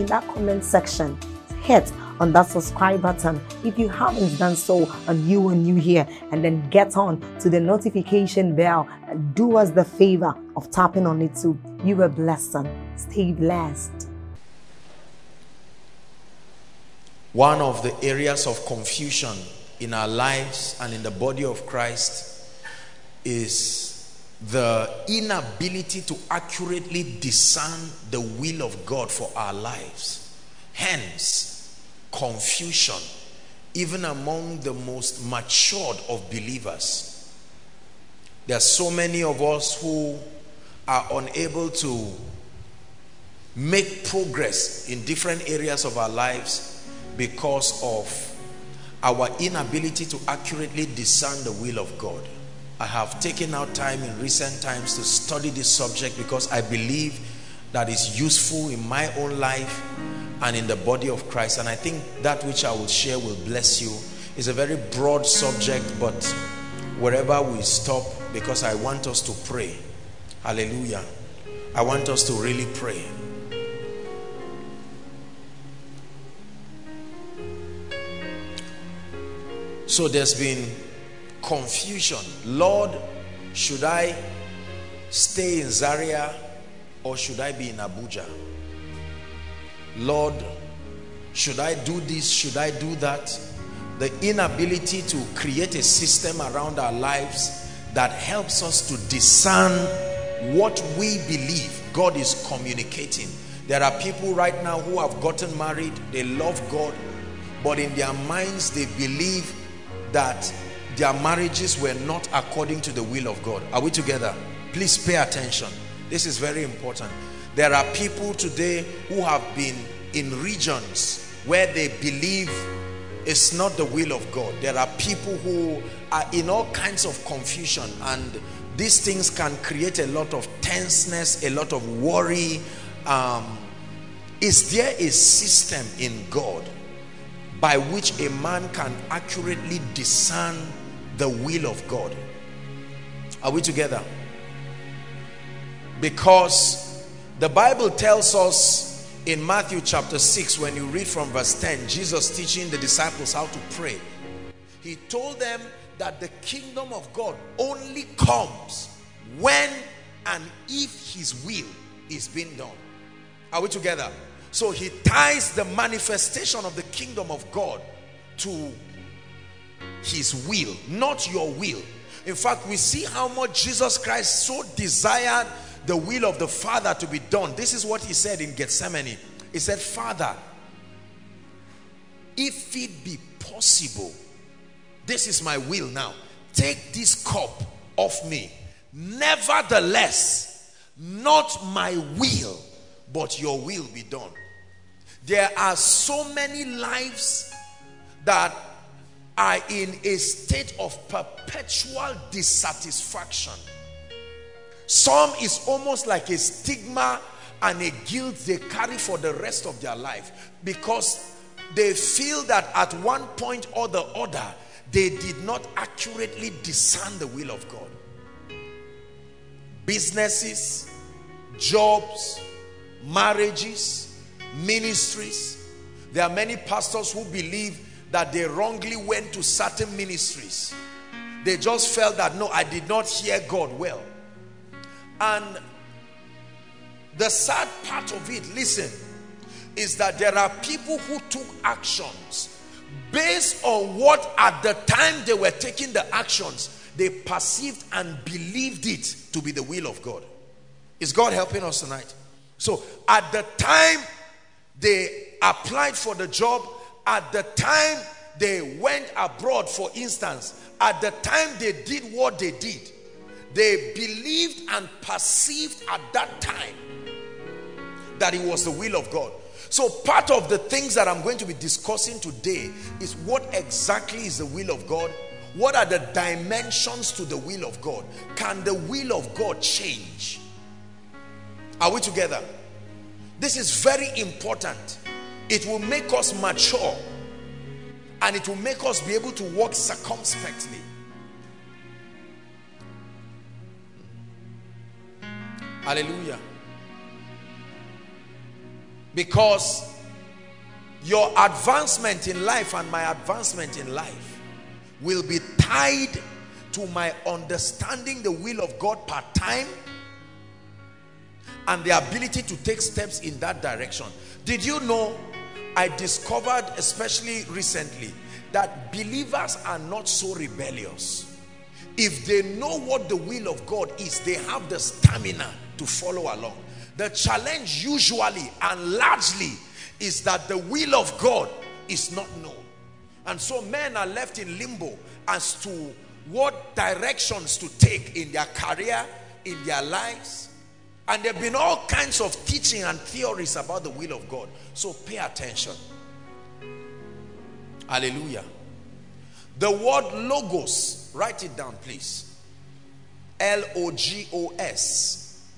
in that comment section. Hit on that subscribe button if you haven't done so and you are new here and then get on to the notification bell and do us the favor of tapping on it too. You are blessed. and Stay blessed. One of the areas of confusion in our lives and in the body of Christ is the inability to accurately discern the will of God for our lives. Hence, confusion, even among the most matured of believers. There are so many of us who are unable to make progress in different areas of our lives because of our inability to accurately discern the will of God. I have taken out time in recent times to study this subject because I believe that is useful in my own life and in the body of Christ. And I think that which I will share will bless you. It's a very broad subject, but wherever we stop, because I want us to pray. Hallelujah. I want us to really pray. So there's been confusion. Lord, should I stay in Zaria or should I be in Abuja? Lord, should I do this? Should I do that? The inability to create a system around our lives that helps us to discern what we believe God is communicating. There are people right now who have gotten married, they love God, but in their minds they believe that their marriages were not according to the will of God. Are we together? Please pay attention. This is very important. There are people today who have been in regions where they believe it's not the will of God. There are people who are in all kinds of confusion and these things can create a lot of tenseness, a lot of worry. Um, is there a system in God by which a man can accurately discern the will of God. Are we together? Because the Bible tells us in Matthew chapter 6, when you read from verse 10, Jesus teaching the disciples how to pray. He told them that the kingdom of God only comes when and if his will is being done. Are we together? So he ties the manifestation of the kingdom of God to his will, not your will. In fact, we see how much Jesus Christ so desired the will of the Father to be done. This is what he said in Gethsemane. He said, Father, if it be possible, this is my will now. Take this cup off me. Nevertheless, not my will, but your will be done. There are so many lives that are in a state of perpetual dissatisfaction. Some is almost like a stigma and a guilt they carry for the rest of their life because they feel that at one point or the other, they did not accurately discern the will of God. Businesses, jobs, marriages, ministries. There are many pastors who believe that they wrongly went to certain ministries. They just felt that, no, I did not hear God well. And the sad part of it, listen, is that there are people who took actions based on what at the time they were taking the actions, they perceived and believed it to be the will of God. Is God helping us tonight? So at the time they applied for the job, at the time they went abroad, for instance, at the time they did what they did, they believed and perceived at that time that it was the will of God. So, part of the things that I'm going to be discussing today is what exactly is the will of God? What are the dimensions to the will of God? Can the will of God change? Are we together? This is very important. It will make us mature and it will make us be able to walk circumspectly. Hallelujah. Because your advancement in life and my advancement in life will be tied to my understanding the will of God part time and the ability to take steps in that direction. Did you know I discovered especially recently that believers are not so rebellious. If they know what the will of God is, they have the stamina to follow along. The challenge usually and largely is that the will of God is not known. And so men are left in limbo as to what directions to take in their career, in their lives. And there have been all kinds of teaching and theories about the will of God. So pay attention. Hallelujah. The word logos, write it down, please. L O G O S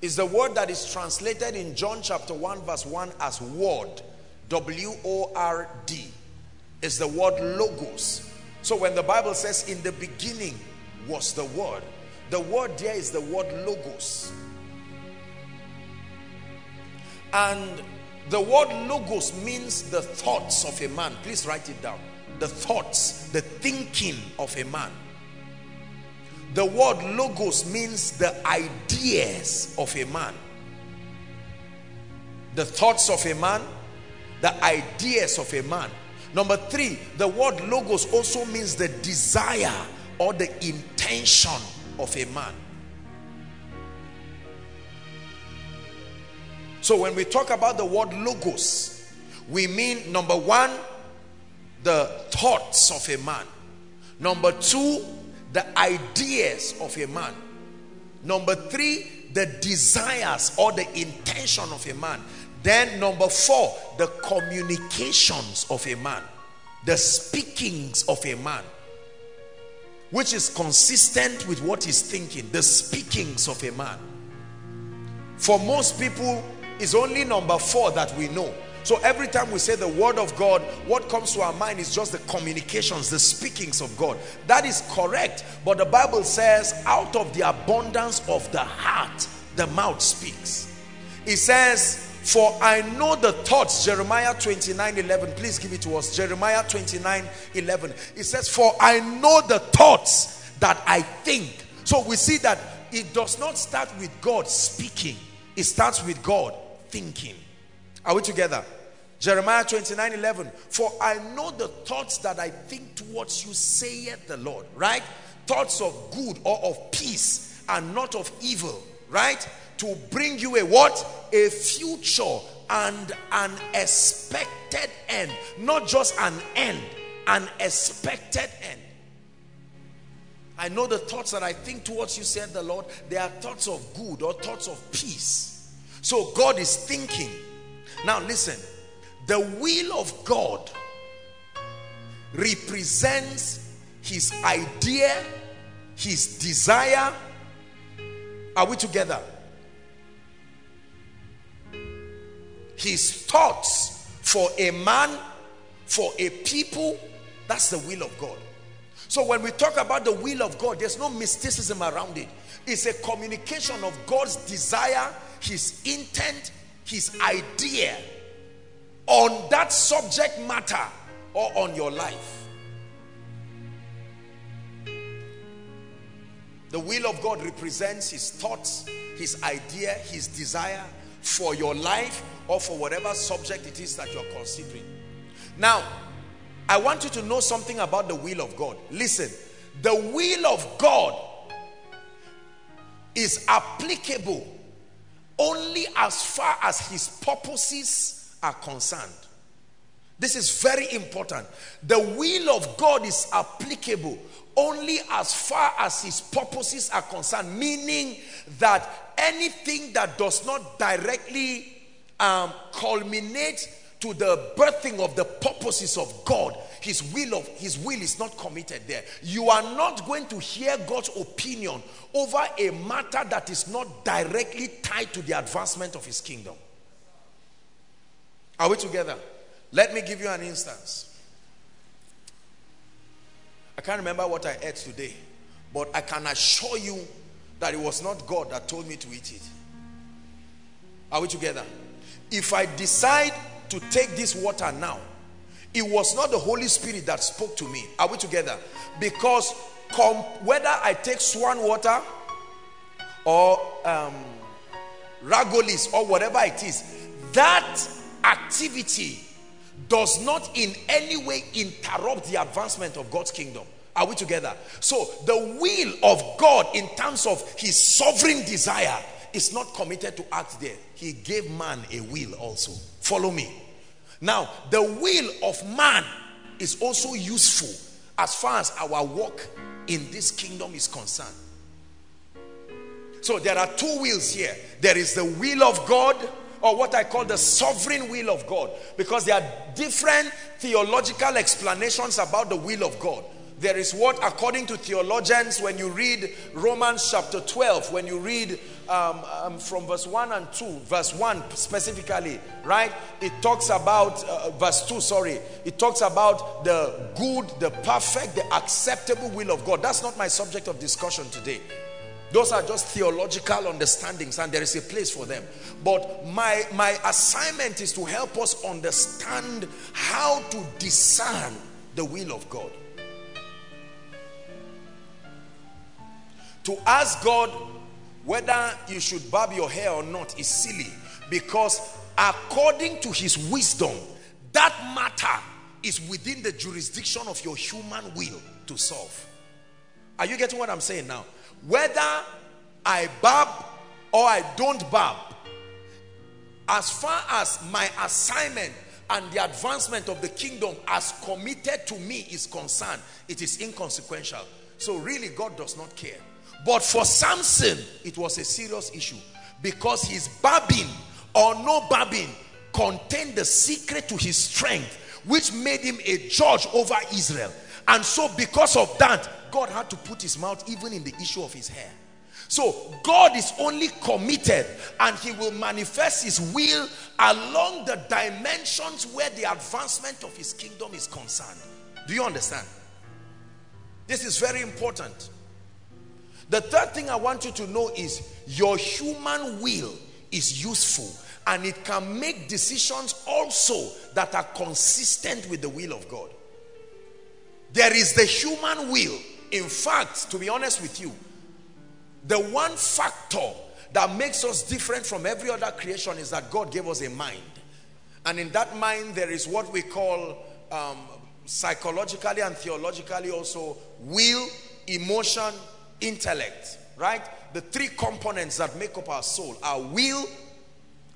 is the word that is translated in John chapter 1, verse 1 as word. W O R D is the word logos. So when the Bible says, In the beginning was the word, the word there is the word logos. And the word logos means the thoughts of a man. Please write it down. The thoughts, the thinking of a man. The word logos means the ideas of a man. The thoughts of a man, the ideas of a man. Number three, the word logos also means the desire or the intention of a man. So when we talk about the word logos, we mean number one, the thoughts of a man. Number two, the ideas of a man. Number three, the desires or the intention of a man. Then number four, the communications of a man. The speakings of a man. Which is consistent with what he's thinking. The speakings of a man. For most people, is only number four that we know. So every time we say the word of God, what comes to our mind is just the communications, the speakings of God. That is correct. But the Bible says, out of the abundance of the heart, the mouth speaks. It says, for I know the thoughts, Jeremiah 29, 11. Please give it to us. Jeremiah 29, 11. It says, for I know the thoughts that I think. So we see that it does not start with God speaking. It starts with God thinking. Are we together? Jeremiah 29 11. For I know the thoughts that I think towards you, saith the Lord. Right? Thoughts of good or of peace and not of evil. Right? To bring you a what? A future and an expected end. Not just an end, an expected end. I know the thoughts that I think towards you, said the Lord. They are thoughts of good or thoughts of peace so God is thinking. Now listen, the will of God represents his idea, his desire. Are we together? His thoughts for a man, for a people. That's the will of God. So when we talk about the will of God, there's no mysticism around it. It's a communication of God's desire, his intent, his idea on that subject matter or on your life. The will of God represents his thoughts, his idea, his desire for your life or for whatever subject it is that you're considering. Now, I want you to know something about the will of God. Listen, the will of God is applicable only as far as his purposes are concerned. This is very important. The will of God is applicable only as far as his purposes are concerned, meaning that anything that does not directly um, culminate to the birthing of the purposes of God, his will of his will is not committed there. You are not going to hear God's opinion over a matter that is not directly tied to the advancement of his kingdom. Are we together? Let me give you an instance. I can't remember what I ate today, but I can assure you that it was not God that told me to eat it. Are we together? If I decide to take this water now, it was not the Holy Spirit that spoke to me. Are we together? Because whether I take swan water or um, ragolis or whatever it is, that activity does not in any way interrupt the advancement of God's kingdom. Are we together? So the will of God in terms of his sovereign desire is not committed to act there. He gave man a will also. Follow me. Now, the will of man is also useful as far as our work in this kingdom is concerned. So there are two wills here. There is the will of God or what I call the sovereign will of God because there are different theological explanations about the will of God. There is what, according to theologians, when you read Romans chapter 12, when you read um, um, from verse 1 and 2, verse 1 specifically, right? It talks about, uh, verse 2, sorry, it talks about the good, the perfect, the acceptable will of God. That's not my subject of discussion today. Those are just theological understandings and there is a place for them. But my, my assignment is to help us understand how to discern the will of God. To ask God whether you should barb your hair or not is silly because according to his wisdom, that matter is within the jurisdiction of your human will to solve. Are you getting what I'm saying now? Whether I barb or I don't barb, as far as my assignment and the advancement of the kingdom as committed to me is concerned, it is inconsequential. So really God does not care. But for Samson, it was a serious issue because his barbing or no barbing contained the secret to his strength, which made him a judge over Israel. And so because of that, God had to put his mouth even in the issue of his hair. So God is only committed and he will manifest his will along the dimensions where the advancement of his kingdom is concerned. Do you understand? This is very important. The third thing I want you to know is your human will is useful and it can make decisions also that are consistent with the will of God. There is the human will. In fact, to be honest with you, the one factor that makes us different from every other creation is that God gave us a mind. And in that mind, there is what we call um, psychologically and theologically also will, emotion, intellect, right? The three components that make up our soul our will,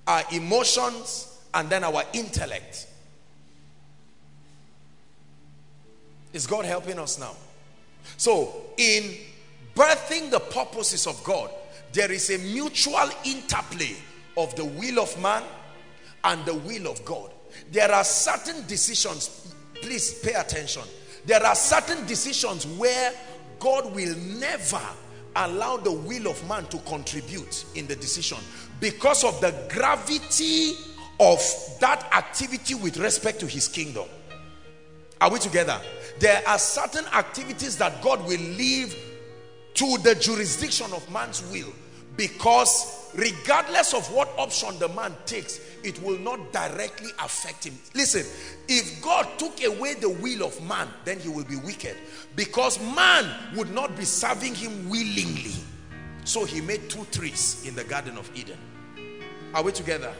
our emotions, and then our intellect. Is God helping us now? So, in birthing the purposes of God, there is a mutual interplay of the will of man and the will of God. There are certain decisions, please pay attention. There are certain decisions where God will never allow the will of man to contribute in the decision because of the gravity of that activity with respect to his kingdom. Are we together? There are certain activities that God will leave to the jurisdiction of man's will because regardless of what option the man takes, it will not directly affect him. Listen, if God took away the will of man, then he will be wicked because man would not be serving him willingly. So he made two trees in the Garden of Eden. Are we together?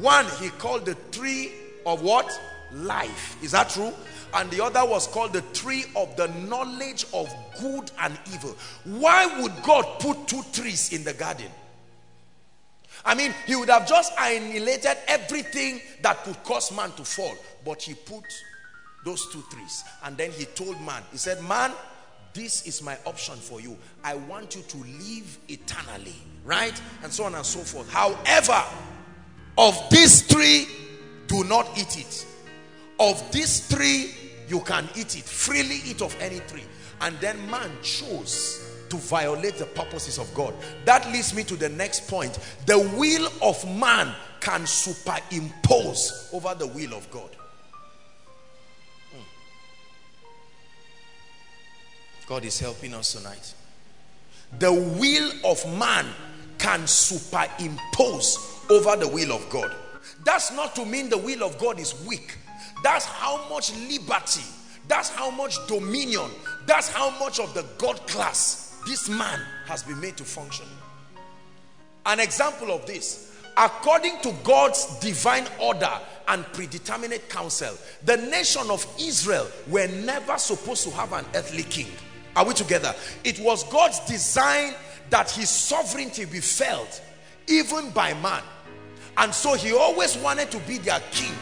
One he called the tree of what? Life. Is that true? And the other was called the tree of the knowledge of good and evil. Why would God put two trees in the garden? I mean, he would have just annihilated everything that could cause man to fall. But he put those two trees. And then he told man, he said, man, this is my option for you. I want you to live eternally. Right? And so on and so forth. However, of this tree, do not eat it. Of this tree, you can eat it. Freely eat of any tree. And then man chose to violate the purposes of God. That leads me to the next point. The will of man can superimpose over the will of God. Hmm. God is helping us tonight. The will of man can superimpose over the will of God. That's not to mean the will of God is weak. That's how much liberty, that's how much dominion, that's how much of the God class this man has been made to function. An example of this, according to God's divine order and predeterminate counsel, the nation of Israel were never supposed to have an earthly king. Are we together? It was God's design that his sovereignty be felt even by man. And so he always wanted to be their king.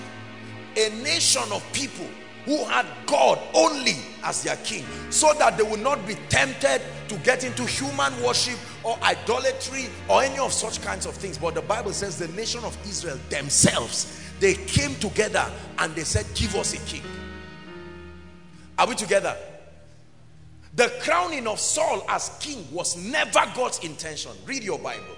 A nation of people who had God only as their king so that they would not be tempted to get into human worship or idolatry or any of such kinds of things. But the Bible says the nation of Israel themselves they came together and they said give us a king. Are we together? The crowning of Saul as king was never God's intention. Read your Bible.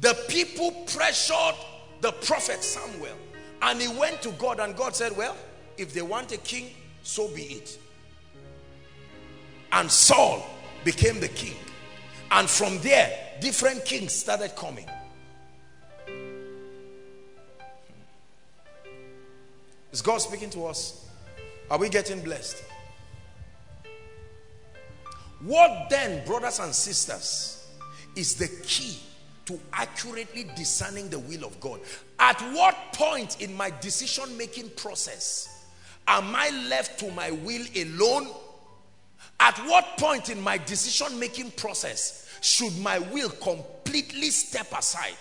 The people pressured the prophet Samuel and he went to God and God said well if they want a king, so be it. And Saul became the king. And from there, different kings started coming. Is God speaking to us? Are we getting blessed? What then, brothers and sisters, is the key to accurately discerning the will of God? At what point in my decision-making process Am I left to my will alone? At what point in my decision making process should my will completely step aside?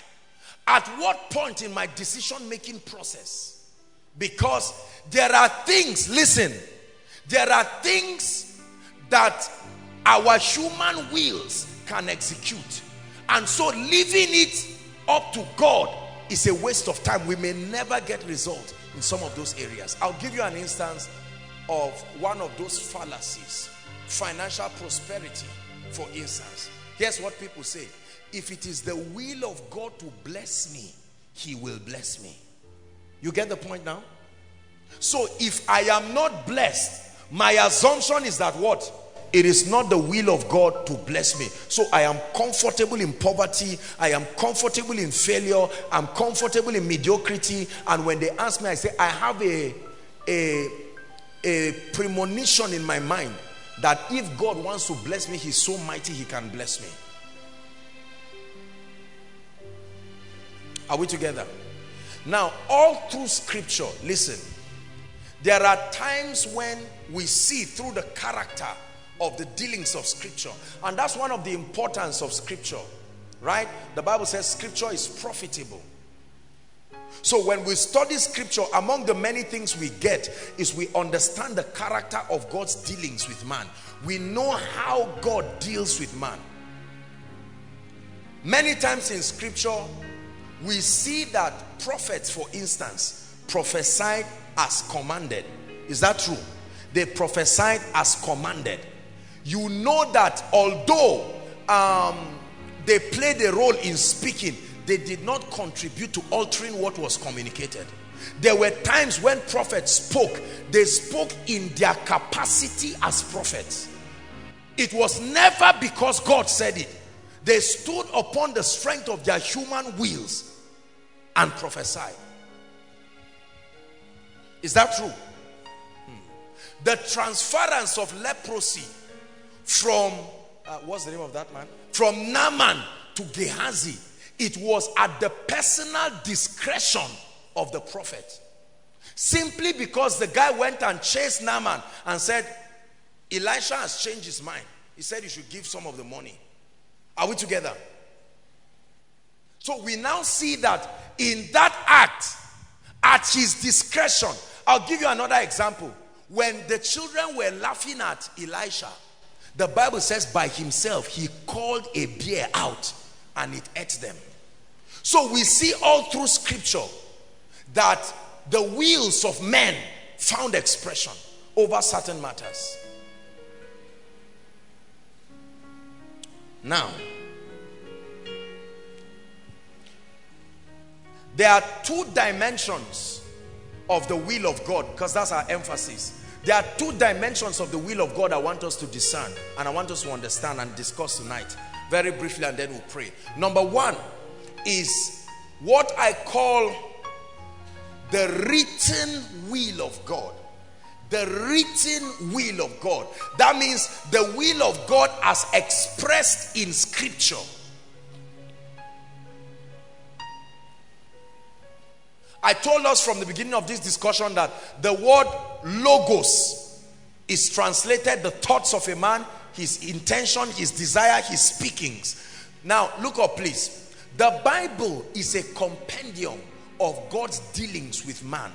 At what point in my decision making process? Because there are things, listen, there are things that our human wills can execute. And so leaving it up to God is a waste of time. We may never get results in some of those areas. I'll give you an instance of one of those fallacies. Financial prosperity, for instance. Here's what people say. If it is the will of God to bless me, he will bless me. You get the point now? So if I am not blessed, my assumption is that what? It is not the will of God to bless me. So I am comfortable in poverty. I am comfortable in failure. I'm comfortable in mediocrity. And when they ask me, I say, I have a, a, a premonition in my mind that if God wants to bless me, he's so mighty, he can bless me. Are we together? Now, all through scripture, listen, there are times when we see through the character of the dealings of scripture. And that's one of the importance of scripture, right? The Bible says scripture is profitable. So when we study scripture, among the many things we get is we understand the character of God's dealings with man. We know how God deals with man. Many times in scripture, we see that prophets, for instance, prophesied as commanded. Is that true? They prophesied as commanded you know that although um, they played a role in speaking, they did not contribute to altering what was communicated. There were times when prophets spoke, they spoke in their capacity as prophets. It was never because God said it. They stood upon the strength of their human wills and prophesied. Is that true? Hmm. The transference of leprosy from, uh, what's the name of that man? From Naaman to Gehazi. It was at the personal discretion of the prophet. Simply because the guy went and chased Naaman and said, Elisha has changed his mind. He said you should give some of the money. Are we together? So we now see that in that act, at his discretion, I'll give you another example. When the children were laughing at Elisha, the Bible says by himself, he called a bear out and it ate them. So we see all through scripture that the wills of men found expression over certain matters. Now, there are two dimensions of the will of God because that's our emphasis. There are two dimensions of the will of God I want us to discern and I want us to understand and discuss tonight very briefly and then we'll pray. Number one is what I call the written will of God. The written will of God. That means the will of God as expressed in scripture. I told us from the beginning of this discussion that the word logos is translated the thoughts of a man, his intention, his desire, his speakings. Now, look up, please. The Bible is a compendium of God's dealings with man.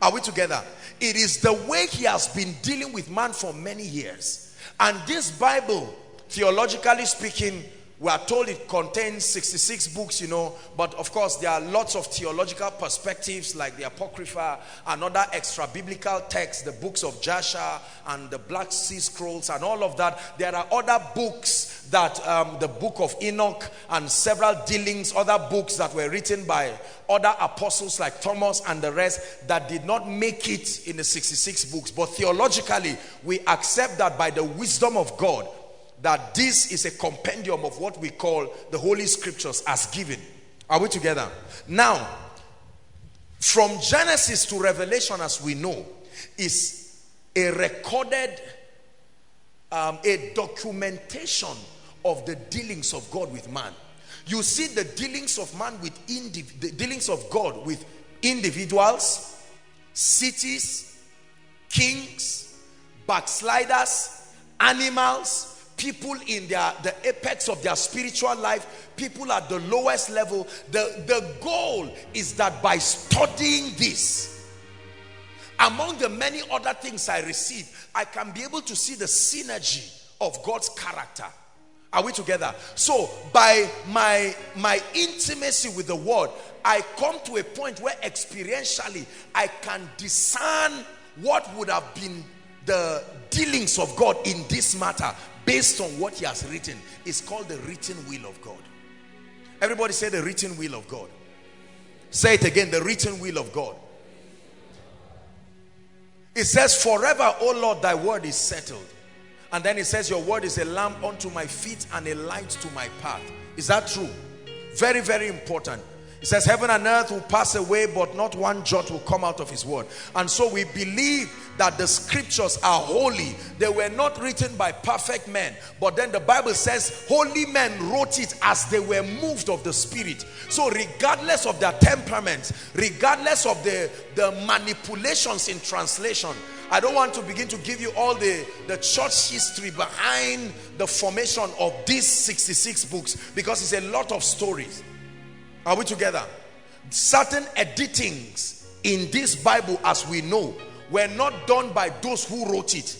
Are we together? It is the way he has been dealing with man for many years. And this Bible, theologically speaking, we are told it contains 66 books, you know, but of course there are lots of theological perspectives like the Apocrypha and other extra biblical texts, the books of Jasher and the Black Sea Scrolls and all of that. There are other books that um, the book of Enoch and several dealings, other books that were written by other apostles like Thomas and the rest that did not make it in the 66 books. But theologically, we accept that by the wisdom of God, that this is a compendium of what we call the Holy Scriptures as given. Are we together? Now, from Genesis to Revelation, as we know, is a recorded, um, a documentation of the dealings of God with man. You see the dealings of man with the dealings of God with individuals, cities, kings, backsliders, animals, people in their the apex of their spiritual life people at the lowest level. The the goal is that by studying this among the many other things i receive i can be able to see the synergy of god's character. Are we together? So by my my intimacy with the word i come to a point where experientially i can discern what would have been the dealings of god in this matter based on what he has written is called the written will of God. Everybody say the written will of God. Say it again, the written will of God. It says, forever, O Lord, thy word is settled. And then it says, your word is a lamp unto my feet and a light to my path. Is that true? Very, very important. It says heaven and earth will pass away but not one jot will come out of his word. And so we believe that the scriptures are holy. They were not written by perfect men. But then the Bible says holy men wrote it as they were moved of the spirit. So regardless of their temperament, regardless of the, the manipulations in translation, I don't want to begin to give you all the, the church history behind the formation of these 66 books because it's a lot of stories. Are we together? Certain editings in this Bible, as we know, were not done by those who wrote it.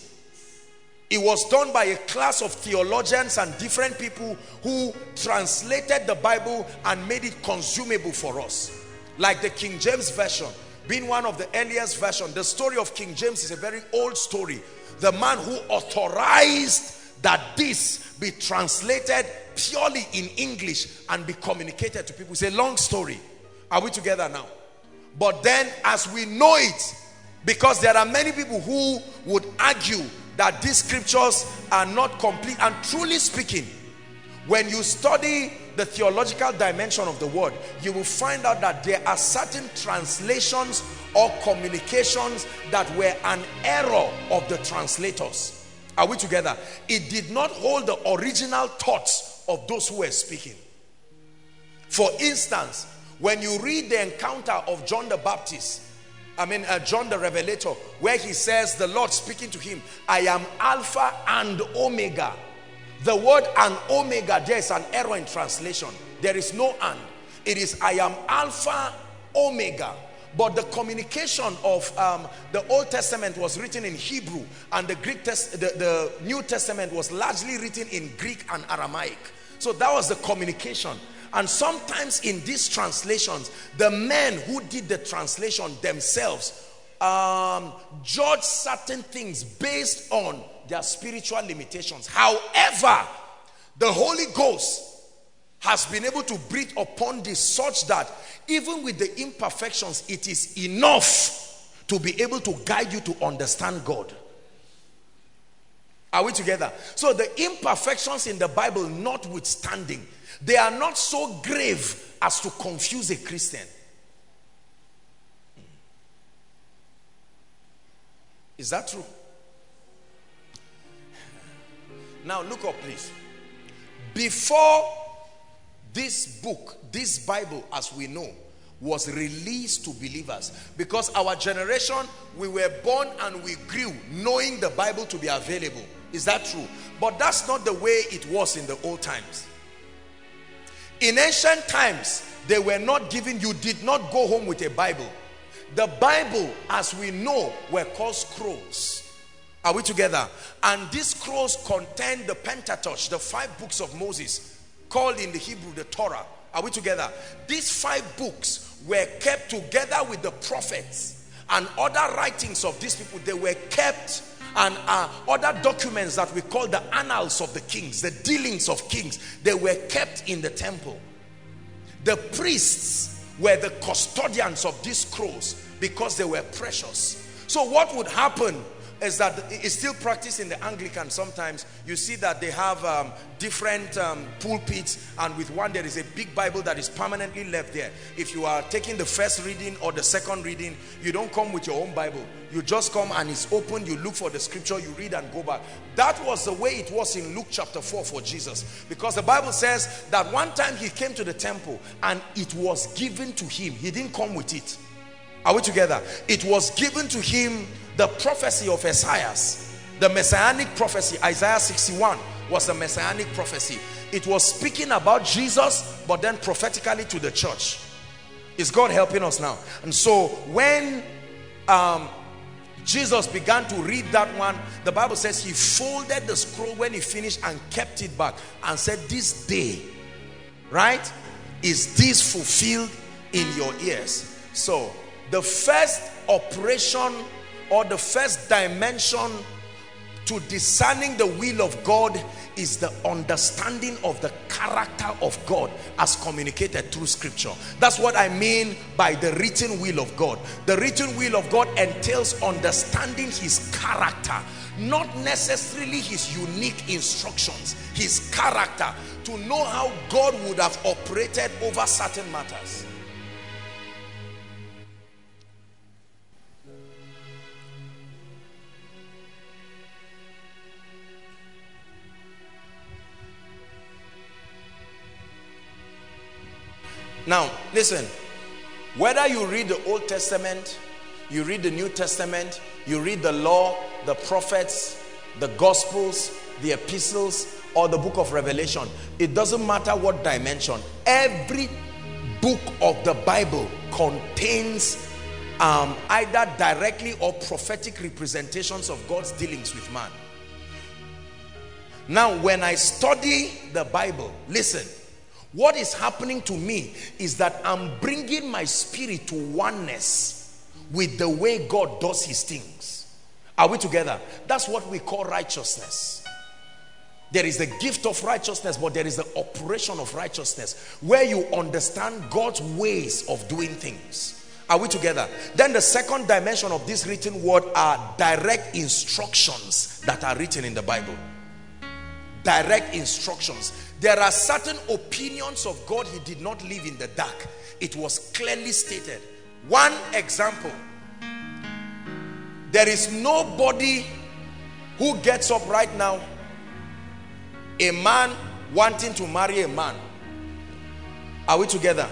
It was done by a class of theologians and different people who translated the Bible and made it consumable for us. Like the King James Version, being one of the earliest version. The story of King James is a very old story. The man who authorized that this be translated purely in English and be communicated to people. It's a long story. Are we together now? But then, as we know it, because there are many people who would argue that these scriptures are not complete and truly speaking, when you study the theological dimension of the word, you will find out that there are certain translations or communications that were an error of the translators. Are we together? It did not hold the original thoughts of those who were speaking. For instance, when you read the encounter of John the Baptist, I mean uh, John the Revelator, where he says, the Lord speaking to him, I am Alpha and Omega. The word and Omega, there is an error in translation. There is no and. It is I am Alpha, Omega. But the communication of um, the Old Testament was written in Hebrew and the Greek test, the, the New Testament was largely written in Greek and Aramaic. So that was the communication. And sometimes in these translations, the men who did the translation themselves um, judge certain things based on their spiritual limitations. However, the Holy Ghost has been able to breathe upon this such that even with the imperfections, it is enough to be able to guide you to understand God. Are we together? So the imperfections in the Bible notwithstanding, they are not so grave as to confuse a Christian. Is that true? Now look up please. Before this book, this Bible as we know, was released to believers because our generation we were born and we grew knowing the bible to be available is that true but that's not the way it was in the old times in ancient times they were not given you did not go home with a bible the bible as we know were called scrolls are we together? And these scrolls contain the Pentateuch, the five books of Moses, called in the Hebrew the Torah. Are we together? These five books were kept together with the prophets and other writings of these people. They were kept and uh, other documents that we call the annals of the kings, the dealings of kings. They were kept in the temple. The priests were the custodians of these scrolls because they were precious. So what would happen is that it's still practiced in the Anglican sometimes. You see that they have um, different um, pulpits and with one there is a big Bible that is permanently left there. If you are taking the first reading or the second reading, you don't come with your own Bible. You just come and it's open, you look for the scripture, you read and go back. That was the way it was in Luke chapter 4 for Jesus. Because the Bible says that one time he came to the temple and it was given to him. He didn't come with it. Are we together? It was given to him the prophecy of Esaias, the messianic prophecy, Isaiah 61 was the messianic prophecy. It was speaking about Jesus, but then prophetically to the church. Is God helping us now? And so when um, Jesus began to read that one, the Bible says he folded the scroll when he finished and kept it back and said, this day, right, is this fulfilled in your ears. So the first operation or the first dimension to discerning the will of God is the understanding of the character of God as communicated through scripture. That's what I mean by the written will of God. The written will of God entails understanding his character, not necessarily his unique instructions, his character, to know how God would have operated over certain matters. Now, listen. Whether you read the Old Testament, you read the New Testament, you read the law, the prophets, the gospels, the epistles, or the book of Revelation, it doesn't matter what dimension. Every book of the Bible contains um, either directly or prophetic representations of God's dealings with man. Now, when I study the Bible, listen, what is happening to me is that I'm bringing my spirit to oneness with the way God does his things. Are we together? That's what we call righteousness. There is the gift of righteousness, but there is the operation of righteousness where you understand God's ways of doing things. Are we together? Then the second dimension of this written word are direct instructions that are written in the Bible. Direct instructions. There are certain opinions of God he did not live in the dark. It was clearly stated. One example. There is nobody who gets up right now, a man wanting to marry a man. Are we together?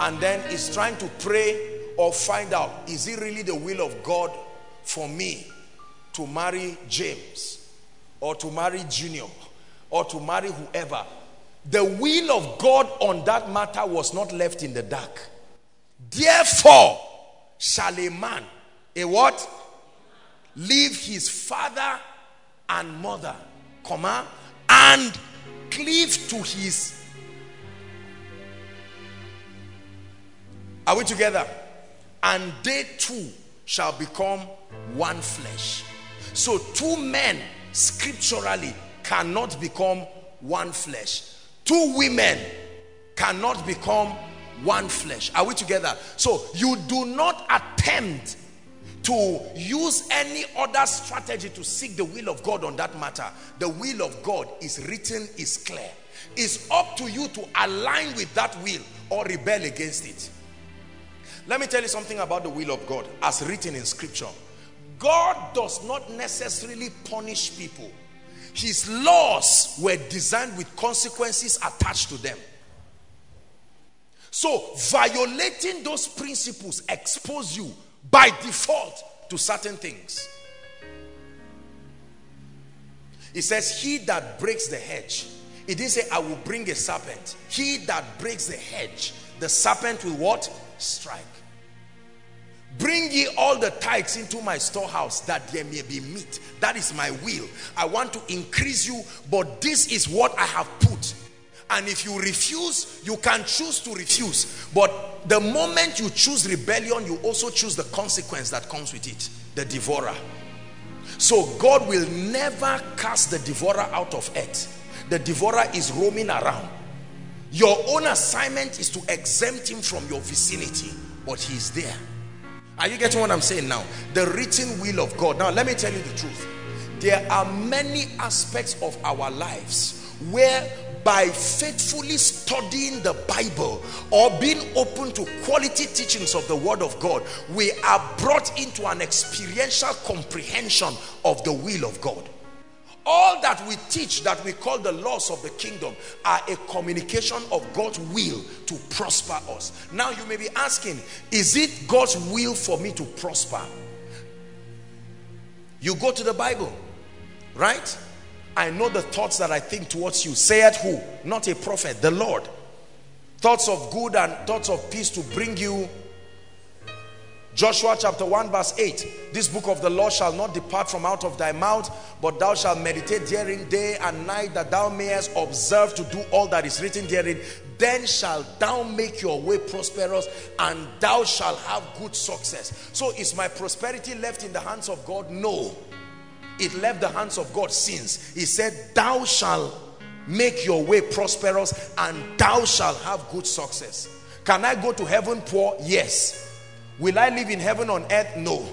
And then is trying to pray or find out, is it really the will of God for me to marry James or to marry Junior or to marry whoever? The will of God on that matter was not left in the dark. Therefore, shall a man, a what? Leave his father and mother, comma, and cleave to his. Are we together? and they two shall become one flesh. So two men scripturally cannot become one flesh. Two women cannot become one flesh. Are we together? So you do not attempt to use any other strategy to seek the will of God on that matter. The will of God is written, is clear. It's up to you to align with that will or rebel against it. Let me tell you something about the will of God as written in scripture. God does not necessarily punish people. His laws were designed with consequences attached to them. So violating those principles expose you by default to certain things. It says, he that breaks the hedge. It didn't say, I will bring a serpent. He that breaks the hedge, the serpent will what? Strike. Bring ye all the tithes into my storehouse that there may be meat. That is my will. I want to increase you, but this is what I have put. And if you refuse, you can choose to refuse. But the moment you choose rebellion, you also choose the consequence that comes with it the devourer. So God will never cast the devourer out of earth. The devourer is roaming around. Your own assignment is to exempt him from your vicinity, but he's there. Are you getting what I'm saying now? The written will of God. Now, let me tell you the truth. There are many aspects of our lives where by faithfully studying the Bible or being open to quality teachings of the Word of God, we are brought into an experiential comprehension of the will of God. All that we teach that we call the laws of the kingdom are a communication of God's will to prosper us. Now you may be asking, is it God's will for me to prosper? You go to the Bible, right? I know the thoughts that I think towards you. Say it who? Not a prophet, the Lord. Thoughts of good and thoughts of peace to bring you Joshua chapter 1 verse 8 This book of the law shall not depart from out of thy mouth But thou shalt meditate therein day and night That thou mayest observe to do all that is written therein. Then shalt thou make your way prosperous And thou shalt have good success. So is my prosperity left in the hands of God? No. It left the hands of God since. He said thou shalt make your way prosperous And thou shalt have good success. Can I go to heaven poor? Yes Will I live in heaven on earth? No.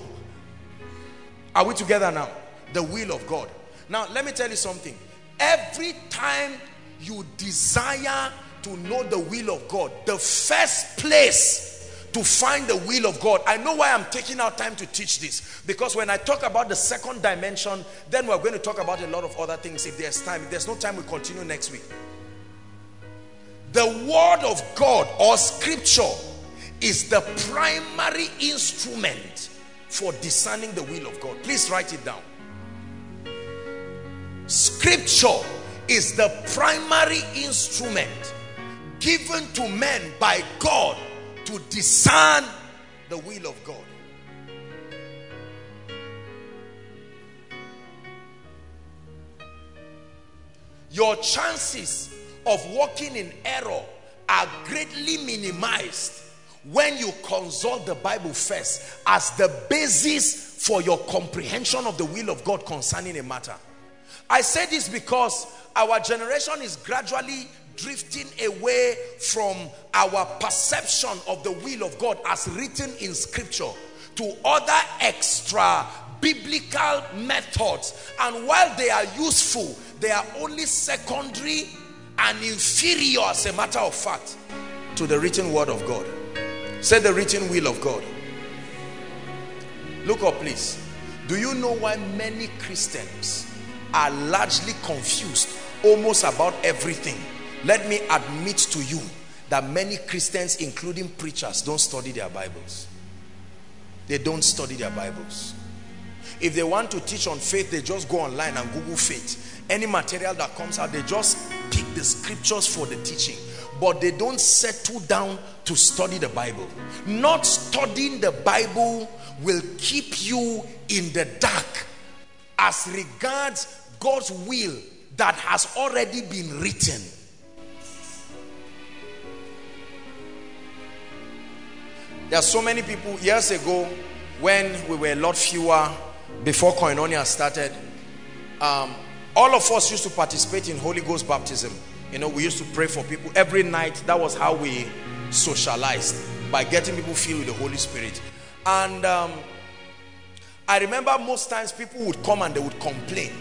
Are we together now? The will of God. Now, let me tell you something. Every time you desire to know the will of God, the first place to find the will of God. I know why I'm taking our time to teach this. Because when I talk about the second dimension, then we're going to talk about a lot of other things if there's time. If there's no time, we continue next week. The word of God or scripture is the primary instrument for discerning the will of God. Please write it down. Scripture is the primary instrument given to men by God to discern the will of God. Your chances of walking in error are greatly minimized when you consult the Bible first as the basis for your comprehension of the will of God concerning a matter. I say this because our generation is gradually drifting away from our perception of the will of God as written in scripture to other extra biblical methods and while they are useful they are only secondary and inferior as a matter of fact to the written word of God say the written will of God. Look up please. Do you know why many Christians are largely confused almost about everything? Let me admit to you that many Christians including preachers don't study their Bibles. They don't study their Bibles. If they want to teach on faith they just go online and google faith. Any material that comes out they just pick the scriptures for the teaching but they don't settle down to study the Bible not studying the Bible will keep you in the dark as regards God's will that has already been written There are so many people years ago when we were a lot fewer before Koinonia started. Um, all of us used to participate in Holy Ghost baptism. You know, we used to pray for people every night. That was how we socialized by getting people filled with the Holy Spirit. And um, I remember most times people would come and they would complain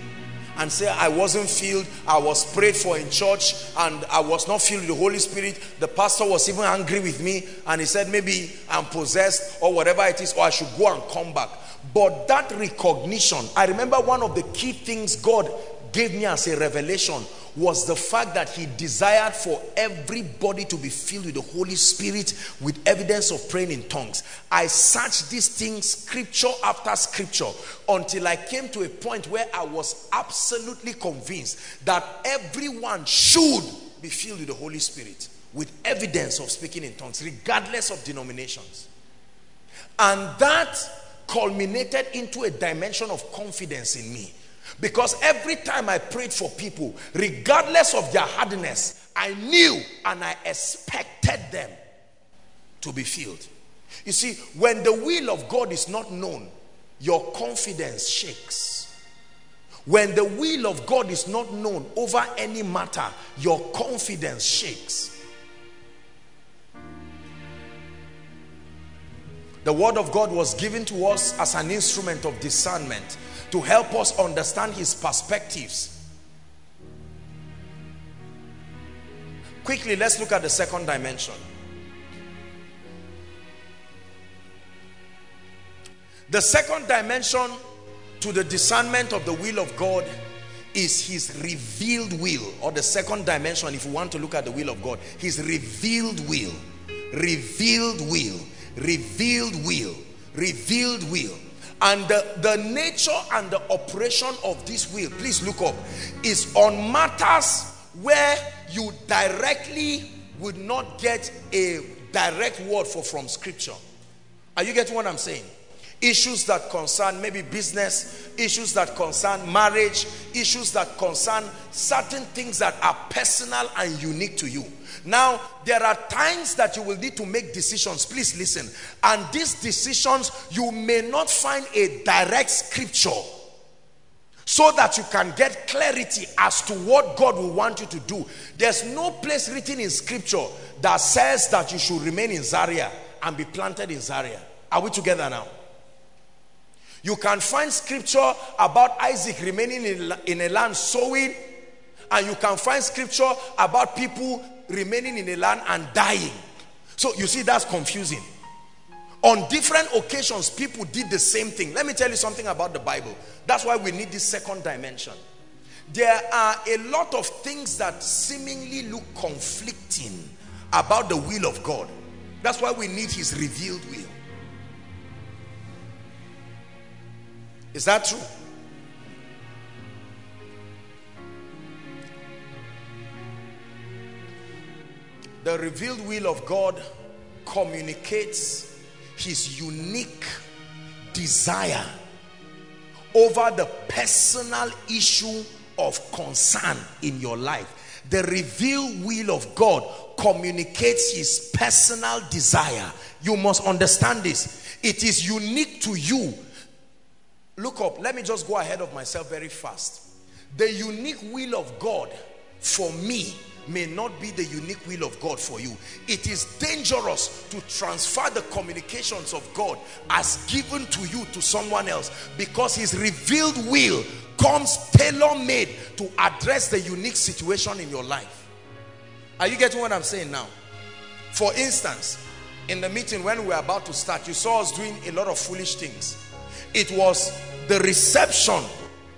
and say I wasn't filled I was prayed for in church and I was not filled with the Holy Spirit the pastor was even angry with me and he said maybe I'm possessed or whatever it is or I should go and come back but that recognition I remember one of the key things God gave me as a revelation was the fact that he desired for everybody to be filled with the Holy Spirit with evidence of praying in tongues. I searched these things scripture after scripture until I came to a point where I was absolutely convinced that everyone should be filled with the Holy Spirit with evidence of speaking in tongues regardless of denominations. And that culminated into a dimension of confidence in me because every time I prayed for people, regardless of their hardness, I knew and I expected them to be filled. You see, when the will of God is not known, your confidence shakes. When the will of God is not known over any matter, your confidence shakes. The word of God was given to us as an instrument of discernment to help us understand his perspectives. Quickly, let's look at the second dimension. The second dimension to the discernment of the will of God is his revealed will or the second dimension if you want to look at the will of God his revealed will revealed will revealed will revealed will and the, the nature and the operation of this will, please look up, is on matters where you directly would not get a direct word for from scripture. Are you getting what I'm saying? Issues that concern maybe business, issues that concern marriage, issues that concern certain things that are personal and unique to you. Now, there are times that you will need to make decisions. Please listen. And these decisions, you may not find a direct scripture so that you can get clarity as to what God will want you to do. There's no place written in scripture that says that you should remain in Zaria and be planted in Zaria. Are we together now? You can find scripture about Isaac remaining in, a land sowing and you can find scripture about people remaining in a land and dying. So you see, that's confusing. On different occasions, people did the same thing. Let me tell you something about the Bible. That's why we need this second dimension. There are a lot of things that seemingly look conflicting about the will of God. That's why we need his revealed will. Is that true? The revealed will of God communicates his unique desire over the personal issue of concern in your life. The revealed will of God communicates his personal desire. You must understand this. It is unique to you. Look up. Let me just go ahead of myself very fast. The unique will of God for me may not be the unique will of God for you. It is dangerous to transfer the communications of God as given to you to someone else because his revealed will comes tailor-made to address the unique situation in your life. Are you getting what I'm saying now? For instance, in the meeting when we were about to start, you saw us doing a lot of foolish things. It was the reception,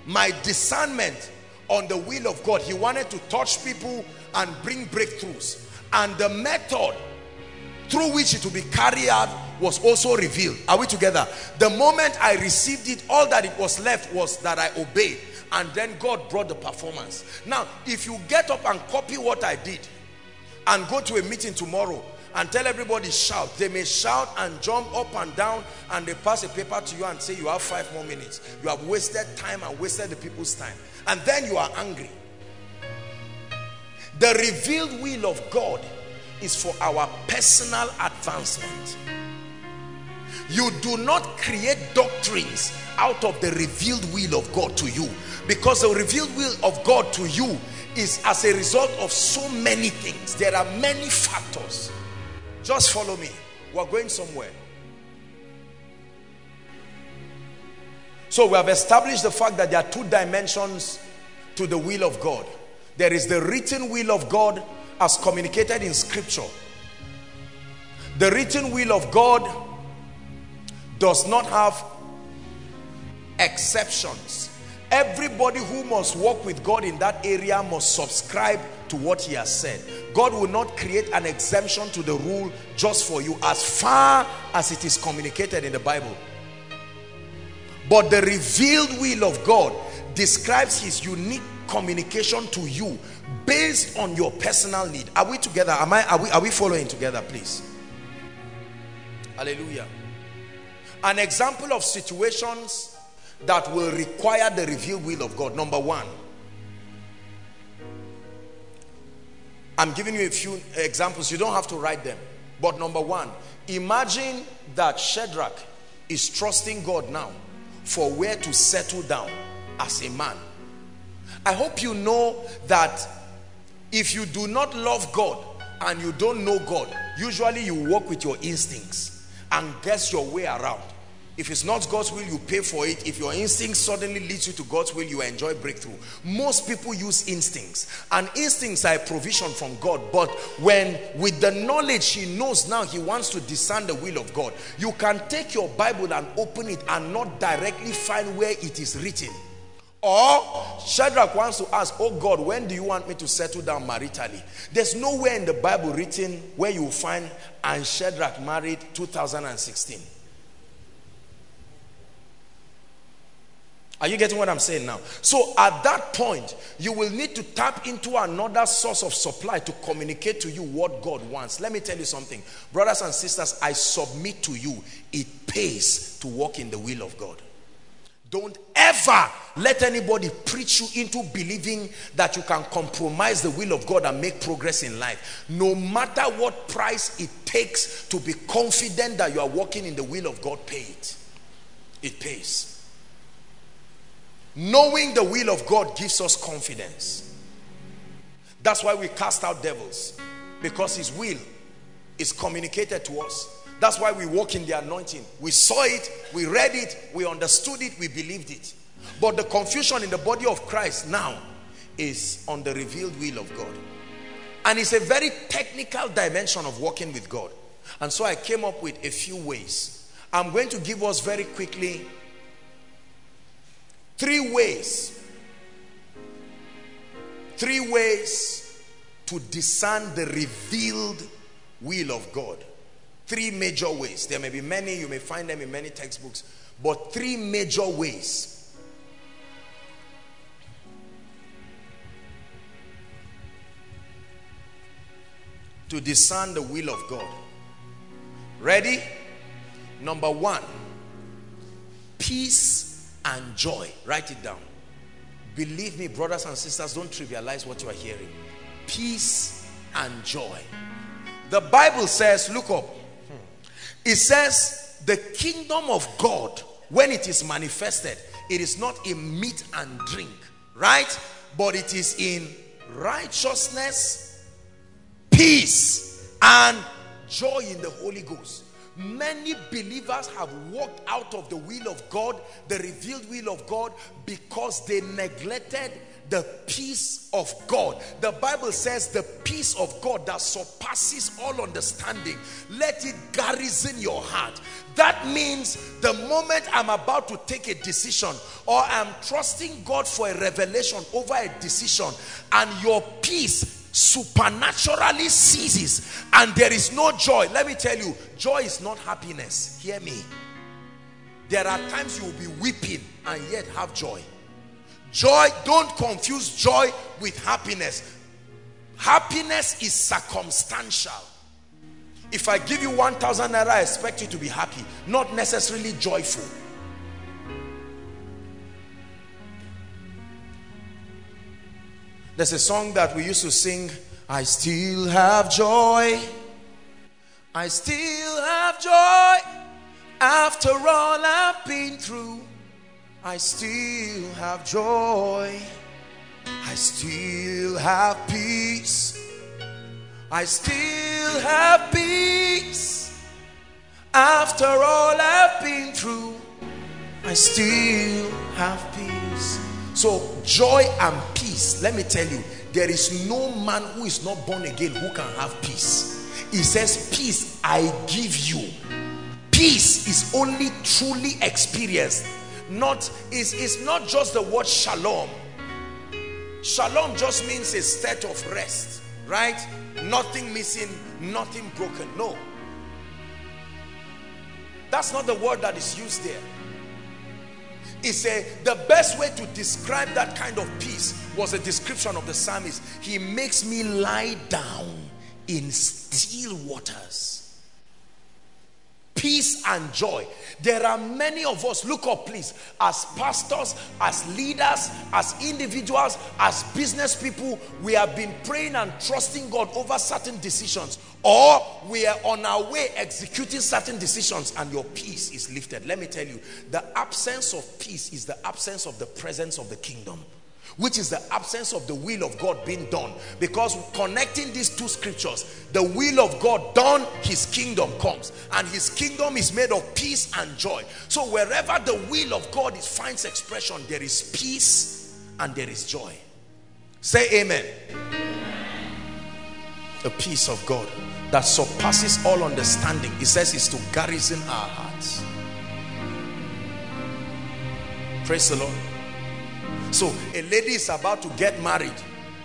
my discernment on the will of God. He wanted to touch people and bring breakthroughs. And the method through which it will be carried out was also revealed. Are we together? The moment I received it, all that it was left was that I obeyed. And then God brought the performance. Now, if you get up and copy what I did and go to a meeting tomorrow and tell everybody shout, they may shout and jump up and down and they pass a paper to you and say you have five more minutes. You have wasted time and wasted the people's time. And then you are angry. The revealed will of God is for our personal advancement. You do not create doctrines out of the revealed will of God to you because the revealed will of God to you is as a result of so many things. There are many factors. Just follow me. We're going somewhere. So we have established the fact that there are two dimensions to the will of God. There is the written will of God as communicated in scripture. The written will of God does not have exceptions. Everybody who must walk with God in that area must subscribe to what he has said. God will not create an exemption to the rule just for you as far as it is communicated in the Bible. But the revealed will of God describes his unique communication to you based on your personal need. Are we together? Am I, are, we, are we following together, please? Hallelujah. An example of situations that will require the revealed will of God. Number one, I'm giving you a few examples. You don't have to write them. But number one, imagine that Shadrach is trusting God now for where to settle down as a man. I hope you know that if you do not love God and you don't know God, usually you work with your instincts and guess your way around. If it's not God's will, you pay for it. If your instinct suddenly leads you to God's will, you enjoy breakthrough. Most people use instincts. And instincts are a provision from God. But when with the knowledge he knows now, he wants to discern the will of God. You can take your Bible and open it and not directly find where it is written. Or Shadrach wants to ask, oh God, when do you want me to settle down maritally? There's nowhere in the Bible written where you find and Shadrach married 2016. Are you getting what I'm saying now? So at that point, you will need to tap into another source of supply to communicate to you what God wants. Let me tell you something. Brothers and sisters, I submit to you, it pays to walk in the will of God. Don't ever let anybody preach you into believing that you can compromise the will of God and make progress in life. No matter what price it takes to be confident that you are walking in the will of God, pay it. It pays. Knowing the will of God gives us confidence. That's why we cast out devils. Because his will is communicated to us. That's why we walk in the anointing. We saw it, we read it, we understood it, we believed it. But the confusion in the body of Christ now is on the revealed will of God. And it's a very technical dimension of walking with God. And so I came up with a few ways. I'm going to give us very quickly Three ways. Three ways to discern the revealed will of God. Three major ways. There may be many, you may find them in many textbooks, but three major ways. To discern the will of God. Ready? Number one, peace and joy. Write it down. Believe me, brothers and sisters, don't trivialize what you are hearing. Peace and joy. The Bible says, look up. It says, the kingdom of God, when it is manifested, it is not in meat and drink, Right? But it is in righteousness, peace, and joy in the Holy Ghost. Many believers have walked out of the will of God, the revealed will of God, because they neglected the peace of God. The Bible says the peace of God that surpasses all understanding. Let it garrison your heart. That means the moment I'm about to take a decision or I'm trusting God for a revelation over a decision and your peace supernaturally ceases and there is no joy. Let me tell you, joy is not happiness. Hear me. There are times you will be weeping and yet have joy. Joy, don't confuse joy with happiness. Happiness is circumstantial. If I give you 1,000 naira, I expect you to be happy, not necessarily joyful. There's a song that we used to sing, I still have joy. I still have joy after all I've been through. I still have joy. I still have peace. I still have peace. After all I've been through, I still have peace. So, joy and peace, let me tell you, there is no man who is not born again who can have peace. He says, Peace I give you. Peace is only truly experienced not is is not just the word shalom. Shalom just means a state of rest right? Nothing missing nothing broken no. That's not the word that is used there. It's a the best way to describe that kind of peace was a description of the psalmist. He makes me lie down in still waters peace and joy. There are many of us, look up please, as pastors, as leaders, as individuals, as business people, we have been praying and trusting God over certain decisions or we are on our way executing certain decisions and your peace is lifted. Let me tell you, the absence of peace is the absence of the presence of the kingdom which is the absence of the will of God being done. Because connecting these two scriptures, the will of God done, his kingdom comes. And his kingdom is made of peace and joy. So wherever the will of God is, finds expression, there is peace and there is joy. Say amen. The peace of God that surpasses all understanding, it says is to garrison our hearts. Praise the Lord. So a lady is about to get married.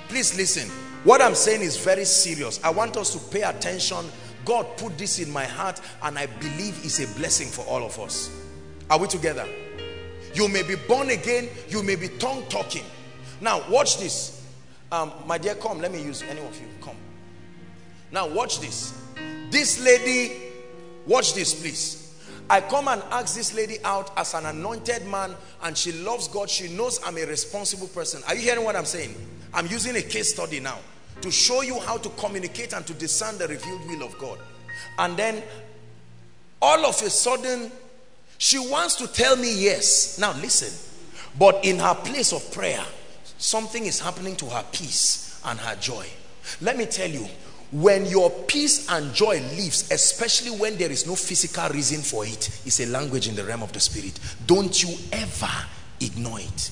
Please listen. What I'm saying is very serious. I want us to pay attention. God put this in my heart and I believe it's a blessing for all of us. Are we together? You may be born again. You may be tongue talking. Now watch this. Um, my dear, come. Let me use any of you. Come. Now watch this. This lady, watch this please. I come and ask this lady out as an anointed man and she loves God. She knows I'm a responsible person. Are you hearing what I'm saying? I'm using a case study now to show you how to communicate and to discern the revealed will of God. And then all of a sudden, she wants to tell me yes. Now listen, but in her place of prayer, something is happening to her peace and her joy. Let me tell you, when your peace and joy leaves especially when there is no physical reason for it it's a language in the realm of the spirit. Don't you ever ignore it.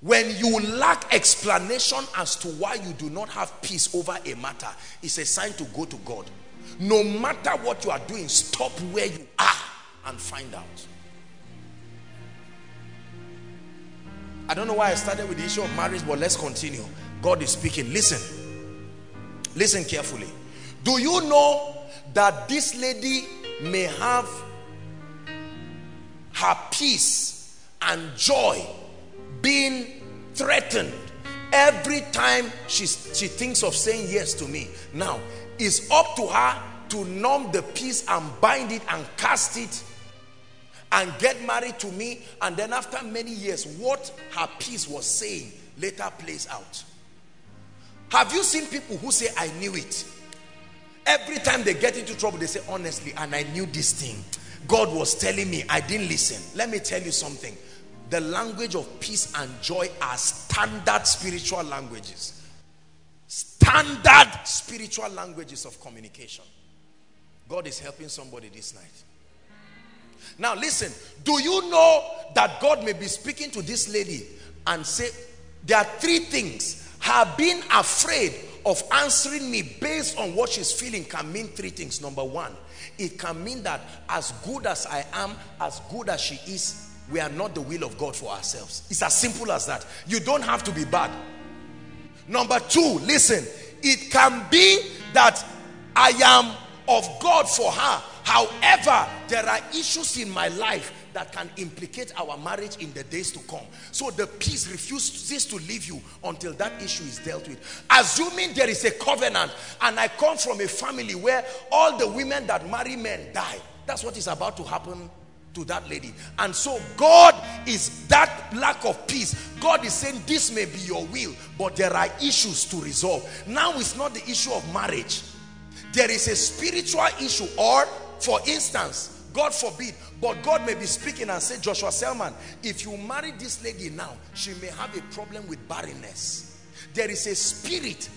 When you lack explanation as to why you do not have peace over a matter it's a sign to go to god. No matter what you are doing stop where you are and find out. I don't know why i started with the issue of marriage but let's continue. God is speaking. Listen Listen carefully. Do you know that this lady may have her peace and joy being threatened every time she, she thinks of saying yes to me? Now, it's up to her to numb the peace and bind it and cast it and get married to me and then after many years what her peace was saying later plays out have you seen people who say, I knew it? Every time they get into trouble, they say, honestly, and I knew this thing. God was telling me, I didn't listen. Let me tell you something. the language of peace and joy are standard spiritual languages. Standard spiritual languages of communication. God is helping somebody this night. Now listen, do you know that God may be speaking to this lady and say, there are three things. Her being afraid of answering me based on what she's feeling can mean three things. Number one, it can mean that as good as I am, as good as she is, we are not the will of God for ourselves. It's as simple as that. You don't have to be bad. Number two, listen, it can be that I am of God for her. However, there are issues in my life that can implicate our marriage in the days to come. So the peace refuses to leave you until that issue is dealt with. Assuming there is a covenant and I come from a family where all the women that marry men die. That's what is about to happen to that lady. And so God is that lack of peace. God is saying this may be your will, but there are issues to resolve. Now it's not the issue of marriage. There is a spiritual issue or for instance, God forbid, but God may be speaking and say, Joshua Selman, if you marry this lady now, she may have a problem with barrenness. There is a spirit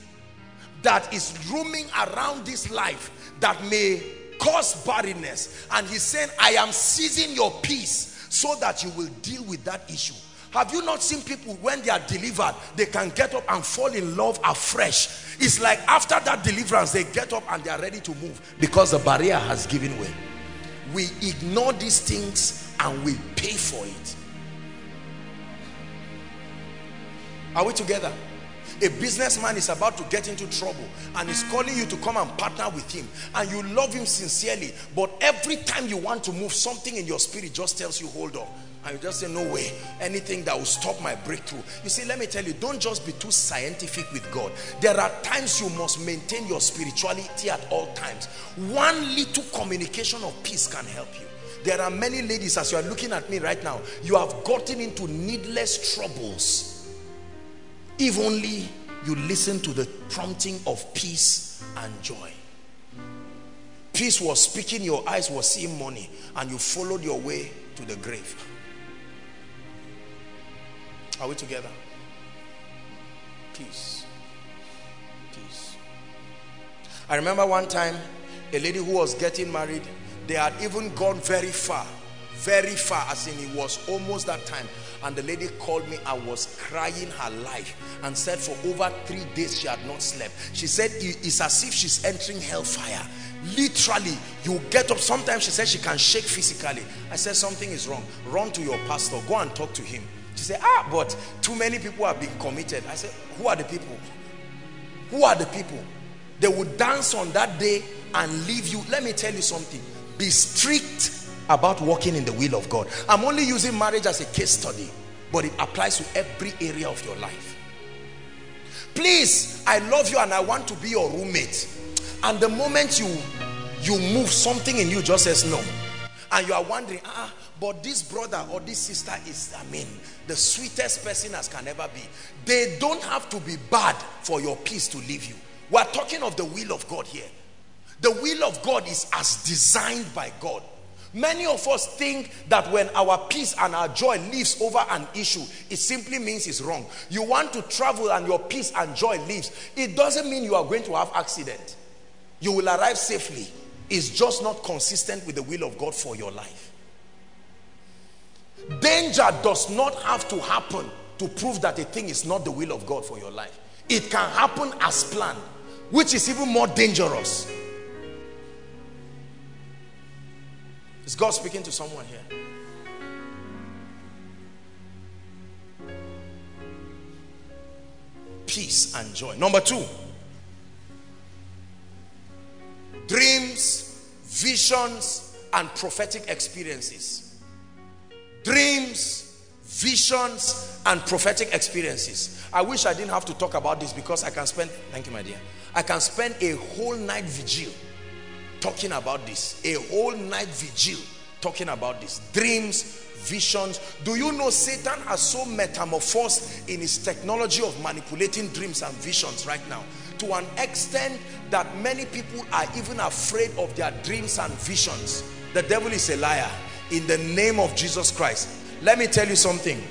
that is roaming around this life that may cause barrenness. And he's saying, I am seizing your peace so that you will deal with that issue. Have you not seen people when they are delivered, they can get up and fall in love afresh. It's like after that deliverance, they get up and they are ready to move because the barrier has given way. We ignore these things and we pay for it. Are we together? A businessman is about to get into trouble and is calling you to come and partner with him and you love him sincerely but every time you want to move something in your spirit just tells you hold on and you just say no way. Anything that will stop my breakthrough. You see let me tell you don't just be too scientific with God. There are times you must maintain your spirituality at all times. One little communication of peace can help you. There are many ladies as you are looking at me right now you have gotten into needless troubles if only you listen to the prompting of peace and joy. Peace was speaking, your eyes were seeing money, and you followed your way to the grave. Are we together? Peace. Peace. I remember one time a lady who was getting married, they had even gone very far, very far, as in it was almost that time. And the lady called me I was crying her life and said for over three days she had not slept. She said it's as if she's entering hellfire. Literally you get up sometimes she said she can shake physically. I said something is wrong. Run to your pastor. Go and talk to him she said ah but too many people have been committed I said who are the people who are the people they would dance on that day and leave you let me tell you something be strict about walking in the will of God. I'm only using marriage as a case study, but it applies to every area of your life. Please, I love you and I want to be your roommate. And the moment you you move, something in you just says no. And you are wondering, ah, but this brother or this sister is, I mean, the sweetest person as can ever be. They don't have to be bad for your peace to leave you. We're talking of the will of God here. The will of God is as designed by God. Many of us think that when our peace and our joy leaves over an issue, it simply means it's wrong. You want to travel and your peace and joy leaves. It doesn't mean you are going to have accident. You will arrive safely. It's just not consistent with the will of God for your life. Danger does not have to happen to prove that a thing is not the will of God for your life. It can happen as planned, which is even more dangerous. Is God speaking to someone here? Peace and joy. Number two, dreams, visions, and prophetic experiences. Dreams, visions, and prophetic experiences. I wish I didn't have to talk about this because I can spend, thank you, my dear. I can spend a whole night vigil talking about this. A whole night vigil talking about this. Dreams, visions. Do you know Satan has so metamorphosed in his technology of manipulating dreams and visions right now to an extent that many people are even afraid of their dreams and visions. The devil is a liar. In the name of Jesus Christ, Let me tell you something.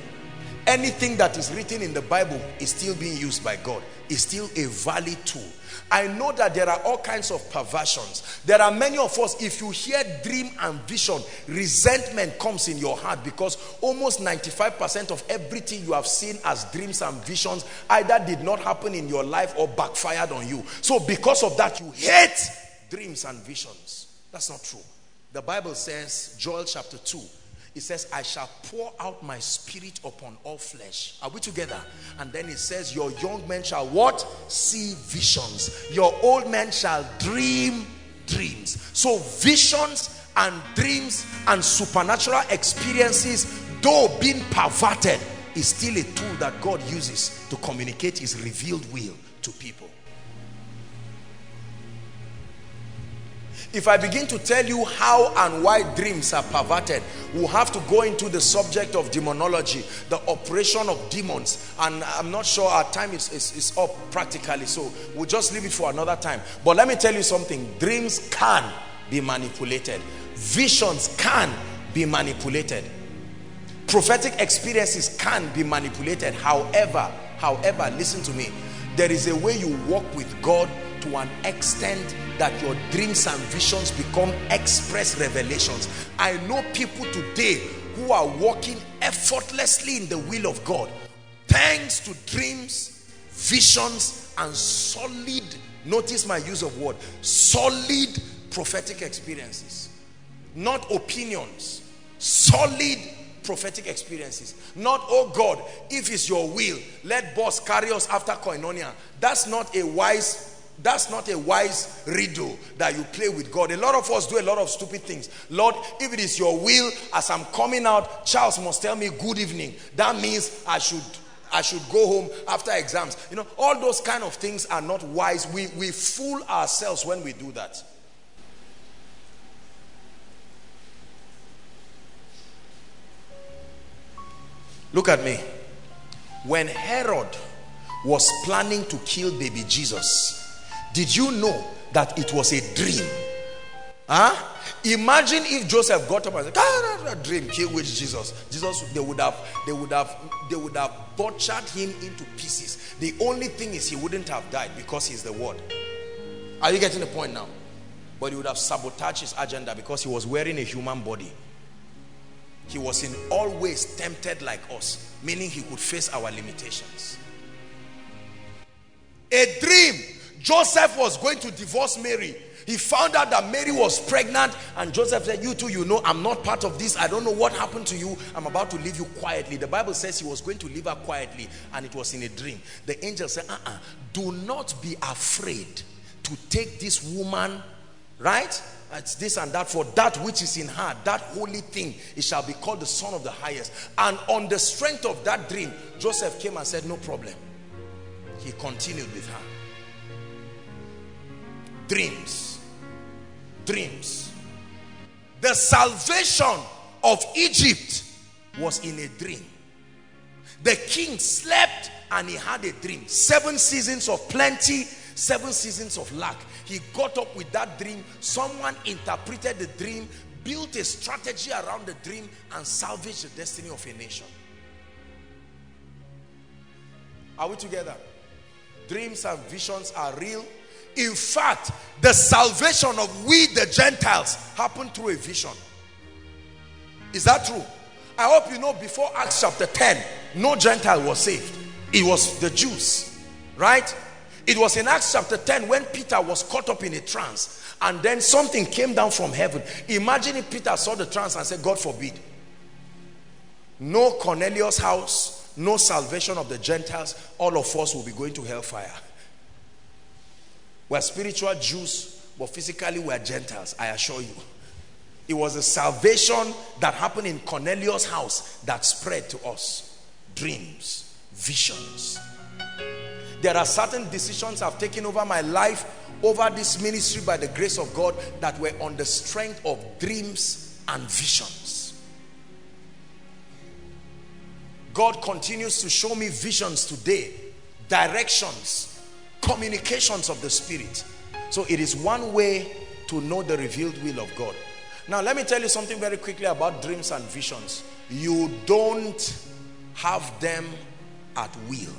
Anything that is written in the Bible is still being used by God. Is still a valid tool. I know that there are all kinds of perversions. There are many of us, if you hear dream and vision, resentment comes in your heart because almost 95% of everything you have seen as dreams and visions either did not happen in your life or backfired on you. So because of that, you hate dreams and visions. That's not true. The Bible says, Joel chapter 2, it says, I shall pour out my spirit upon all flesh. Are we together? And then it says, Your young men shall what? See visions. Your old men shall dream dreams. So, visions and dreams and supernatural experiences, though being perverted, is still a tool that God uses to communicate his revealed will to people. If I begin to tell you how and why dreams are perverted, we'll have to go into the subject of demonology, the operation of demons. And I'm not sure our time is, is, is up practically, so we'll just leave it for another time. But let me tell you something, dreams can be manipulated. Visions can be manipulated. Prophetic experiences can be manipulated. However, however, listen to me. There is a way you walk with God to an extent that your dreams and visions become express revelations. I know people today who are walking effortlessly in the will of God thanks to dreams, visions, and solid, notice my use of word, solid prophetic experiences. Not opinions, solid prophetic experiences. Not, oh God, if it's your will, let boss carry us after koinonia. That's not a wise that's not a wise riddle that you play with God. A lot of us do a lot of stupid things. Lord, if it is your will, as I'm coming out, Charles must tell me good evening. That means I should I should go home after exams. You know, all those kind of things are not wise. We, we fool ourselves when we do that. Look at me. When Herod was planning to kill baby Jesus, did you know that it was a dream? Huh? Imagine if Joseph got up and said, ah, dream, kill which Jesus. Jesus, they would have, they would have, they would have butchered him into pieces. The only thing is he wouldn't have died because he's the word. Are you getting the point now? But he would have sabotaged his agenda because he was wearing a human body. He was in all ways tempted like us, meaning he could face our limitations. A dream Joseph was going to divorce Mary. He found out that Mary was pregnant and Joseph said, you too, you know, I'm not part of this. I don't know what happened to you. I'm about to leave you quietly. The Bible says he was going to leave her quietly and it was in a dream. The angel said, uh-uh, do not be afraid to take this woman, right? It's this and that for that which is in her, that holy thing, it shall be called the son of the highest. And on the strength of that dream, Joseph came and said, no problem. He continued with her. Dreams. Dreams. The salvation of Egypt was in a dream. The king slept and he had a dream. Seven seasons of plenty, seven seasons of lack. He got up with that dream. Someone interpreted the dream, built a strategy around the dream and salvaged the destiny of a nation. Are we together? Dreams and visions are real in fact, the salvation of we the Gentiles happened through a vision. Is that true? I hope you know before Acts chapter 10, no Gentile was saved. It was the Jews, right? It was in Acts chapter 10 when Peter was caught up in a trance and then something came down from heaven. Imagine if Peter saw the trance and said, God forbid. No Cornelius house, no salvation of the Gentiles. All of us will be going to hellfire. We're spiritual Jews, but physically we're Gentiles, I assure you. It was a salvation that happened in Cornelius' house that spread to us. Dreams, visions. There are certain decisions I've taken over my life, over this ministry by the grace of God that were on the strength of dreams and visions. God continues to show me visions today, directions, communications of the spirit so it is one way to know the revealed will of God Now, let me tell you something very quickly about dreams and visions. You don't have them at will.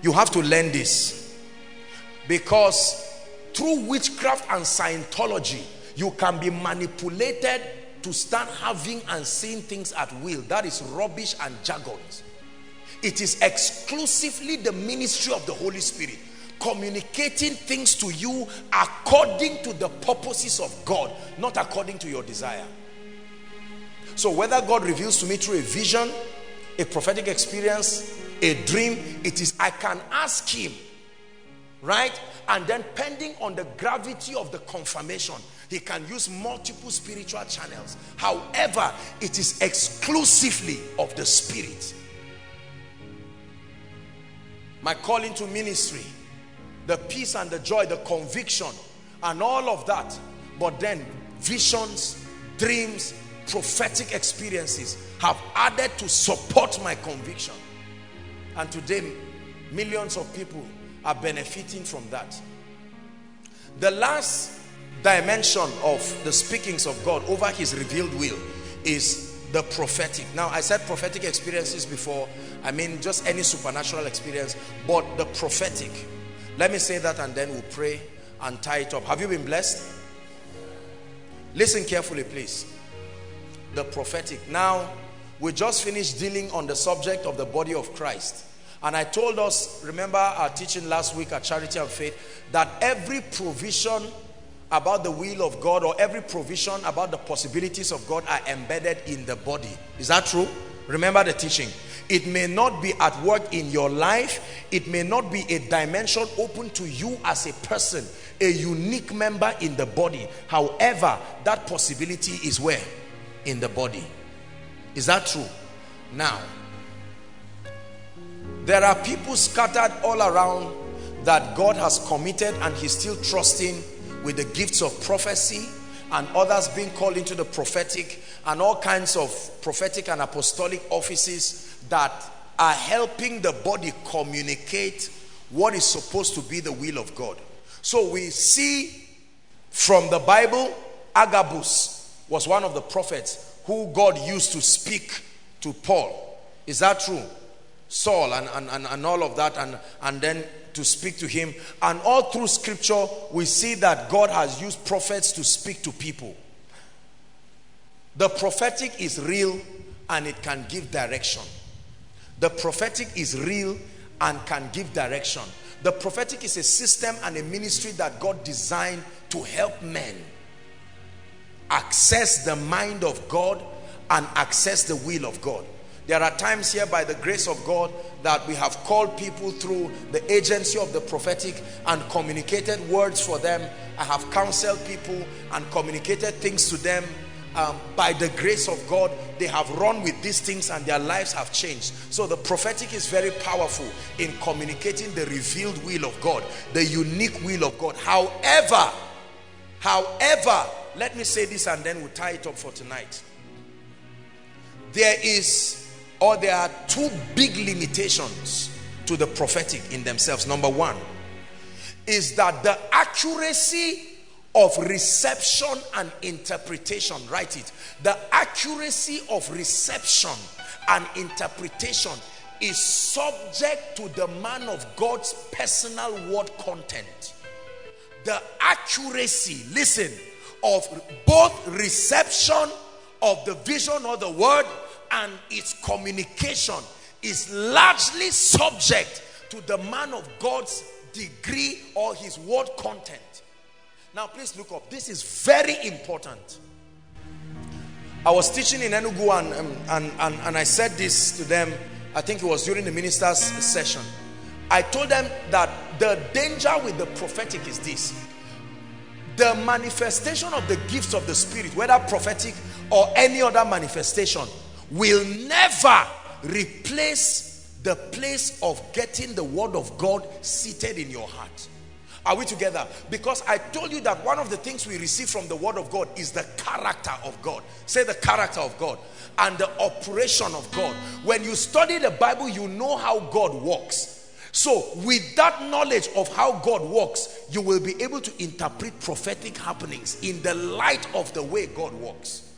You have to learn this. Because through witchcraft and Scientology, you can be manipulated to start having and seeing things at will. That is rubbish and jargons. It is exclusively the ministry of the Holy Spirit communicating things to you according to the purposes of God, not according to your desire. So whether God reveals to me through a vision, a prophetic experience, a dream, it is I can ask him, right? And then pending on the gravity of the confirmation, he can use multiple spiritual channels. However, it is exclusively of the spirit. My calling to ministry, the peace and the joy, the conviction, and all of that. But then visions, dreams, prophetic experiences have added to support my conviction. And today, millions of people are benefiting from that. The last dimension of the speakings of God over his revealed will is the prophetic. Now, I said prophetic experiences before. I mean, just any supernatural experience, but the prophetic. Let me say that and then we'll pray and tie it up. Have you been blessed? Listen carefully, please. The prophetic. Now, we just finished dealing on the subject of the body of Christ. And I told us, remember our teaching last week at Charity and Faith, that every provision about the will of God or every provision about the possibilities of God are embedded in the body. Is that true? Remember the teaching. It may not be at work in your life. It may not be a dimension open to you as a person, a unique member in the body. However, that possibility is where? In the body. Is that true? Now, there are people scattered all around that God has committed and he's still trusting with the gifts of prophecy and others being called into the prophetic and all kinds of prophetic and apostolic offices that are helping the body communicate what is supposed to be the will of God. So we see from the Bible, Agabus was one of the prophets who God used to speak to Paul. Is that true? Saul and, and, and, and all of that and, and then to speak to him. And all through scripture, we see that God has used prophets to speak to people. The prophetic is real and it can give direction. The prophetic is real and can give direction. The prophetic is a system and a ministry that God designed to help men access the mind of God and access the will of God. There are times here by the grace of God that we have called people through the agency of the prophetic and communicated words for them. I have counseled people and communicated things to them. Um, by the grace of God, they have run with these things and their lives have changed. So the prophetic is very powerful in communicating the revealed will of God, the unique will of God. However, however, let me say this and then we'll tie it up for tonight. There is or there are two big limitations to the prophetic in themselves. Number one is that the accuracy of reception and interpretation, write it. The accuracy of reception and interpretation is subject to the man of God's personal word content. The accuracy, listen, of both reception of the vision or the word and its communication is largely subject to the man of God's degree or his word content. Now, please look up. This is very important. I was teaching in Enugu and, um, and, and, and I said this to them, I think it was during the minister's session. I told them that the danger with the prophetic is this. The manifestation of the gifts of the Spirit, whether prophetic or any other manifestation, will never replace the place of getting the word of God seated in your heart. Are we together? Because I told you that one of the things we receive from the word of God is the character of God. Say the character of God and the operation of God. When you study the Bible, you know how God works. So, with that knowledge of how God works, you will be able to interpret prophetic happenings in the light of the way God works.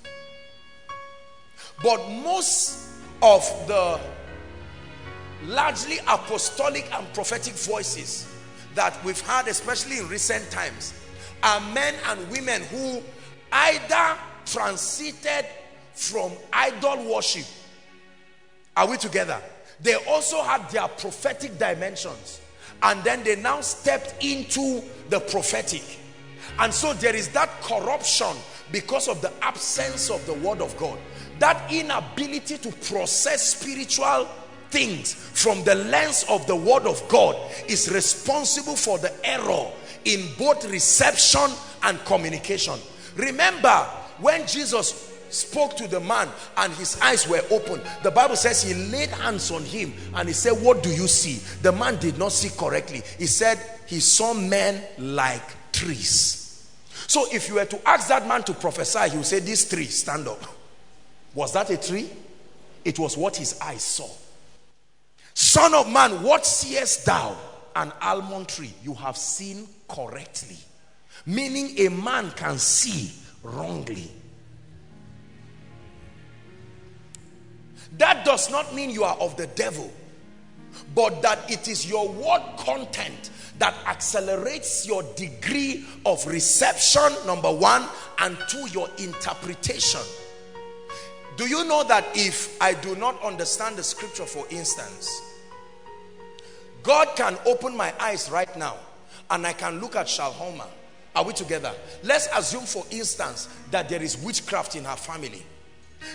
But most of the largely apostolic and prophetic voices that we've had, especially in recent times, are men and women who either transited from idol worship. Are we together? They also had their prophetic dimensions. And then they now stepped into the prophetic. And so there is that corruption because of the absence of the word of God. That inability to process spiritual things from the lens of the word of God is responsible for the error in both reception and communication. Remember when Jesus spoke to the man and his eyes were open. The Bible says he laid hands on him and he said, what do you see? The man did not see correctly. He said he saw men like trees. So if you were to ask that man to prophesy, he would say, this tree, stand up. Was that a tree? It was what his eyes saw. Son of man, what seest thou? An almond tree. You have seen correctly. Meaning a man can see wrongly. That does not mean you are of the devil, but that it is your word content that accelerates your degree of reception, number one, and two, your interpretation. Do you know that if I do not understand the scripture, for instance, God can open my eyes right now and I can look at Shalhoma. Are we together? Let's assume, for instance, that there is witchcraft in her family.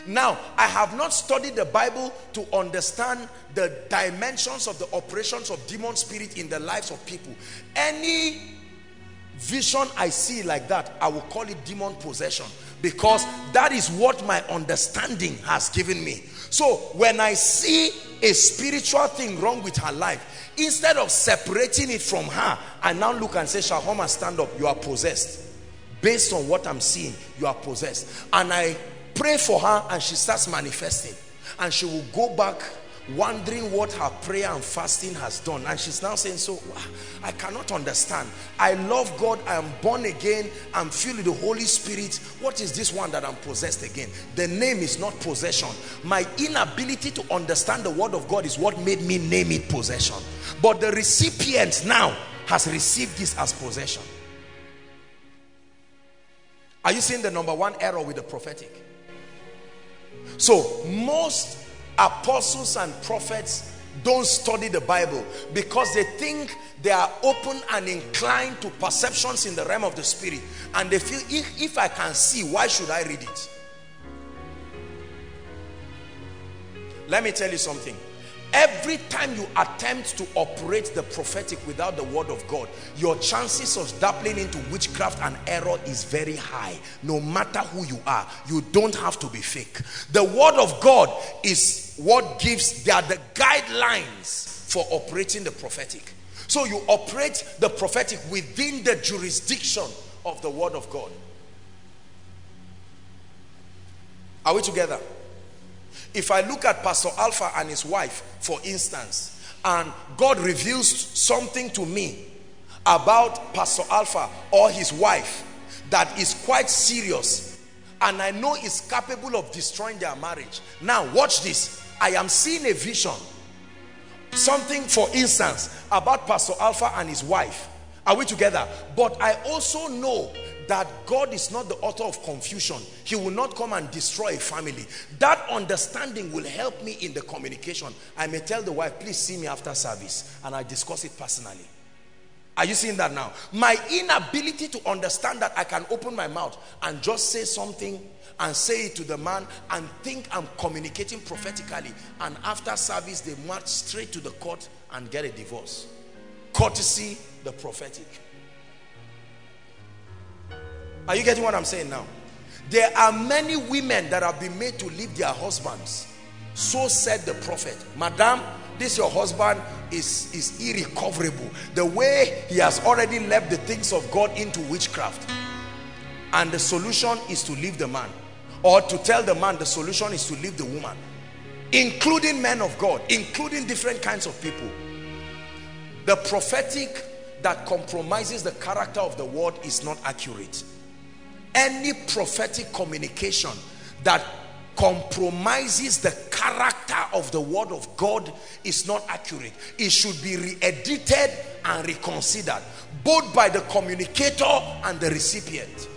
Now, I have not studied the Bible to understand the dimensions of the operations of demon spirit in the lives of people. Any vision I see like that, I will call it demon possession because that is what my understanding has given me. So when I see a spiritual thing wrong with her life, instead of separating it from her, I now look and say, Shahoma, stand up. You are possessed. Based on what I'm seeing, you are possessed. And I pray for her and she starts manifesting. And she will go back wondering what her prayer and fasting has done. And she's now saying so ah, I cannot understand. I love God. I am born again. I'm filled with the Holy Spirit. What is this one that I'm possessed again? The name is not possession. My inability to understand the word of God is what made me name it possession. But the recipient now has received this as possession. Are you seeing the number one error with the prophetic? So most apostles and prophets don't study the Bible because they think they are open and inclined to perceptions in the realm of the spirit and they feel if, if I can see why should I read it let me tell you something Every time you attempt to operate the prophetic without the word of God, your chances of dabbling into witchcraft and error is very high. No matter who you are, you don't have to be fake. The word of God is what gives, they are the guidelines for operating the prophetic. So you operate the prophetic within the jurisdiction of the word of God. Are we together? If I look at Pastor Alpha and his wife, for instance, and God reveals something to me about Pastor Alpha or his wife that is quite serious and I know is capable of destroying their marriage. Now watch this. I am seeing a vision. Something for instance about Pastor Alpha and his wife. Are we together? But I also know that God is not the author of confusion. He will not come and destroy a family. That understanding will help me in the communication. I may tell the wife, please see me after service. And I discuss it personally. Are you seeing that now? My inability to understand that I can open my mouth and just say something and say it to the man and think I'm communicating prophetically. And after service, they march straight to the court and get a divorce. Courtesy, the prophetic. Are you getting what I'm saying now? There are many women that have been made to leave their husbands. So said the prophet. Madam, this your husband is, is irrecoverable. The way he has already left the things of God into witchcraft. And the solution is to leave the man. Or to tell the man the solution is to leave the woman. Including men of God. Including different kinds of people. The prophetic that compromises the character of the word is not accurate. Any prophetic communication that compromises the character of the word of God is not accurate. It should be re-edited and reconsidered, both by the communicator and the recipient.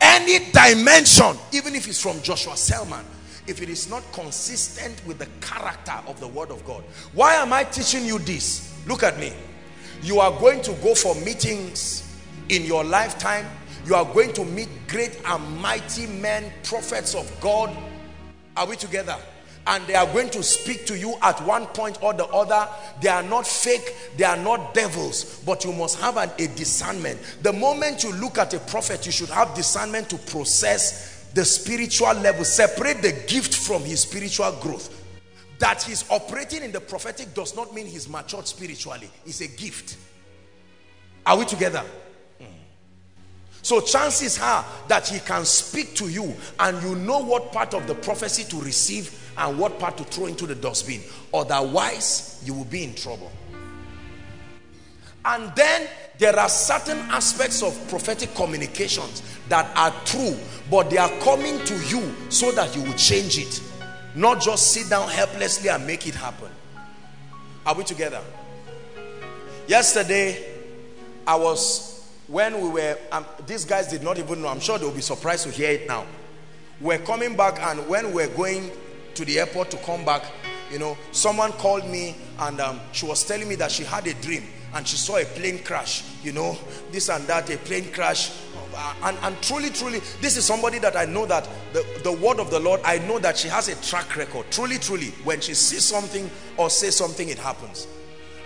Any dimension, even if it's from Joshua Selman, if it is not consistent with the character of the word of God. Why am I teaching you this? Look at me. You are going to go for meetings in your lifetime. You are going to meet great and mighty men, prophets of God. Are we together? And they are going to speak to you at one point or the other. They are not fake. They are not devils. But you must have an, a discernment. The moment you look at a prophet, you should have discernment to process the spiritual level. Separate the gift from his spiritual growth. That he's operating in the prophetic does not mean he's matured spiritually. It's a gift. Are we together? Hmm. So chances are that he can speak to you and you know what part of the prophecy to receive and what part to throw into the dustbin. Otherwise, you will be in trouble. And then there are certain aspects of prophetic communications that are true, but they are coming to you so that you will change it. Not just sit down helplessly and make it happen. Are we together? Yesterday, I was, when we were, um, these guys did not even know, I'm sure they'll be surprised to hear it now. We're coming back and when we're going to the airport to come back, you know, someone called me and um, she was telling me that she had a dream and she saw a plane crash, you know, this and that, a plane crash uh, and, and truly, truly, this is somebody that I know that the, the word of the Lord, I know that she has a track record. Truly, truly, when she sees something or says something, it happens.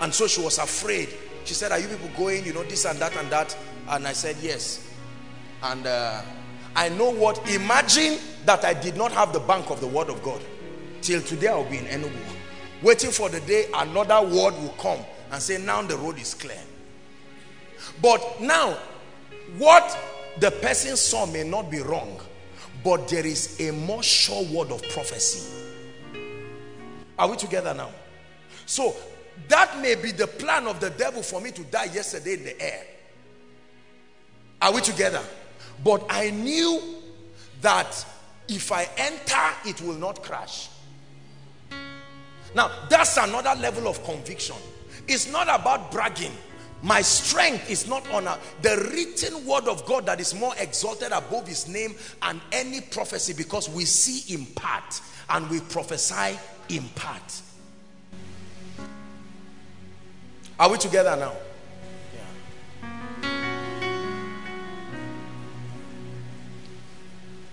And so she was afraid. She said, are you people going, you know, this and that and that? And I said, yes. And uh, I know what, imagine that I did not have the bank of the word of God. Till today I'll be in Enugu. Waiting for the day another word will come and say, now the road is clear. But now, what the person saw may not be wrong, but there is a more sure word of prophecy. Are we together now? So that may be the plan of the devil for me to die yesterday in the air. Are we together? But I knew that if I enter, it will not crash. Now, that's another level of conviction. It's not about bragging. My strength is not on a, the written word of God that is more exalted above his name and any prophecy because we see in part and we prophesy in part. Are we together now?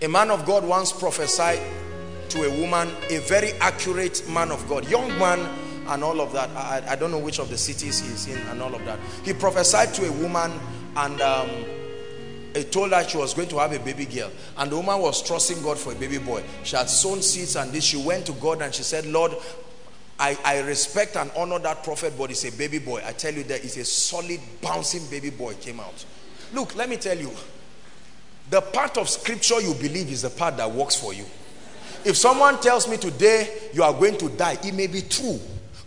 A man of God once prophesied to a woman, a very accurate man of God, young man and all of that. I, I don't know which of the cities he's in and all of that. He prophesied to a woman and um, he told her she was going to have a baby girl. And the woman was trusting God for a baby boy. She had sown seeds and this. She went to God and she said, Lord, I, I respect and honor that prophet, but it's a baby boy. I tell you that it's a solid, bouncing baby boy came out. Look, let me tell you. The part of scripture you believe is the part that works for you. If someone tells me today you are going to die, it may be true.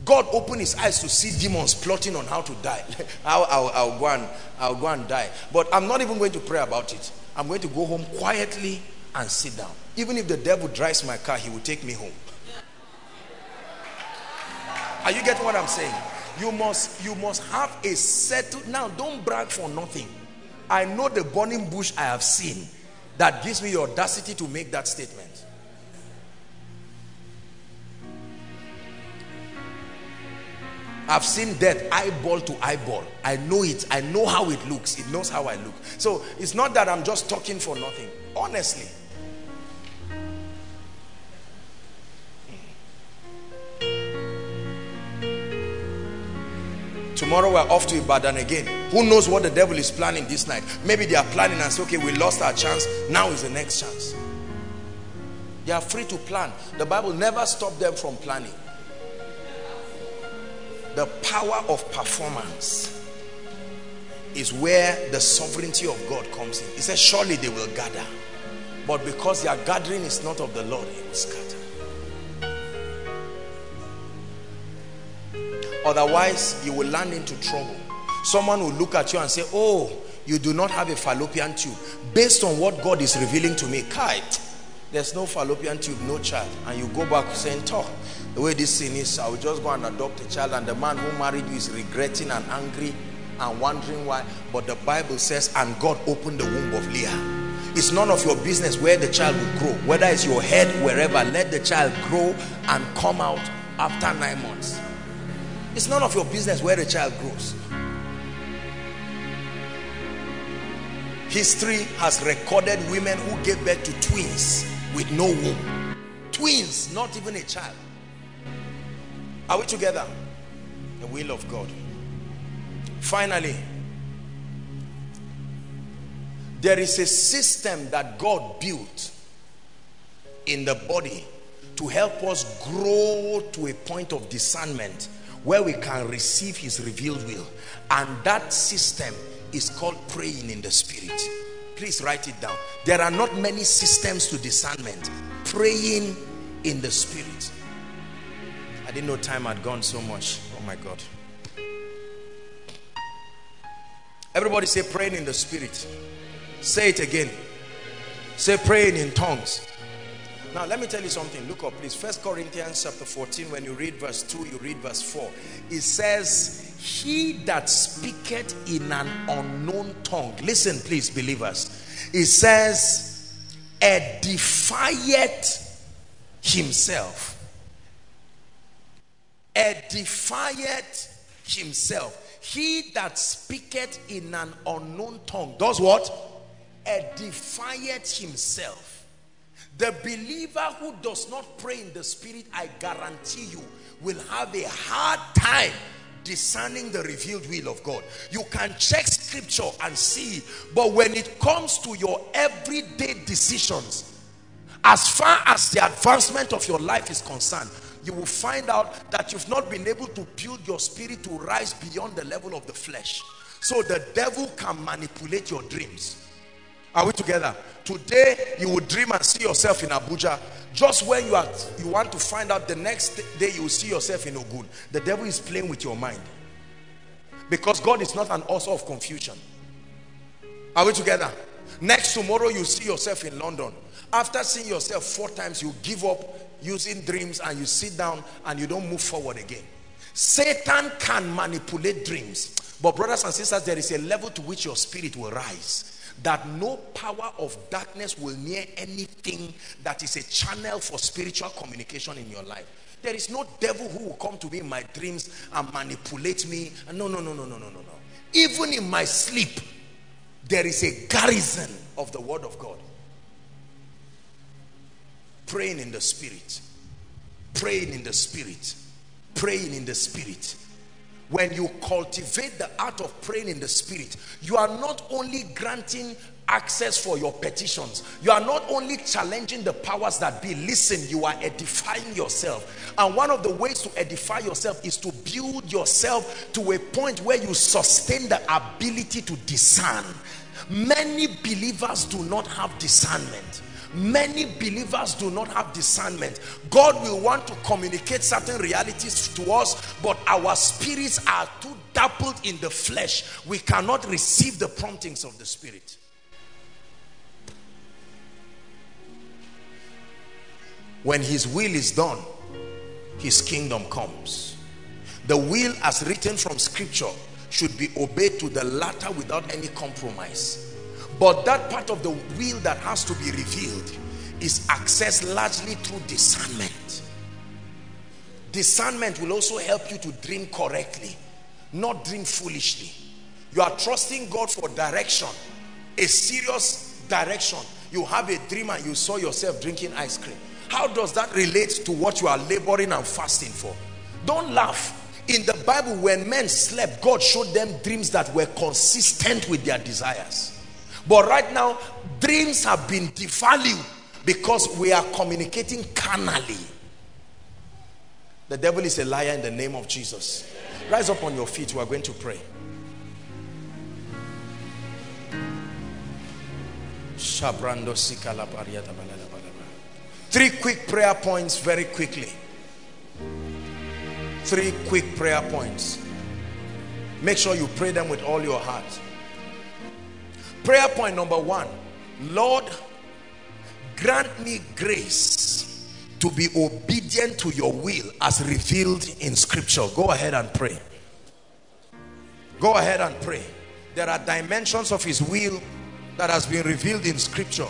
God opened his eyes to see demons plotting on how to die. I'll, I'll, I'll, go and, I'll go and die. But I'm not even going to pray about it. I'm going to go home quietly and sit down. Even if the devil drives my car, he will take me home. Are you getting what I'm saying? You must, you must have a settled... Now, don't brag for nothing. I know the burning bush I have seen that gives me the audacity to make that statement. I've seen death eyeball to eyeball. I know it. I know how it looks. It knows how I look. So it's not that I'm just talking for nothing. Honestly. Tomorrow we're off to Ibadan again. Who knows what the devil is planning this night? Maybe they are planning and say, okay, we lost our chance. Now is the next chance. They are free to plan. The Bible never stopped them from planning the power of performance is where the sovereignty of God comes in. He says, surely they will gather. But because their gathering is not of the Lord, it will scatter. Otherwise, you will land into trouble. Someone will look at you and say, oh, you do not have a fallopian tube. Based on what God is revealing to me, Kai, there's no fallopian tube, no child. And you go back saying, talk, the way this sin is, I will just go and adopt a child. And the man who married you is regretting and angry and wondering why. But the Bible says, and God opened the womb of Leah. It's none of your business where the child will grow. Whether it's your head, wherever, let the child grow and come out after nine months. It's none of your business where the child grows. History has recorded women who gave birth to twins with no womb. Twins, not even a child. Are we together? The will of God. Finally, there is a system that God built in the body to help us grow to a point of discernment where we can receive his revealed will. And that system is called praying in the spirit. Please write it down. There are not many systems to discernment. Praying in the spirit I didn't know time had gone so much oh my god everybody say praying in the spirit say it again say praying in tongues now, let me tell you something. Look up, please. First Corinthians chapter 14, when you read verse 2, you read verse 4. It says, He that speaketh in an unknown tongue. Listen, please, believers. It says, edifieth himself. Edifieth himself. He that speaketh in an unknown tongue does what? Edifieth himself. The believer who does not pray in the spirit, I guarantee you, will have a hard time discerning the revealed will of God. You can check scripture and see, but when it comes to your everyday decisions, as far as the advancement of your life is concerned, you will find out that you've not been able to build your spirit to rise beyond the level of the flesh. So the devil can manipulate your dreams. Are we together? Today, you will dream and see yourself in Abuja. Just when you are, you want to find out the next day, you will see yourself in Ogun. The devil is playing with your mind. Because God is not an author of confusion. Are we together? Next tomorrow, you see yourself in London. After seeing yourself four times, you give up using dreams and you sit down and you don't move forward again. Satan can manipulate dreams. But brothers and sisters, there is a level to which your spirit will rise that no power of darkness will near anything that is a channel for spiritual communication in your life. There is no devil who will come to me in my dreams and manipulate me. No, no, no, no, no, no, no. Even in my sleep, there is a garrison of the word of God. Praying in the spirit. Praying in the spirit. Praying in the spirit when you cultivate the art of praying in the spirit, you are not only granting access for your petitions. You are not only challenging the powers that be. Listen, you are edifying yourself. And one of the ways to edify yourself is to build yourself to a point where you sustain the ability to discern. Many believers do not have discernment many believers do not have discernment. God will want to communicate certain realities to us but our spirits are too dappled in the flesh. We cannot receive the promptings of the spirit. When his will is done his kingdom comes. The will as written from scripture should be obeyed to the latter without any compromise but that part of the will that has to be revealed is accessed largely through discernment. Discernment will also help you to dream correctly, not dream foolishly. You are trusting God for direction, a serious direction. You have a dream and you saw yourself drinking ice cream. How does that relate to what you are laboring and fasting for? Don't laugh. In the Bible, when men slept, God showed them dreams that were consistent with their desires. But right now, dreams have been devalued because we are communicating carnally. The devil is a liar in the name of Jesus. Rise up on your feet. We are going to pray. Three quick prayer points very quickly. three quick prayer points. Make sure you pray them with all your heart. Prayer point number one Lord, grant me grace to be obedient to your will as revealed in scripture. Go ahead and pray. Go ahead and pray. There are dimensions of his will that has been revealed in scripture.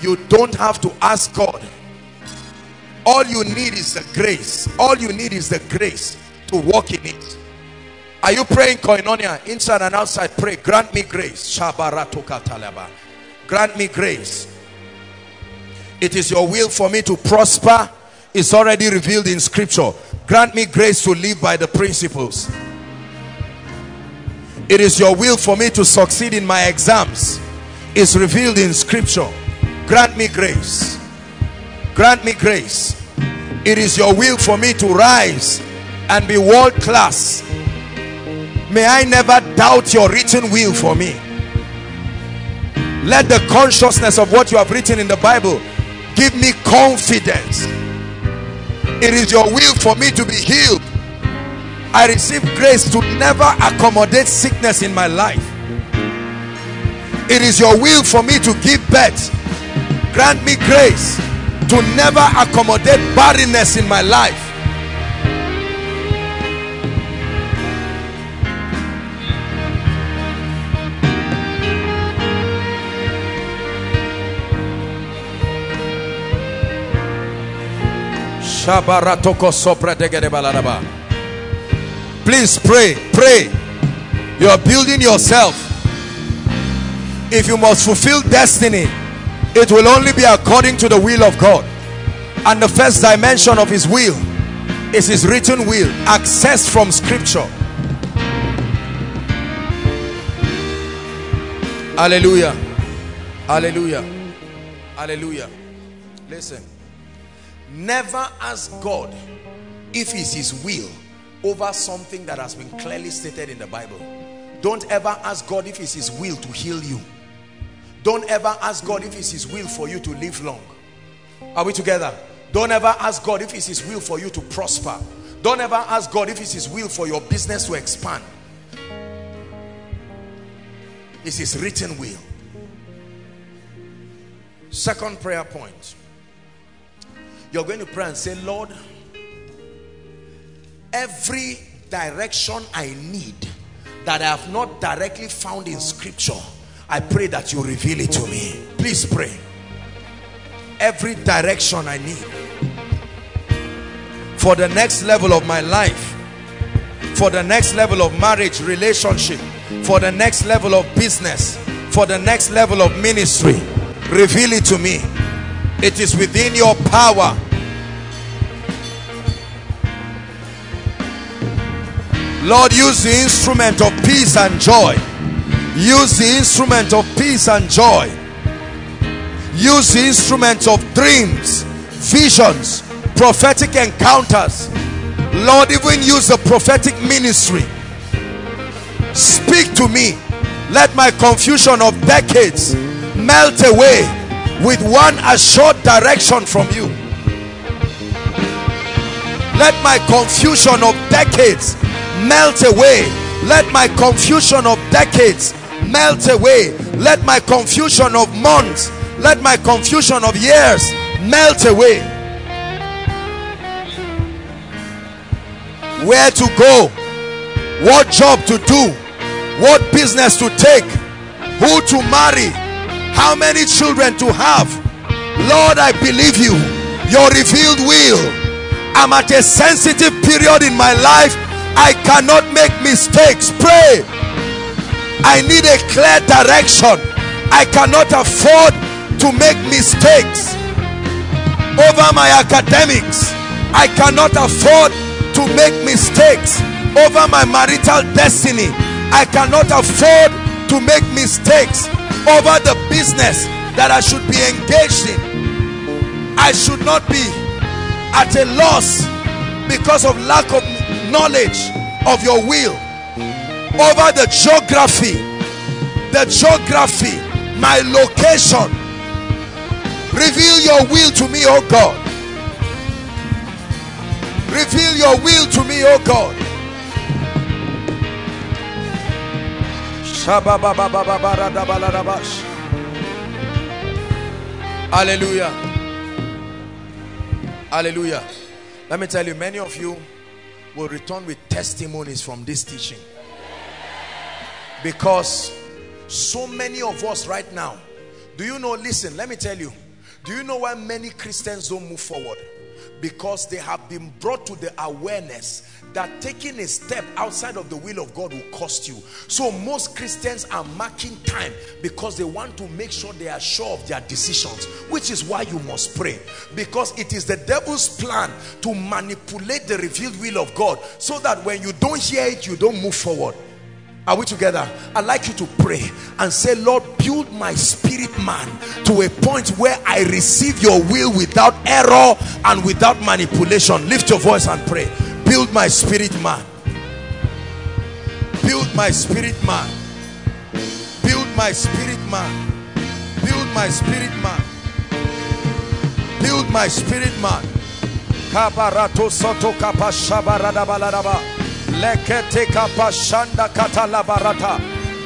You don't have to ask God. All you need is the grace. All you need is the grace to walk in it. Are you praying koinonia inside and outside? Pray. Grant me grace. Grant me grace. It is your will for me to prosper. It's already revealed in scripture. Grant me grace to live by the principles. It is your will for me to succeed in my exams. It's revealed in scripture. Grant me grace. Grant me grace. It is your will for me to rise and be world class May I never doubt your written will for me. Let the consciousness of what you have written in the Bible give me confidence. It is your will for me to be healed. I receive grace to never accommodate sickness in my life. It is your will for me to give birth. Grant me grace to never accommodate barrenness in my life. Please pray, pray. You are building yourself. If you must fulfill destiny, it will only be according to the will of God. And the first dimension of his will is his written will, access from scripture. Hallelujah. Hallelujah. Hallelujah. Listen. Never ask God if it's his will over something that has been clearly stated in the Bible. Don't ever ask God if it's his will to heal you. Don't ever ask God if it's his will for you to live long. Are we together? Don't ever ask God if it's his will for you to prosper. Don't ever ask God if it's his will for your business to expand. It's his written will. Second prayer point. You're going to pray and say, Lord, every direction I need that I have not directly found in scripture, I pray that you reveal it to me. Please pray. Every direction I need for the next level of my life, for the next level of marriage, relationship, for the next level of business, for the next level of ministry, reveal it to me it is within your power. Lord, use the instrument of peace and joy. Use the instrument of peace and joy. Use the instrument of dreams, visions, prophetic encounters. Lord, even use the prophetic ministry. Speak to me. Let my confusion of decades melt away with one assured direction from you. Let my confusion of decades melt away. Let my confusion of decades melt away. Let my confusion of months let my confusion of years melt away. Where to go? What job to do? What business to take? Who to marry how many children to have? Lord i believe you. Your revealed will. I'm at a sensitive period in my life. I cannot make mistakes. Pray. I need a clear direction. I cannot afford to make mistakes over my academics. I cannot afford to make mistakes over my marital destiny. I cannot afford to make mistakes over the business that I should be engaged in. I should not be at a loss because of lack of knowledge of your will over the geography the geography my location reveal your will to me oh God Reveal your will to me, oh God. Hallelujah. Hallelujah. Let me tell you, many of you will return with testimonies from this teaching. Because so many of us right now, do you know, listen, let me tell you, do you know why many Christians don't move forward? Because they have been brought to the awareness that taking a step outside of the will of God will cost you. So most Christians are marking time because they want to make sure they are sure of their decisions, which is why you must pray. Because it is the devil's plan to manipulate the revealed will of God so that when you don't hear it, you don't move forward. Are we together? I'd like you to pray and say, Lord, build my spirit man to a point where I receive your will without error and without manipulation. Lift your voice and pray. Build my spirit man. Build my spirit man. Build my spirit man. Build my spirit man. Build my spirit man. Kabarato soto kapashabarada baladaba.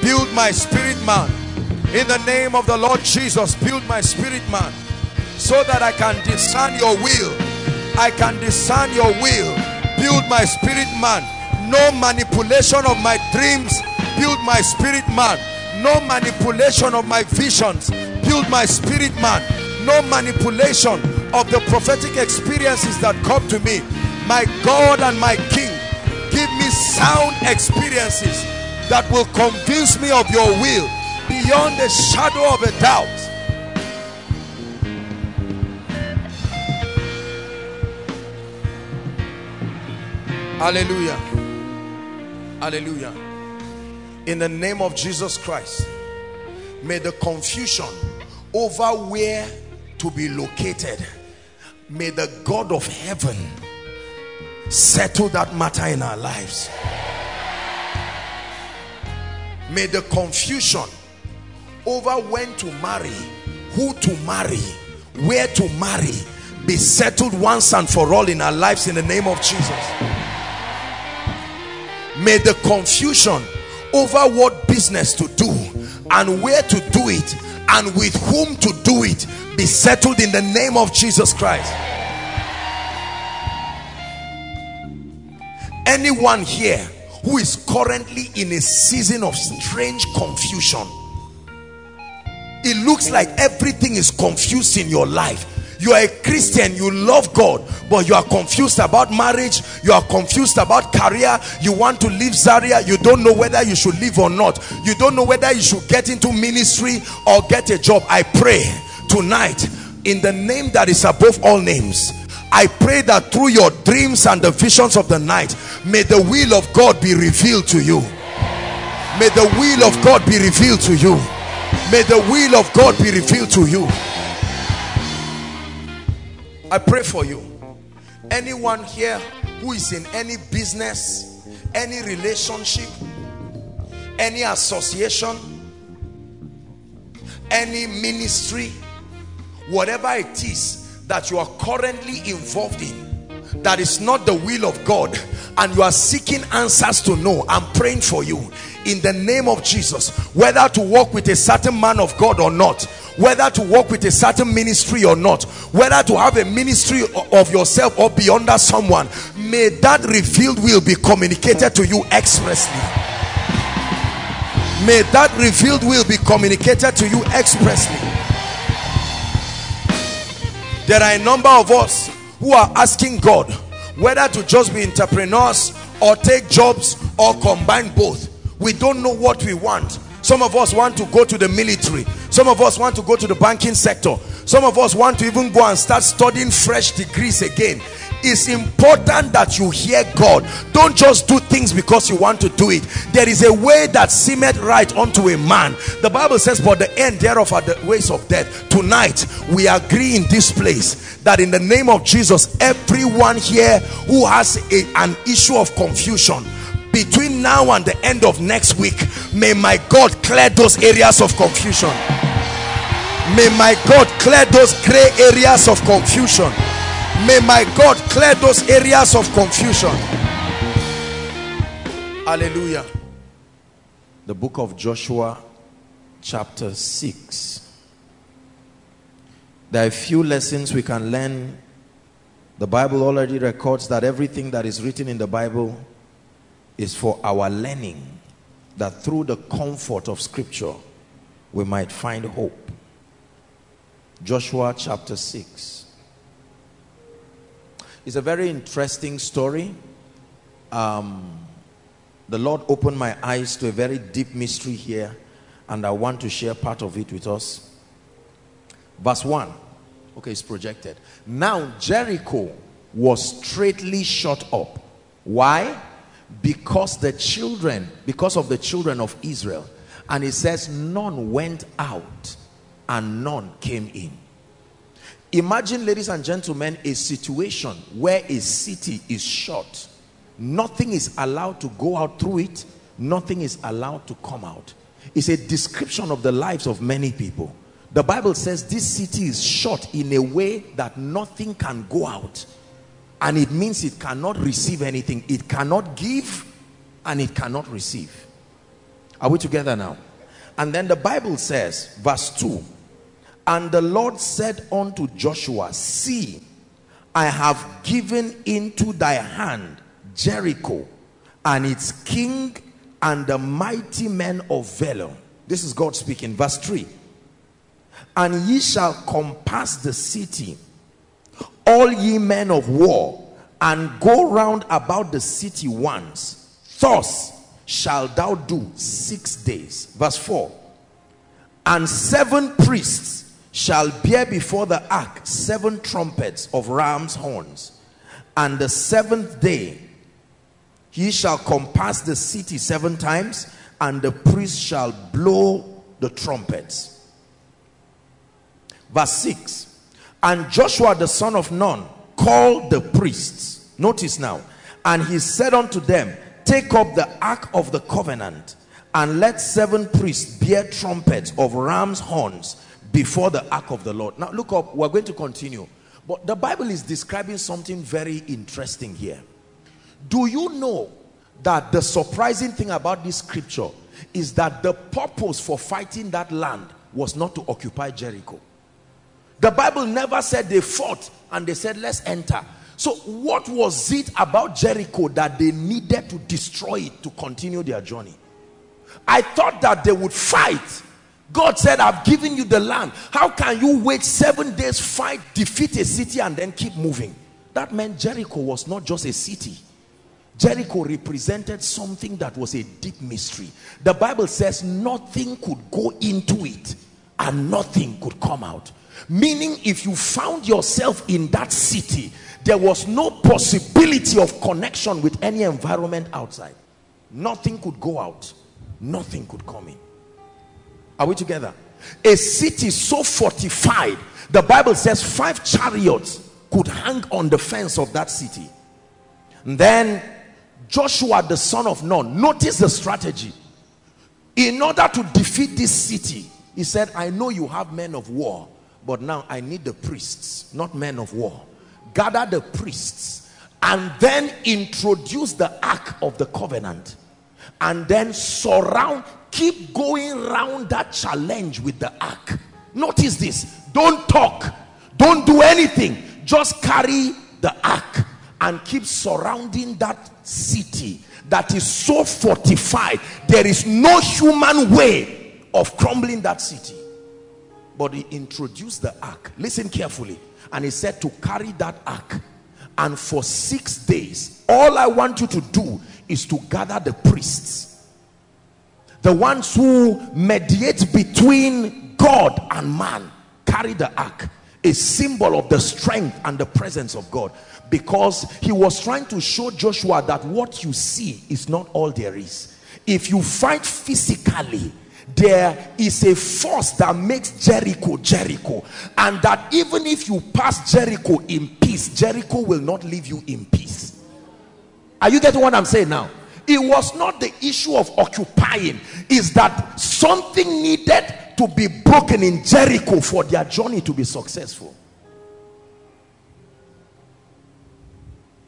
Build my spirit man. In the name of the Lord Jesus, build my spirit man. So that I can discern your will. I can discern your will. Build my spirit man. No manipulation of my dreams. Build my spirit man. No manipulation of my visions. Build my spirit man. No manipulation of the prophetic experiences that come to me. My God and my King give me sound experiences that will convince me of your will beyond the shadow of a doubt. Hallelujah. Hallelujah. In the name of Jesus Christ, may the confusion over where to be located, may the God of heaven settle that matter in our lives may the confusion over when to marry who to marry where to marry be settled once and for all in our lives in the name of Jesus may the confusion over what business to do and where to do it and with whom to do it be settled in the name of Jesus Christ. Anyone here who is currently in a season of strange confusion it looks like everything is confused in your life you are a Christian you love God but you are confused about marriage you are confused about career you want to leave Zaria you don't know whether you should leave or not you don't know whether you should get into ministry or get a job I pray tonight in the name that is above all names I pray that through your dreams and the visions of the night, may the will of God be revealed to you. May the will of God be revealed to you. May the will of God be revealed to you. I pray for you. Anyone here who is in any business, any relationship, any association, any ministry, whatever it is that you are currently involved in that is not the will of God and you are seeking answers to know I'm praying for you in the name of Jesus whether to work with a certain man of God or not whether to work with a certain ministry or not whether to have a ministry of yourself or be under someone may that revealed will be communicated to you expressly. May that revealed will be communicated to you expressly. There are a number of us who are asking God whether to just be entrepreneurs or take jobs or combine both we don't know what we want. Some of us want to go to the military. Some of us want to go to the banking sector. Some of us want to even go and start studying fresh degrees again. It's important that you hear God. Don't just do things because you want to do it. There is a way that seemeth right unto a man. The Bible says but the end thereof are the ways of death. Tonight we agree in this place that in the name of Jesus everyone here who has a, an issue of confusion between now and the end of next week may my God clear those areas of confusion may my God clear those gray areas of confusion May my God clear those areas of confusion. Hallelujah. The book of Joshua, chapter 6. There are a few lessons we can learn. The Bible already records that everything that is written in the Bible is for our learning, that through the comfort of Scripture, we might find hope. Joshua chapter 6. It's a very interesting story. Um, the Lord opened my eyes to a very deep mystery here, and I want to share part of it with us. Verse 1. Okay, it's projected. Now Jericho was straightly shut up. Why? Because the children, because of the children of Israel. And it says, none went out and none came in. Imagine, ladies and gentlemen, a situation where a city is shut. Nothing is allowed to go out through it. Nothing is allowed to come out. It's a description of the lives of many people. The Bible says this city is shut in a way that nothing can go out. And it means it cannot receive anything. It cannot give and it cannot receive. Are we together now? And then the Bible says, verse 2 And the Lord said unto Joshua, See, I have given into thy hand Jericho and its king and the mighty men of valor. This is God speaking. Verse 3 And ye shall compass the city, all ye men of war, and go round about the city once. Thus shalt thou do six days. Verse 4 And seven priests shall bear before the ark seven trumpets of ram's horns. And the seventh day he shall compass the city seven times, and the priest shall blow the trumpets. Verse 6 And Joshua the son of Nun called the priests. Notice now. And he said unto them, Take up the ark of the covenant, and let seven priests bear trumpets of ram's horns before the ark of the Lord. Now look up, we're going to continue. But the Bible is describing something very interesting here. Do you know that the surprising thing about this scripture is that the purpose for fighting that land was not to occupy Jericho. The Bible never said they fought and they said, let's enter. So what was it about Jericho that they needed to destroy it to continue their journey? I thought that they would fight. God said, I've given you the land. How can you wait seven days, fight, defeat a city and then keep moving? That meant Jericho was not just a city. Jericho represented something that was a deep mystery. The Bible says nothing could go into it and nothing could come out. Meaning if you found yourself in that city, there was no possibility of connection with any environment outside. Nothing could go out. Nothing could come in. Are we together? A city so fortified, the Bible says five chariots could hang on the fence of that city. And then Joshua the son of Nun, notice the strategy. In order to defeat this city, he said, I know you have men of war, but now I need the priests, not men of war. Gather the priests and then introduce the ark of the covenant and then surround, keep going round that challenge with the ark. Notice this, don't talk, don't do anything, just carry the ark and keep surrounding that city that is so fortified. There is no human way of crumbling that city but he introduced the ark. Listen carefully. And he said to carry that ark. And for six days all i want you to do is to gather the priests. The ones who mediate between god and man carry the ark. A symbol of the strength and the presence of god. Because he was trying to show Joshua that what you see is not all there is. If you fight physically, there is a force that makes Jericho Jericho and that even if you pass Jericho in peace, Jericho will not leave you in peace. Are you getting what I'm saying now? It was not the issue of occupying, is that something needed to be broken in Jericho for their journey to be successful.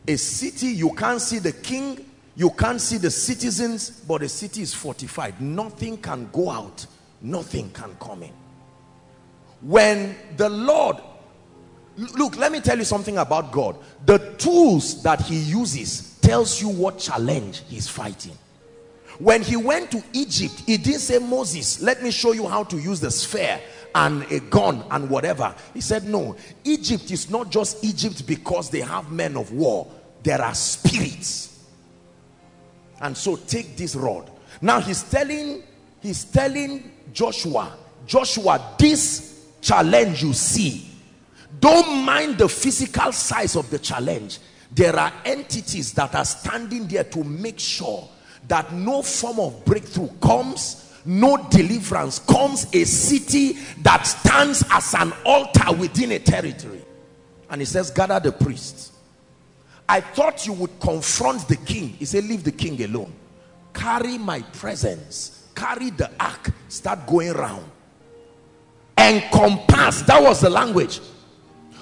A city, you can't see the king, you can't see the citizens, but the city is fortified. Nothing can go out, nothing can come in. When the Lord, look, let me tell you something about God. The tools that he uses tells you what challenge he's fighting. When he went to Egypt, he didn't say, Moses, let me show you how to use the sphere and a gun and whatever. He said, no, Egypt is not just Egypt because they have men of war. There are spirits. And so take this rod. Now he's telling, he's telling Joshua, Joshua, this challenge you see, don't mind the physical size of the challenge. There are entities that are standing there to make sure that no form of breakthrough comes no deliverance comes a city that stands as an altar within a territory and he says gather the priests i thought you would confront the king. He said leave the king alone. Carry my presence. Carry the ark. Start going around encompass. That was the language.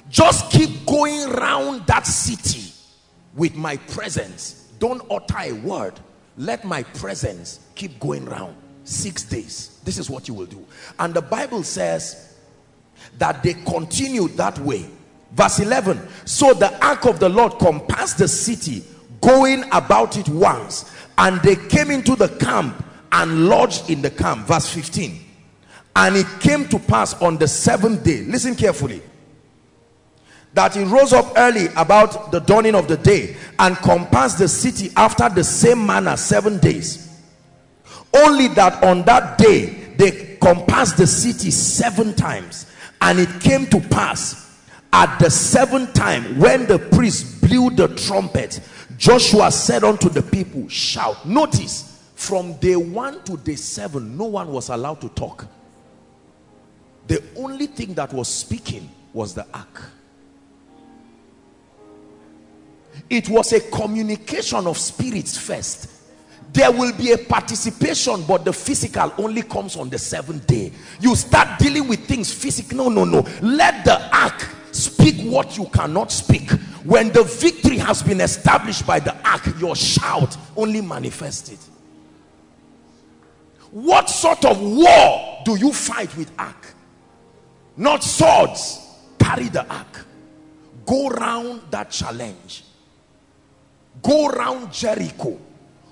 Just keep going around that city with my presence. Don't utter a word. Let my presence keep going around six days. This is what you will do. And the bible says that they continued that way verse 11 so the ark of the lord compassed the city going about it once and they came into the camp and lodged in the camp. Verse 15 and it came to pass on the seventh day listen carefully that he rose up early about the dawning of the day and compassed the city after the same manner seven days. Only that on that day they compassed the city seven times and it came to pass at the seventh time when the priest blew the trumpet joshua said unto the people shout notice from day one to day seven no one was allowed to talk. The only thing that was speaking was the ark. It was a communication of spirits first. There will be a participation but the physical only comes on the seventh day. You start dealing with things physical no no no. Let the ark speak what you cannot speak. When the victory has been established by the ark your shout only manifested what sort of war do you fight with ark? Not swords. Carry the ark. Go round that challenge. Go round Jericho.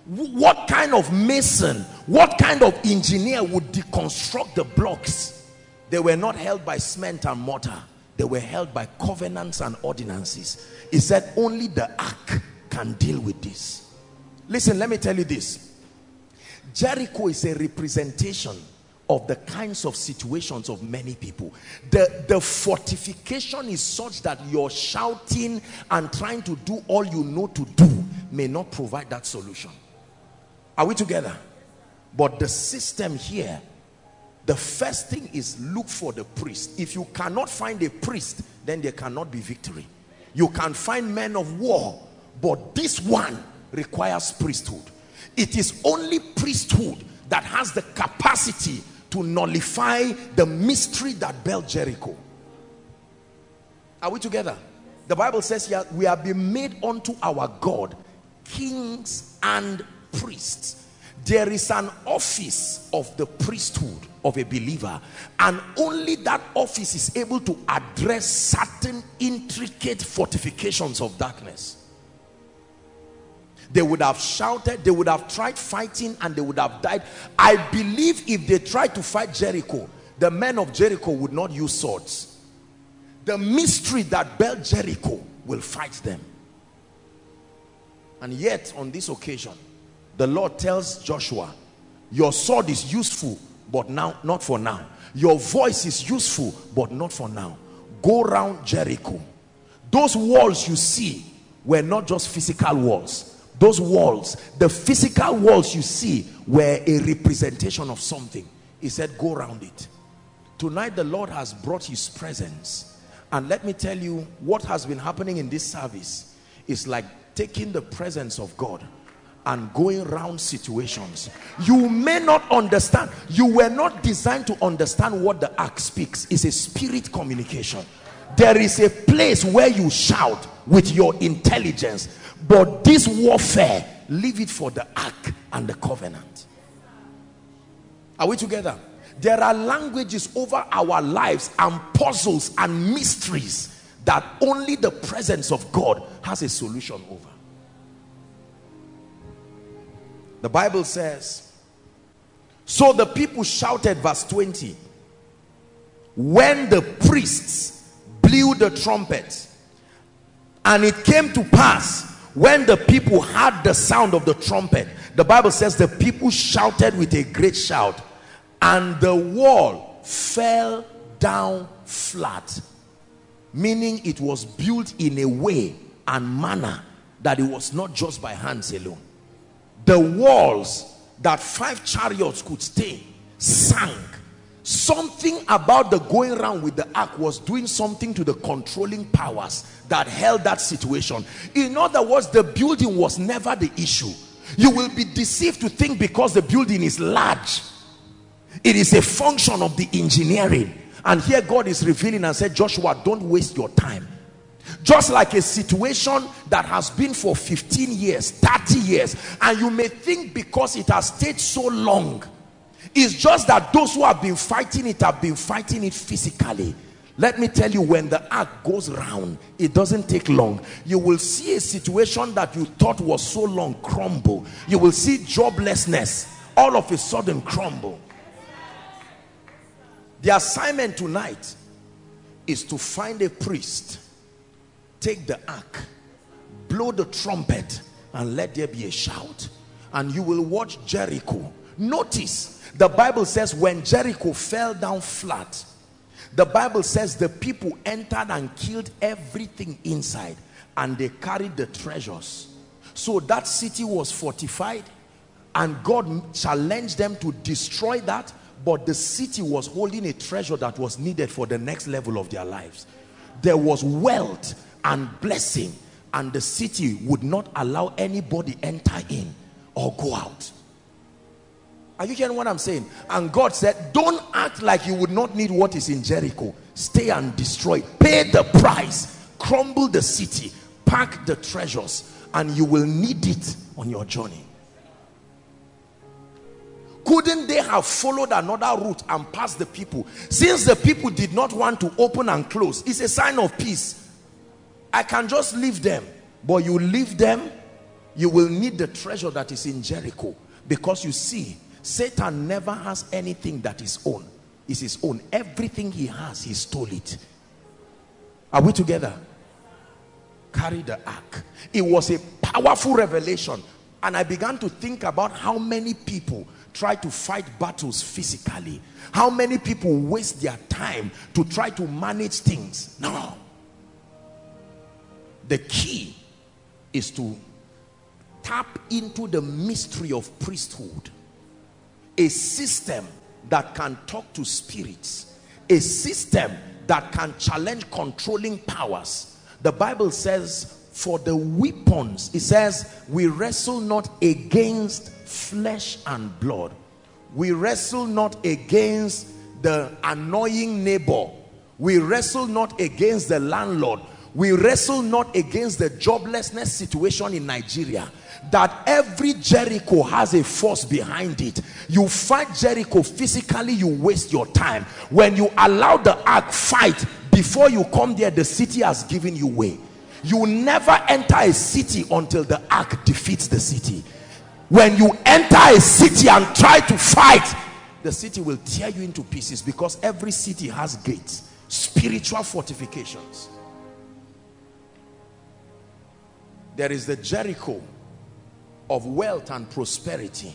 What kind of mason what kind of engineer would deconstruct the blocks? They were not held by cement and mortar they were held by covenants and ordinances. He said only the ark can deal with this. Listen let me tell you this. Jericho is a representation of the kinds of situations of many people. The the fortification is such that you're shouting and trying to do all you know to do may not provide that solution. Are we together? But the system here the first thing is look for the priest if you cannot find a priest then there cannot be victory you can find men of war but this one requires priesthood it is only priesthood that has the capacity to nullify the mystery that built Jericho. Are we together? The Bible says here, we have been made unto our God kings and priests. There is an office of the priesthood of a believer and only that office is able to address certain intricate fortifications of darkness. They would have shouted they would have tried fighting and they would have died. I believe if they tried to fight jericho the men of jericho would not use swords. The mystery that built jericho will fight them. And yet on this occasion the lord tells joshua your sword is useful but now not for now. Your voice is useful but not for now. Go round jericho. Those walls you see were not just physical walls. Those walls the physical walls you see were a representation of something. He said go around it. Tonight the lord has brought his presence. And let me tell you what has been happening in this service is like taking the presence of god and going around situations you may not understand you were not designed to understand what the ark speaks it's a spirit communication there is a place where you shout with your intelligence But this warfare, leave it for the ark and the covenant. Are we together? There are languages over our lives and puzzles and mysteries that only the presence of God has a solution over. The Bible says, so the people shouted, verse 20, when the priests blew the trumpets, and it came to pass when the people heard the sound of the trumpet, the Bible says the people shouted with a great shout, and the wall fell down flat meaning it was built in a way and manner that it was not just by hands alone the walls that five chariots could stay sank. Something about the going around with the ark was doing something to the controlling powers that held that situation. In other words the building was never the issue. You will be deceived to think because the building is large it is a function of the engineering. And here God is revealing and said, Joshua, don't waste your time. Just like a situation that has been for 15 years, 30 years, and you may think because it has stayed so long, it's just that those who have been fighting it have been fighting it physically. Let me tell you, when the ark goes round, it doesn't take long. You will see a situation that you thought was so long crumble. You will see joblessness all of a sudden crumble. The assignment tonight is to find a priest, take the ark, blow the trumpet, and let there be a shout. And you will watch Jericho. Notice the Bible says when Jericho fell down flat, the Bible says the people entered and killed everything inside and they carried the treasures. So that city was fortified and God challenged them to destroy that but the city was holding a treasure that was needed for the next level of their lives there was wealth and blessing and the city would not allow anybody enter in or go out. Are you hearing what i'm saying? And god said don't act like you would not need what is in jericho. Stay and destroy. Pay the price. Crumble the city. Pack the treasures and you will need it on your journey. Couldn't they have followed another route and passed the people? Since the people did not want to open and close it's a sign of peace i can just leave them but you leave them you will need the treasure that is in jericho because you see satan never has anything that is own. Is his own. Everything he has he stole it. Are we together? Carry the ark. It was a powerful revelation and i began to think about how many people try to fight battles physically. How many people waste their time to try to manage things? No the key is to tap into the mystery of priesthood. A system that can talk to spirits. A system that can challenge controlling powers. The bible says for the weapons it says we wrestle not against flesh and blood. We wrestle not against the annoying neighbor. We wrestle not against the landlord we wrestle not against the joblessness situation in Nigeria that every Jericho has a force behind it. You fight Jericho physically you waste your time. When you allow the ark fight before you come there the city has given you way. You never enter a city until the ark defeats the city. When you enter a city and try to fight the city will tear you into pieces because every city has gates spiritual fortifications there is the Jericho of wealth and prosperity.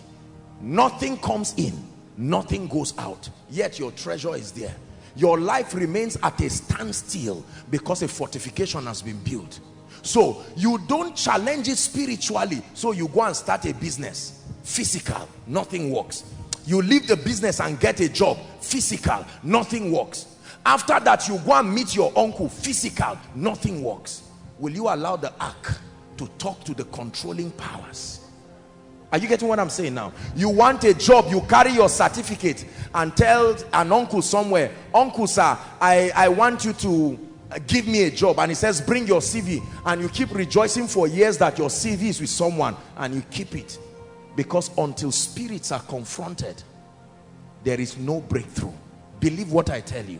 Nothing comes in nothing goes out yet your treasure is there. Your life remains at a standstill because a fortification has been built. So you don't challenge it spiritually. So you go and start a business physical nothing works. You leave the business and get a job physical nothing works. After that you go and meet your uncle physical nothing works. Will you allow the ark to talk to the controlling powers. Are you getting what I'm saying now? You want a job, you carry your certificate and tell an uncle somewhere, Uncle sir, I, I want you to give me a job. And he says bring your CV and you keep rejoicing for years that your CV is with someone and you keep it. Because until spirits are confronted there is no breakthrough. Believe what I tell you.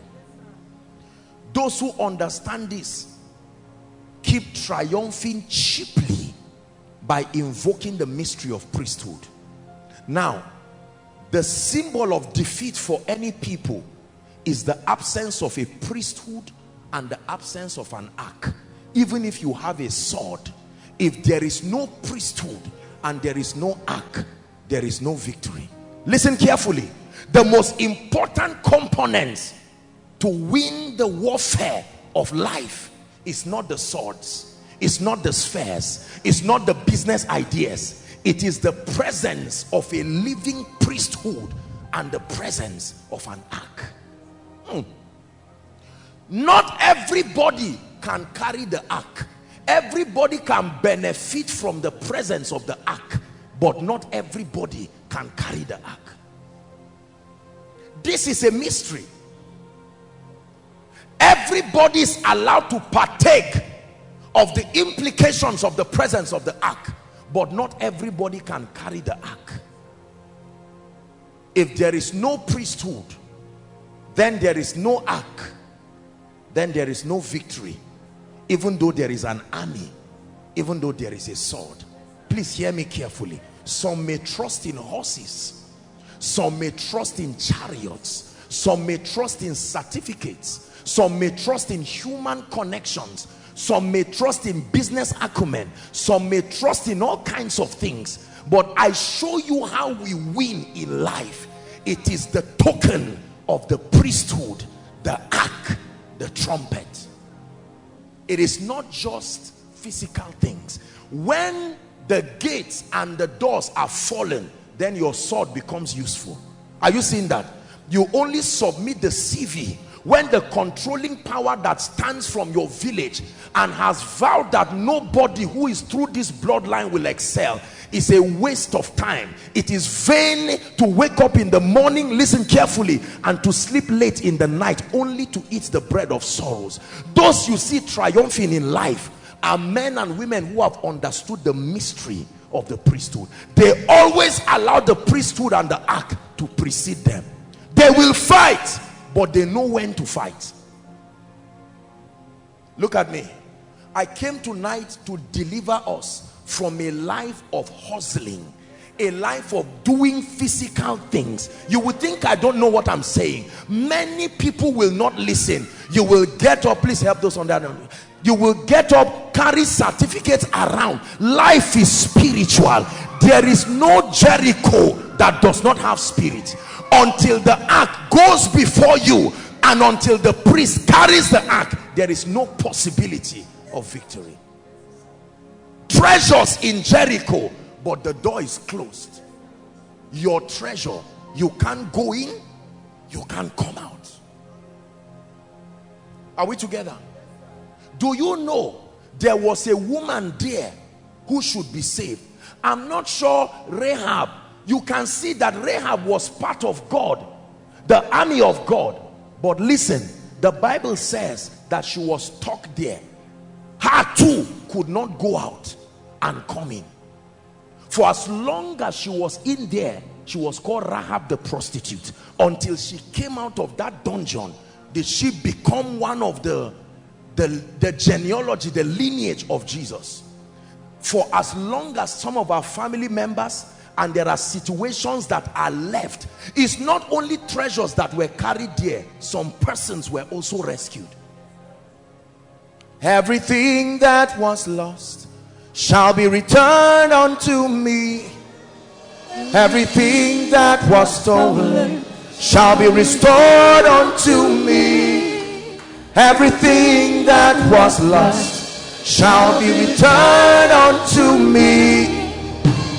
Those who understand this keep triumphing cheaply by invoking the mystery of priesthood. Now the symbol of defeat for any people is the absence of a priesthood and the absence of an ark. Even if you have a sword if there is no priesthood and there is no ark there is no victory. Listen carefully. The most important components to win the warfare of life is not the swords. It's not the spheres. It's not the business ideas. It is the presence of a living priesthood and the presence of an ark. Hmm. not everybody can carry the ark. Everybody can benefit from the presence of the ark but not everybody can carry the ark. This is a mystery everybody is allowed to partake of the implications of the presence of the ark but not everybody can carry the ark. If there is no priesthood then there is no ark then there is no victory even though there is an army even though there is a sword. Please hear me carefully. Some may trust in horses. Some may trust in chariots. Some may trust in certificates some may trust in human connections. Some may trust in business acumen. Some may trust in all kinds of things. But i show you how we win in life. It is the token of the priesthood the ark the trumpet. It is not just physical things. When the gates and the doors are fallen then your sword becomes useful. Are you seeing that? You only submit the cv when the controlling power that stands from your village and has vowed that nobody who is through this bloodline will excel is a waste of time. It is vain to wake up in the morning listen carefully and to sleep late in the night only to eat the bread of sorrows. Those you see triumphing in life are men and women who have understood the mystery of the priesthood. They always allow the priesthood and the ark to precede them. They will fight but they know when to fight. Look at me. I came tonight to deliver us from a life of hustling a life of doing physical things. You would think i don't know what i'm saying. Many people will not listen. You will get up please help those on that you will get up carry certificates around. Life is spiritual. There is no jericho that does not have spirit until the ark goes before you and until the priest carries the ark there is no possibility of victory. Treasures in Jericho but the door is closed. Your treasure you can't go in you can't come out. Are we together? Do you know there was a woman there who should be saved? I'm not sure rahab you can see that rahab was part of god the army of god. But listen the bible says that she was stuck there. Her too could not go out and come in. For as long as she was in there she was called rahab the prostitute. Until she came out of that dungeon did she become one of the the, the genealogy the lineage of jesus. For as long as some of our family members and there are situations that are left. It's not only treasures that were carried there. Some persons were also rescued. Everything that was lost shall be returned unto me. Everything that was stolen shall be restored unto me. Everything that was lost shall be returned unto me.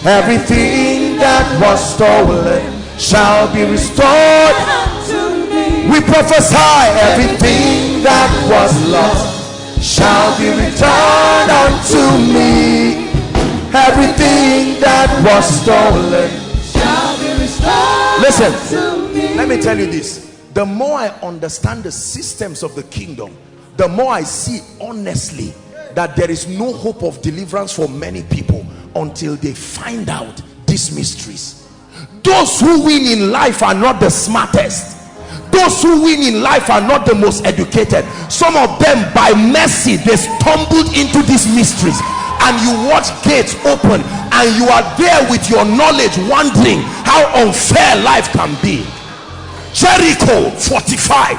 Everything that was stolen shall be restored unto me. we prophesy everything that was lost shall be returned unto me. Everything that was stolen shall be restored. Listen, let me tell you this. The more I understand the systems of the kingdom, the more I see honestly that there is no hope of deliverance for many people until they find out these mysteries. Those who win in life are not the smartest. Those who win in life are not the most educated. Some of them by mercy they stumbled into these mysteries and you watch gates open and you are there with your knowledge wondering how unfair life can be Jericho 45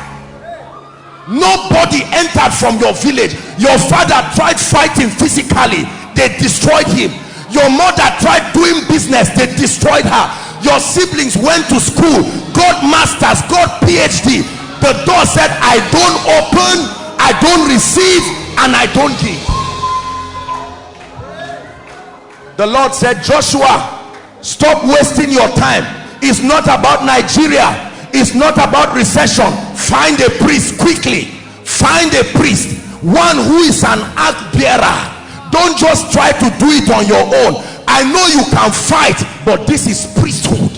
nobody entered from your village your father tried fighting physically they destroyed him your mother tried doing business they destroyed her. Your siblings went to school. Got masters got phd the door said i don't open i don't receive and i don't give. The Lord said Joshua stop wasting your time. It's not about Nigeria. It's not about recession. Find a priest quickly. Find a priest one who is an ark bearer don't just try to do it on your own. I know you can fight but this is priesthood.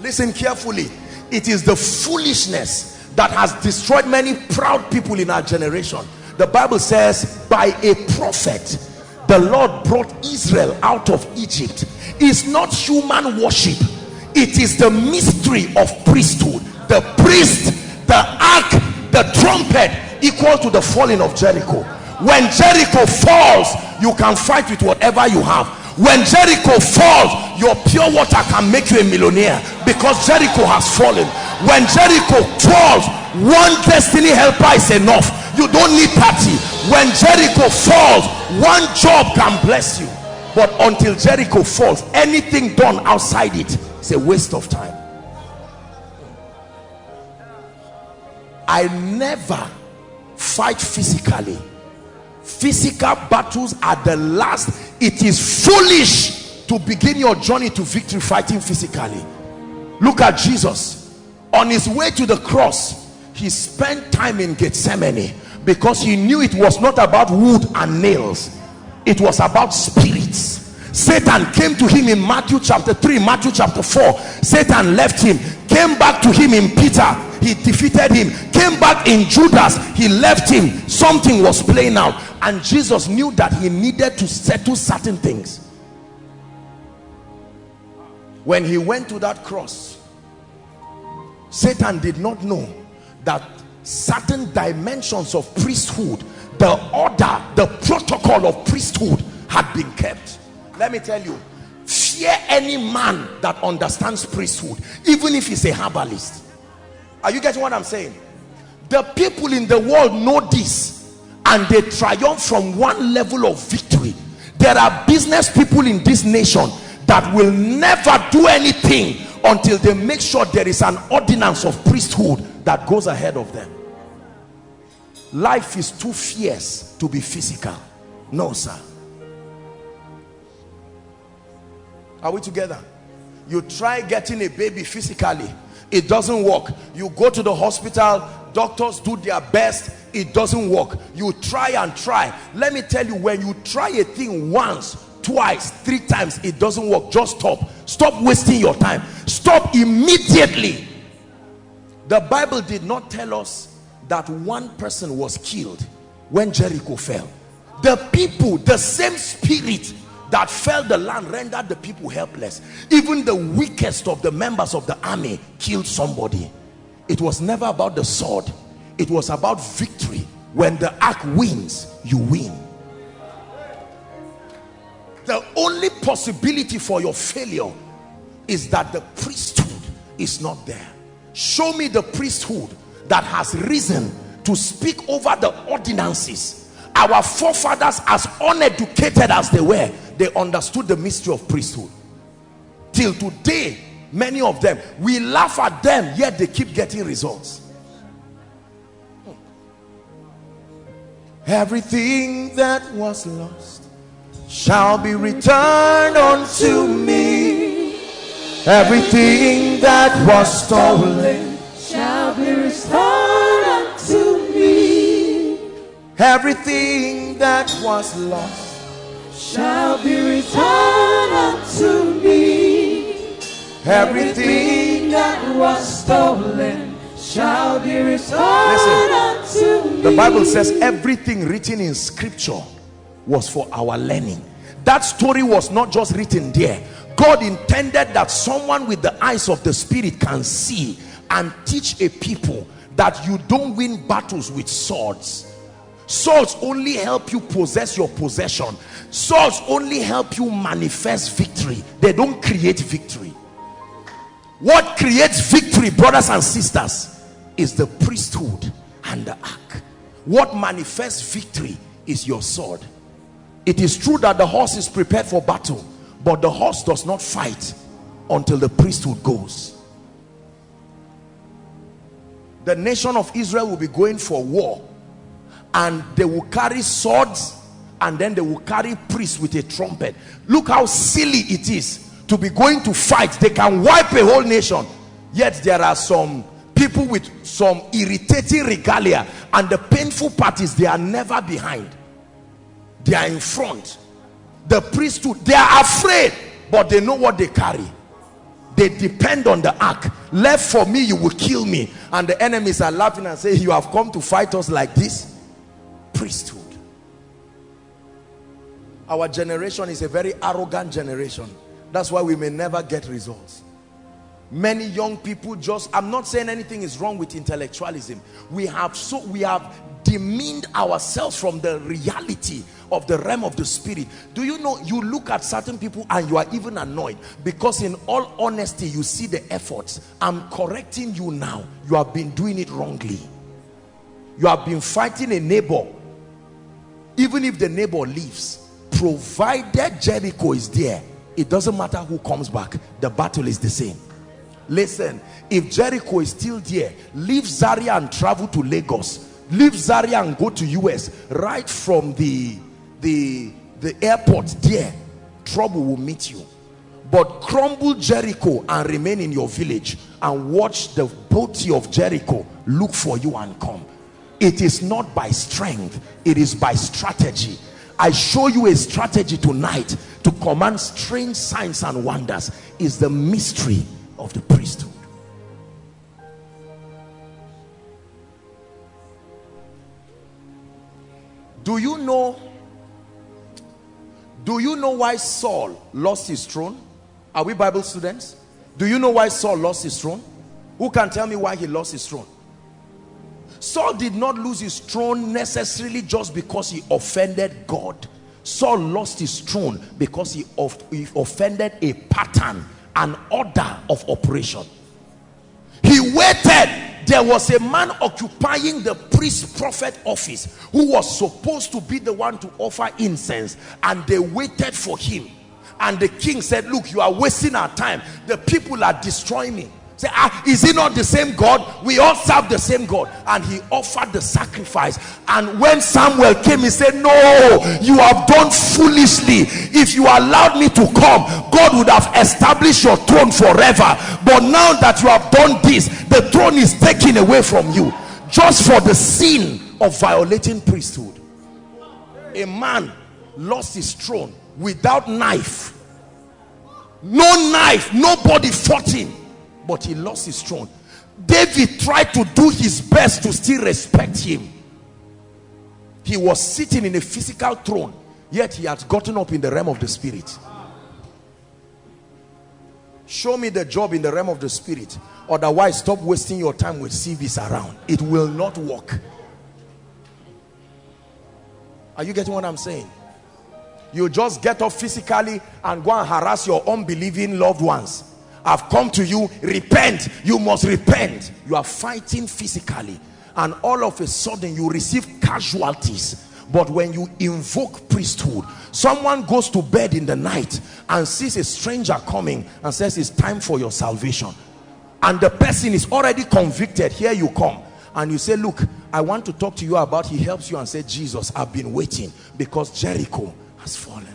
Listen carefully. It is the foolishness that has destroyed many proud people in our generation. The Bible says by a prophet the Lord brought Israel out of Egypt. Is not human worship. It is the mystery of priesthood. The priest the ark the trumpet equal to the falling of Jericho when Jericho falls you can fight with whatever you have. When Jericho falls your pure water can make you a millionaire because Jericho has fallen. When Jericho falls one destiny helper is enough. You don't need 30 when Jericho falls one job can bless you. But until Jericho falls anything done outside it is a waste of time. I never fight physically physical battles are the last. It is foolish to begin your journey to victory fighting physically. Look at Jesus. On his way to the cross he spent time in Gethsemane because he knew it was not about wood and nails. It was about spirits. Satan came to him in Matthew chapter 3 Matthew chapter 4 Satan left him came back to him in Peter he defeated him came back in Judas he left him something was playing out and Jesus knew that he needed to settle certain things. When he went to that cross Satan did not know that certain dimensions of priesthood the order the protocol of priesthood had been kept. Let me tell you fear any man that understands priesthood even if he's a herbalist are you getting what i'm saying? The people in the world know this and they triumph from one level of victory. There are business people in this nation that will never do anything until they make sure there is an ordinance of priesthood that goes ahead of them. Life is too fierce to be physical. No sir. Are we together? You try getting a baby physically it doesn't work. You go to the hospital doctors do their best. It doesn't work. You try and try. Let me tell you when you try a thing once twice three times it doesn't work. Just stop. Stop wasting your time. Stop immediately. The bible did not tell us that one person was killed when Jericho fell. The people the same spirit that fell the land rendered the people helpless. Even the weakest of the members of the army killed somebody. It was never about the sword. It was about victory. When the ark wins you win. The only possibility for your failure is that the priesthood is not there. Show me the priesthood that has risen to speak over the ordinances our forefathers as uneducated as they were they understood the mystery of priesthood. Till today many of them we laugh at them yet they keep getting results. Hmm. Everything that was lost shall be returned unto me. Everything that was stolen shall be restored unto me. Everything that was lost shall be returned unto me. Everything that was stolen shall be returned Listen. unto unto me. The Bible says everything written in scripture was for our learning. That story was not just written there. God intended that someone with the eyes of the spirit can see and teach a people that you don't win battles with swords. Swords only help you possess your possession. Swords only help you manifest victory. They don't create victory. What creates victory, brothers and sisters, is the priesthood and the ark. What manifests victory is your sword. It is true that the horse is prepared for battle, but the horse does not fight until the priesthood goes. The nation of Israel will be going for war and they will carry swords and then they will carry priests with a trumpet. Look how silly it is to be going to fight. They can wipe a whole nation. Yet there are some people with some irritating regalia and the painful part is they are never behind. They are in front. The priesthood, they are afraid but they know what they carry. They depend on the ark. Left for me, you will kill me. And the enemies are laughing and say, you have come to fight us like this? Priesthood. Our generation is a very arrogant generation. That's why we may never get results. Many young people just, I'm not saying anything is wrong with intellectualism. We have so we have demeaned ourselves from the reality of the realm of the spirit. Do you know you look at certain people and you are even annoyed because in all honesty you see the efforts. I'm correcting you now. You have been doing it wrongly. You have been fighting a neighbor even if the neighbor leaves provided Jericho is there it doesn't matter who comes back the battle is the same. Listen if Jericho is still there leave Zaria and travel to Lagos. Leave Zaria and go to US right from the the the airport there trouble will meet you. But crumble Jericho and remain in your village and watch the booty of Jericho look for you and come it is not by strength it is by strategy. I show you a strategy tonight to command strange signs and wonders. Is the mystery of the priesthood. Do you know do you know why Saul lost his throne? Are we Bible students? Do you know why Saul lost his throne? Who can tell me why he lost his throne Saul did not lose his throne necessarily just because he offended God. Saul lost his throne because he, of, he offended a pattern, an order of operation. He waited. There was a man occupying the priest prophet office who was supposed to be the one to offer incense and they waited for him. And the king said, look, you are wasting our time. The people are destroying me Say, ah, is he not the same God? We all serve the same God. And he offered the sacrifice. And when Samuel came, he said, No, you have done foolishly. If you allowed me to come, God would have established your throne forever. But now that you have done this, the throne is taken away from you. Just for the sin of violating priesthood. A man lost his throne without knife. No knife, nobody fought him but he lost his throne. David tried to do his best to still respect him. He was sitting in a physical throne yet he had gotten up in the realm of the spirit. Show me the job in the realm of the spirit. Otherwise stop wasting your time with cvs around. It will not work. Are you getting what i'm saying? You just get up physically and go and harass your unbelieving loved ones I've come to you repent. You must repent. You are fighting physically. And all of a sudden you receive casualties. But when you invoke priesthood someone goes to bed in the night and sees a stranger coming and says it's time for your salvation. And the person is already convicted. Here you come. And you say look I want to talk to you about he helps you and say Jesus I've been waiting because Jericho has fallen.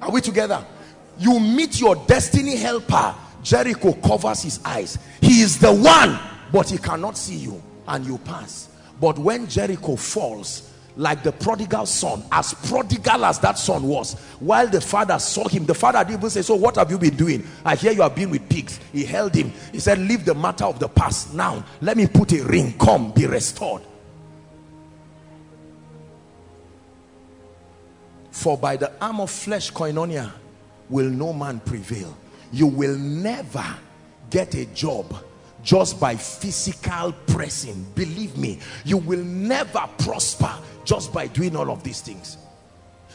Are we together you meet your destiny helper. Jericho covers his eyes. He is the one but he cannot see you and you pass. But when Jericho falls like the prodigal son as prodigal as that son was while the father saw him the father didn't even say so what have you been doing? I hear you have been with pigs. He held him. He said leave the matter of the past now. Let me put a ring. Come be restored. For by the arm of flesh koinonia will no man prevail. You will never get a job just by physical pressing. Believe me you will never prosper just by doing all of these things.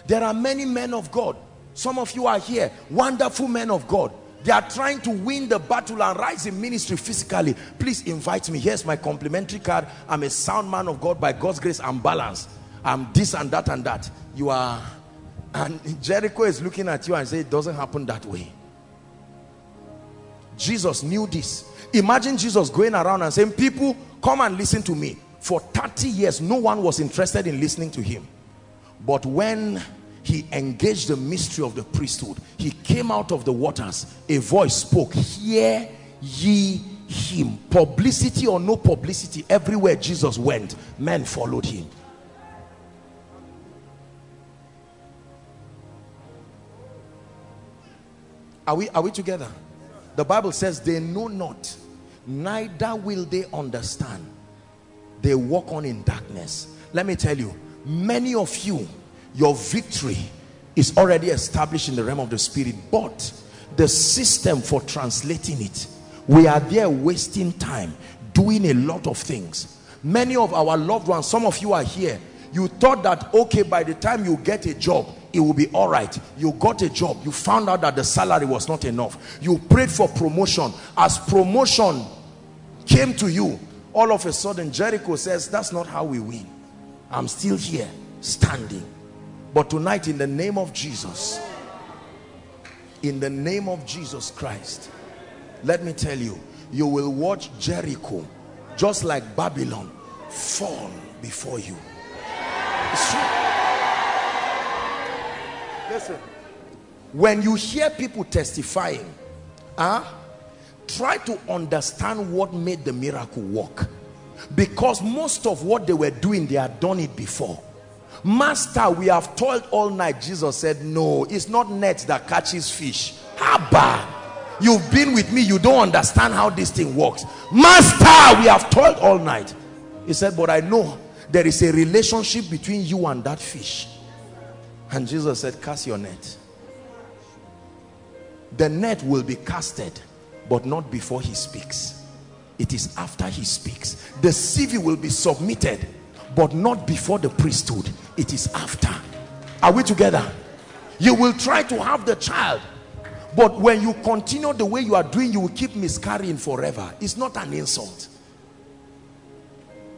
There are many men of God. Some of you are here wonderful men of God. They are trying to win the battle and rise in ministry physically. Please invite me. Here's my complimentary card. I'm a sound man of God by God's grace I'm balanced I'm this and that and that. You are and Jericho is looking at you and say it doesn't happen that way Jesus knew this Imagine Jesus going around and saying, people, come and listen to me. For 30 years, no one was interested in listening to him. But when he engaged the mystery of the priesthood, he came out of the waters. A voice spoke, hear ye him. Publicity or no publicity, everywhere Jesus went, men followed him. Are we, are we together? The Bible says they know not, neither will they understand. They walk on in darkness. Let me tell you, many of you, your victory is already established in the realm of the spirit, but the system for translating it, we are there wasting time, doing a lot of things. Many of our loved ones, some of you are here, you thought that, okay, by the time you get a job, it will be all right. You got a job. You found out that the salary was not enough. You prayed for promotion. As promotion came to you all of a sudden Jericho says that's not how we win. I'm still here standing. But tonight in the name of Jesus in the name of Jesus Christ let me tell you you will watch Jericho just like Babylon fall before you Listen. When you hear people testifying, huh, try to understand what made the miracle work. Because most of what they were doing, they had done it before. Master, we have toiled all night. Jesus said, no, it's not net that catches fish. Abba, you've been with me. You don't understand how this thing works. Master, we have toiled all night. He said, but I know there is a relationship between you and that fish. And Jesus said, cast your net. The net will be casted, but not before he speaks. It is after he speaks. The CV will be submitted, but not before the priesthood. It is after. Are we together? You will try to have the child, but when you continue the way you are doing, you will keep miscarrying forever. It's not an insult.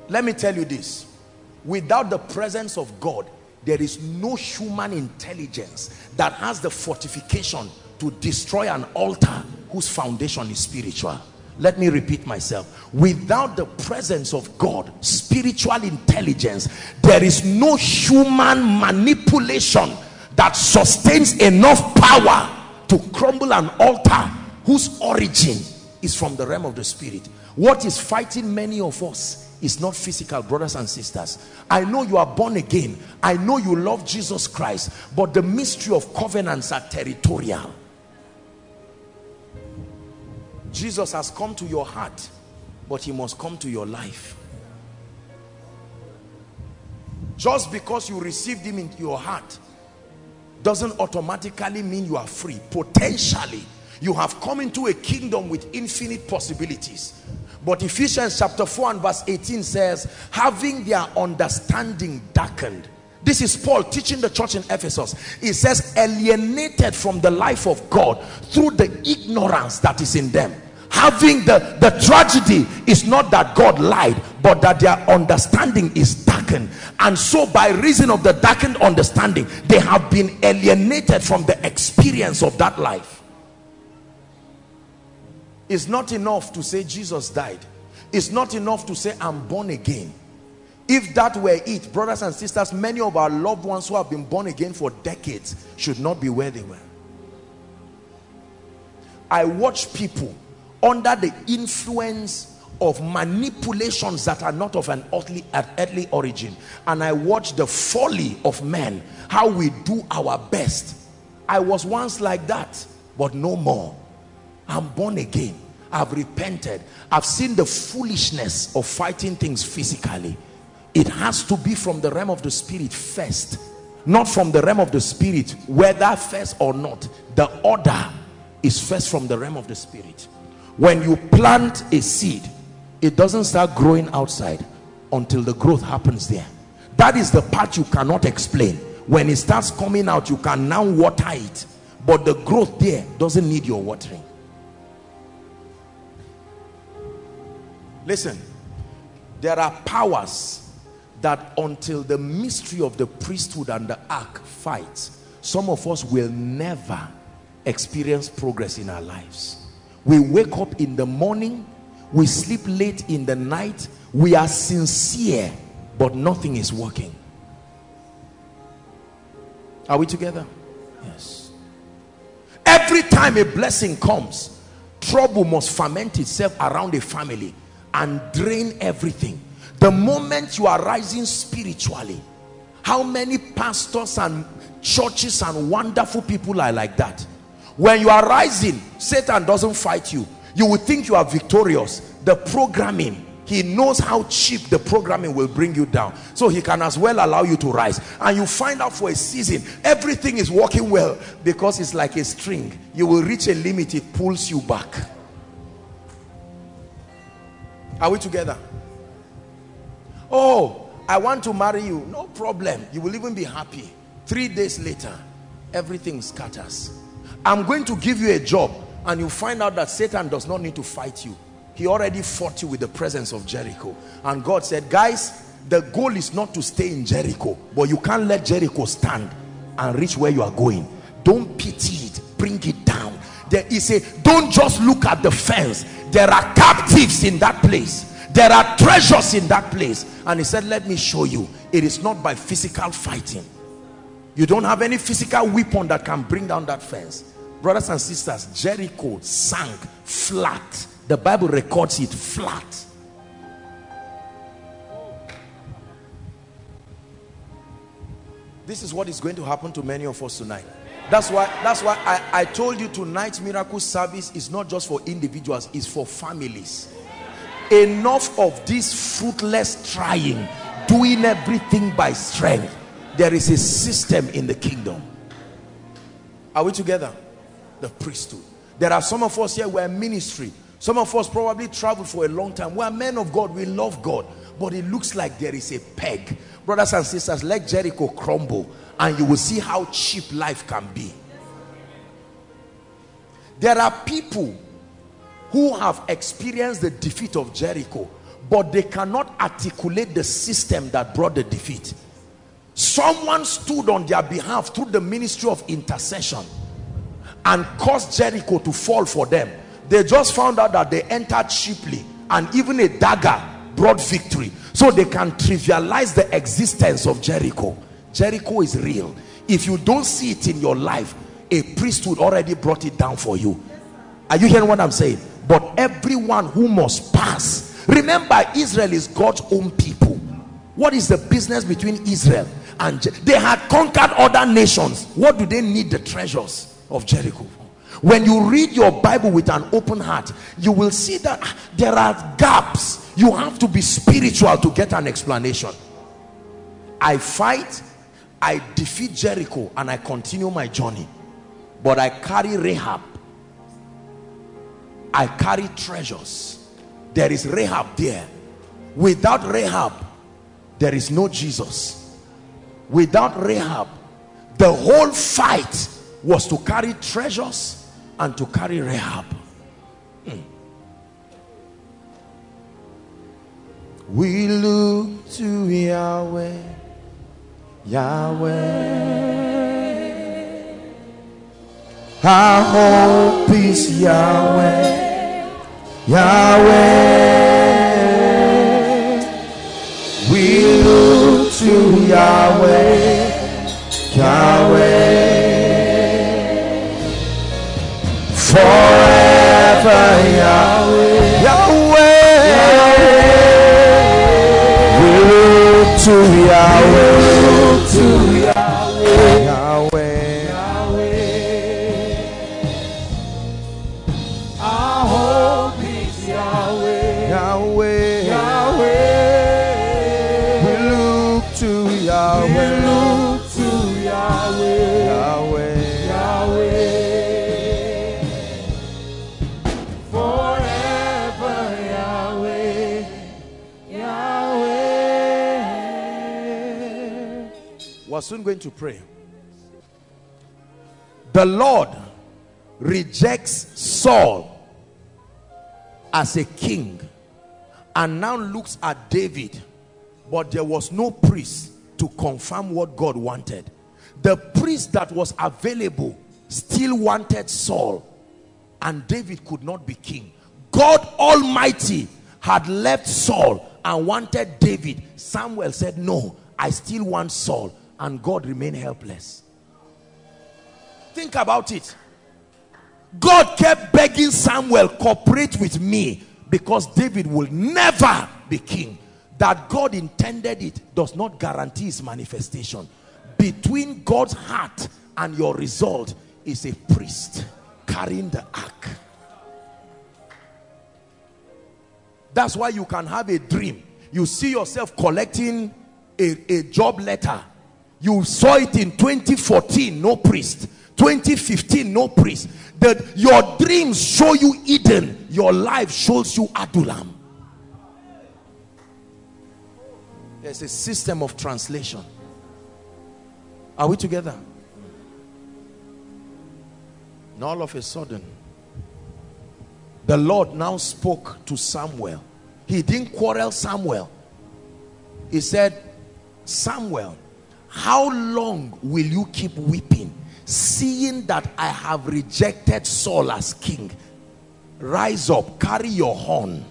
Let me tell you this. Without the presence of God, there is no human intelligence that has the fortification to destroy an altar whose foundation is spiritual. Let me repeat myself. Without the presence of God spiritual intelligence there is no human manipulation that sustains enough power to crumble an altar whose origin is from the realm of the spirit. What is fighting many of us is not physical brothers and sisters. I know you are born again. I know you love jesus christ but the mystery of covenants are territorial. Jesus has come to your heart but he must come to your life. Just because you received him into your heart doesn't automatically mean you are free. Potentially you have come into a kingdom with infinite possibilities but Ephesians chapter 4 and verse 18 says, having their understanding darkened. This is Paul teaching the church in Ephesus. He says, alienated from the life of God through the ignorance that is in them. Having the, the tragedy is not that God lied, but that their understanding is darkened. And so by reason of the darkened understanding, they have been alienated from the experience of that life. It's not enough to say Jesus died. It's not enough to say I'm born again. If that were it, brothers and sisters, many of our loved ones who have been born again for decades should not be where they were. I watch people under the influence of manipulations that are not of an earthly, earthly origin. And I watch the folly of men, how we do our best. I was once like that, but no more. I'm born again. I've repented. I've seen the foolishness of fighting things physically. It has to be from the realm of the spirit first. Not from the realm of the spirit, whether first or not. The order is first from the realm of the spirit. When you plant a seed, it doesn't start growing outside until the growth happens there. That is the part you cannot explain. When it starts coming out, you can now water it. But the growth there doesn't need your watering. Listen, there are powers that until the mystery of the priesthood and the ark fights, some of us will never experience progress in our lives. We wake up in the morning, we sleep late in the night, we are sincere, but nothing is working. Are we together? Yes. Every time a blessing comes, trouble must ferment itself around a family and drain everything. The moment you are rising spiritually how many pastors and churches and wonderful people are like that? When you are rising satan doesn't fight you. You will think you are victorious. The programming he knows how cheap the programming will bring you down. So he can as well allow you to rise. And you find out for a season everything is working well because it's like a string. You will reach a limit it pulls you back are we together? Oh, I want to marry you. No problem. You will even be happy. Three days later, everything scatters. I'm going to give you a job and you find out that Satan does not need to fight you. He already fought you with the presence of Jericho. And God said, guys, the goal is not to stay in Jericho, but you can't let Jericho stand and reach where you are going. Don't pity it. Bring it down. There is a, don't just look at the fence there are captives in that place. There are treasures in that place. And he said let me show you. It is not by physical fighting. You don't have any physical weapon that can bring down that fence. Brothers and sisters Jericho sank flat. The Bible records it flat. This is what is going to happen to many of us tonight that's why that's why I, I told you tonight's miracle service is not just for individuals, it's for families. Enough of this fruitless trying, doing everything by strength. There is a system in the kingdom. Are we together? The priesthood. There are some of us here, we're ministry. Some of us probably traveled for a long time. We're men of God, we love God. But it looks like there is a peg. Brothers and sisters, let Jericho crumble and you will see how cheap life can be. There are people who have experienced the defeat of Jericho but they cannot articulate the system that brought the defeat. Someone stood on their behalf through the ministry of intercession and caused Jericho to fall for them. They just found out that they entered cheaply and even a dagger brought victory. So they can trivialize the existence of Jericho Jericho is real. If you don't see it in your life, a priesthood already brought it down for you. Are you hearing what I'm saying? But everyone who must pass. Remember, Israel is God's own people. What is the business between Israel and they had conquered other nations? What do they need the treasures of Jericho When you read your Bible with an open heart, you will see that ah, there are gaps. You have to be spiritual to get an explanation. I fight I defeat Jericho and I continue my journey. But I carry Rahab. I carry treasures. There is Rahab there. Without Rahab, there is no Jesus. Without Rahab, the whole fight was to carry treasures and to carry Rahab. Hmm. We look to Yahweh Yahweh. Our hope is Yahweh. Yahweh. We look to Yahweh. Yahweh. Forever Yahweh. Yahweh. We look to Yahweh. Yahweh. Soon going to pray. The Lord rejects Saul as a king and now looks at David, but there was no priest to confirm what God wanted. The priest that was available still wanted Saul, and David could not be king. God Almighty had left Saul and wanted David. Samuel said, No, I still want Saul, and God remained helpless. Think about it. God kept begging Samuel, cooperate with me because David will never be king. That God intended it does not guarantee its manifestation. Between God's heart and your result is a priest carrying the ark. That's why you can have a dream. You see yourself collecting a, a job letter. You saw it in 2014, no priest. 2015, no priest. That your dreams show you Eden, your life shows you Adullam. There's a system of translation. Are we together? And all of a sudden, the Lord now spoke to Samuel. He didn't quarrel Samuel. He said, Samuel, how long will you keep weeping, seeing that I have rejected Saul as king? Rise up, carry your horn,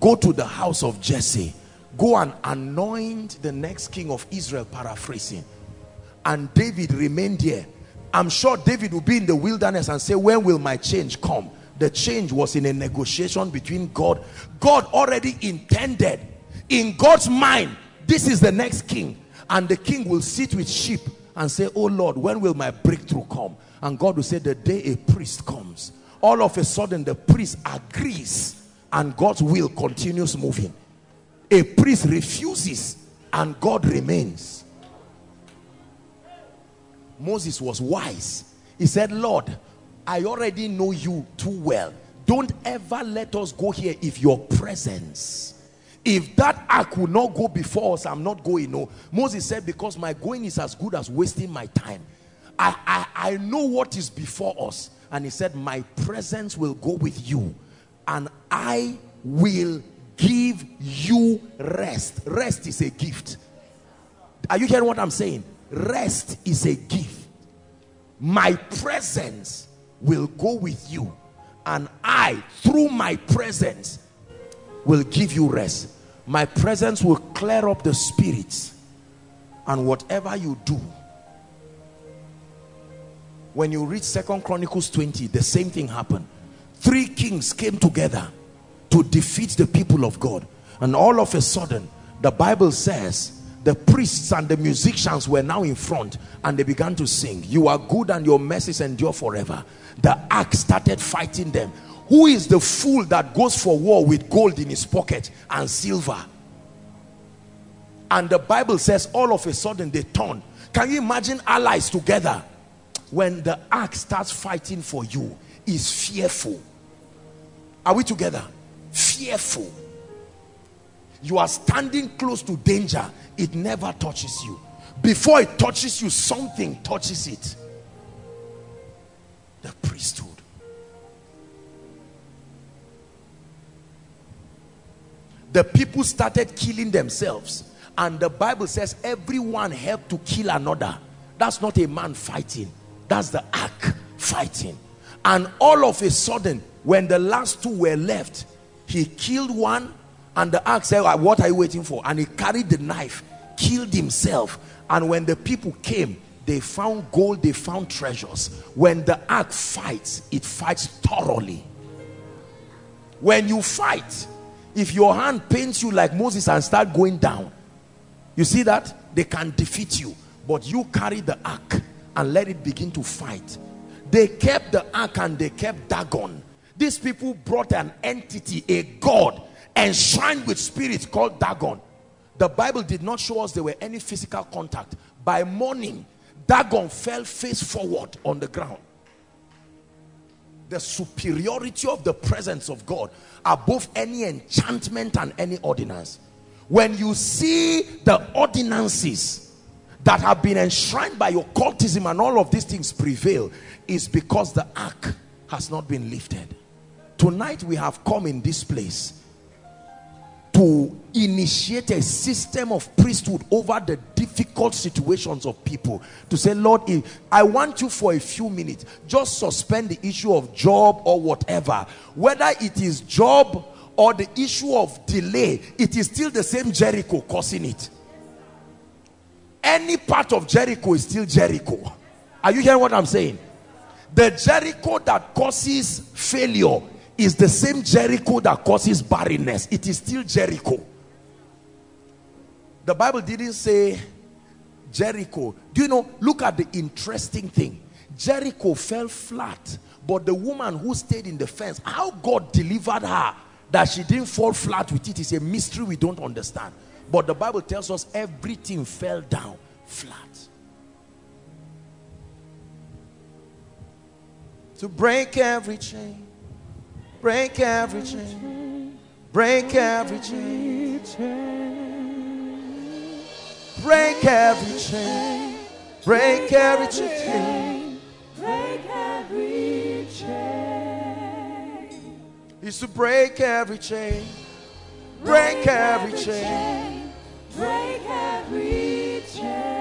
go to the house of Jesse, go and anoint the next king of Israel, paraphrasing. And David remained there. I'm sure David will be in the wilderness and say, When will my change come? The change was in a negotiation between God. God already intended in God's mind, this is the next king. And the king will sit with sheep and say, Oh Lord, when will my breakthrough come? And God will say, The day a priest comes. All of a sudden, the priest agrees and God's will continues moving. A priest refuses and God remains. Moses was wise. He said, Lord, I already know you too well. Don't ever let us go here if your presence. If that ark will not go before us, I'm not going. No. Moses said, because my going is as good as wasting my time. I, I, I know what is before us. And he said, my presence will go with you. And I will give you rest. Rest is a gift. Are you hearing what I'm saying? Rest is a gift. My presence will go with you. And I, through my presence, will give you rest. My presence will clear up the spirits. And whatever you do, when you read second chronicles 20 the same thing happened three kings came together to defeat the people of god and all of a sudden the bible says the priests and the musicians were now in front and they began to sing you are good and your mercies endure forever the ark started fighting them who is the fool that goes for war with gold in his pocket and silver? And the bible says all of a sudden they turn. can you imagine allies together? When the ark starts fighting for you is fearful. Are we together? Fearful. You are standing close to danger. It never touches you. Before it touches you something touches it. The priesthood the people started killing themselves. And the bible says everyone helped to kill another. That's not a man fighting. That's the ark fighting. And all of a sudden when the last two were left he killed one. And the ark said uh, what are you waiting for? And he carried the knife killed himself. And when the people came they found gold they found treasures. When the ark fights it fights thoroughly. When you fight if your hand pains you like Moses and start going down You see that? They can defeat you. But you carry the ark and let it begin to fight. They kept the ark and they kept Dagon. These people brought an entity, a god, enshrined with spirits called Dagon. The Bible did not show us there were any physical contact. By morning, Dagon fell face forward on the ground. The superiority of the presence of God above any enchantment and any ordinance. When you see the ordinances that have been enshrined by occultism and all of these things prevail, is because the ark has not been lifted. Tonight we have come in this place to initiate a system of priesthood over the difficult situations of people to say lord i want you for a few minutes just suspend the issue of job or whatever. Whether it is job or the issue of delay it is still the same jericho causing it. Any part of jericho is still jericho. Are you hearing what i'm saying? The jericho that causes failure is the same Jericho that causes barrenness. It is still Jericho. The Bible didn't say Jericho. Do you know? Look at the interesting thing. Jericho fell flat, but the woman who stayed in the fence, how God delivered her that she didn't fall flat with it is a mystery we don't understand. But the Bible tells us everything fell down flat. To break every chain Break every chain. Break every chain. Break every chain. Break every chain. Break every chain. Is to break every chain. Break every chain. Break every chain.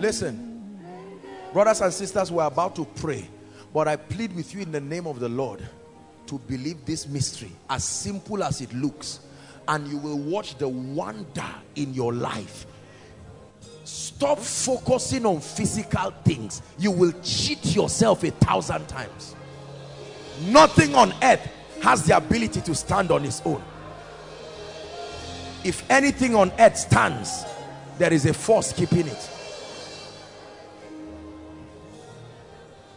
Listen. Brothers and sisters, we're about to pray. But I plead with you in the name of the Lord to believe this mystery as simple as it looks. And you will watch the wonder in your life. Stop focusing on physical things. You will cheat yourself a thousand times. Nothing on earth has the ability to stand on its own. If anything on earth stands, there is a force keeping it.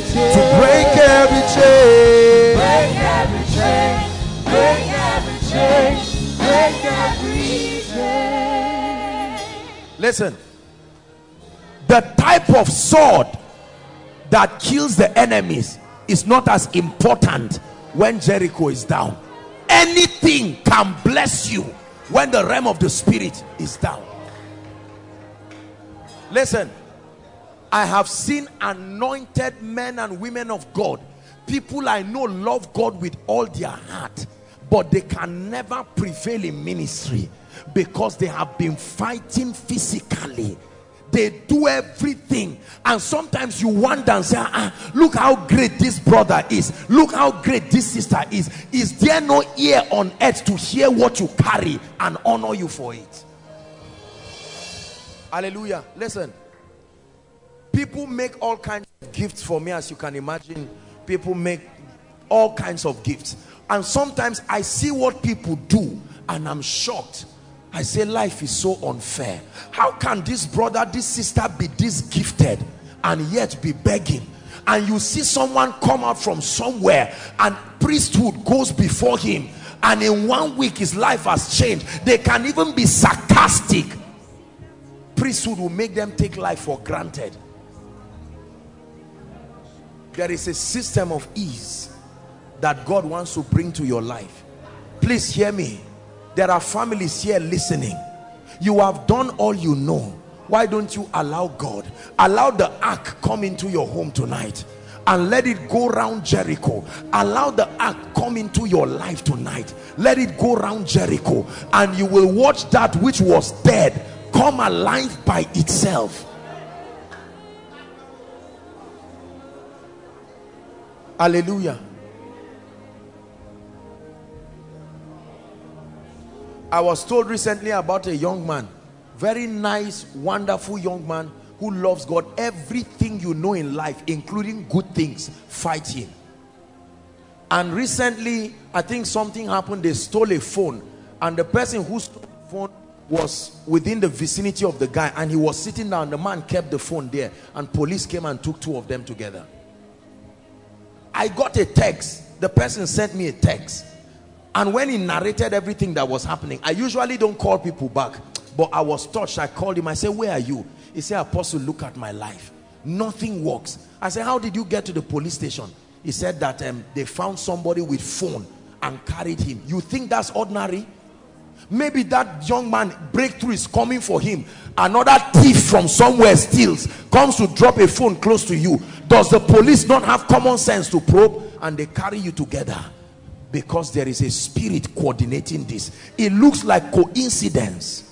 To break every chain. Break every chain. Break every chain. Break every chain. Listen. The type of sword that kills the enemies is not as important when Jericho is down. Anything can bless you when the realm of the spirit is down. Listen, I have seen anointed men and women of God. People I know love God with all their heart, but they can never prevail in ministry because they have been fighting physically. They do everything, and sometimes you wonder and say, ah, Look how great this brother is, look how great this sister is. Is there no ear on earth to hear what you carry and honor you for it? Hallelujah. Listen. People make all kinds of gifts for me, as you can imagine. People make all kinds of gifts. And sometimes I see what people do and I'm shocked. I say, life is so unfair. How can this brother, this sister be this gifted and yet be begging? And you see someone come out from somewhere and priesthood goes before him and in one week his life has changed. They can even be sarcastic priesthood will make them take life for granted there is a system of ease that God wants to bring to your life please hear me there are families here listening you have done all you know why don't you allow God allow the ark come into your home tonight and let it go around Jericho. Allow the ark come into your life tonight. Let it go around Jericho and you will watch that which was dead come alive by itself. Hallelujah. I was told recently about a young man, very nice, wonderful young man who loves God. Everything you know in life, including good things, fight him. And recently, I think something happened. They stole a phone, and the person who stole the phone was within the vicinity of the guy, and he was sitting down. The man kept the phone there, and police came and took two of them together. I got a text. The person sent me a text. And when he narrated everything that was happening, I usually don't call people back. But I was touched. I called him. I said, where are you? He said, Apostle, look at my life. Nothing works. I said, how did you get to the police station? He said that um, they found somebody with phone and carried him. You think that's ordinary? Maybe that young man breakthrough is coming for him. Another thief from somewhere steals, comes to drop a phone close to you. Does the police not have common sense to probe? And they carry you together because there is a spirit coordinating this. It looks like coincidence.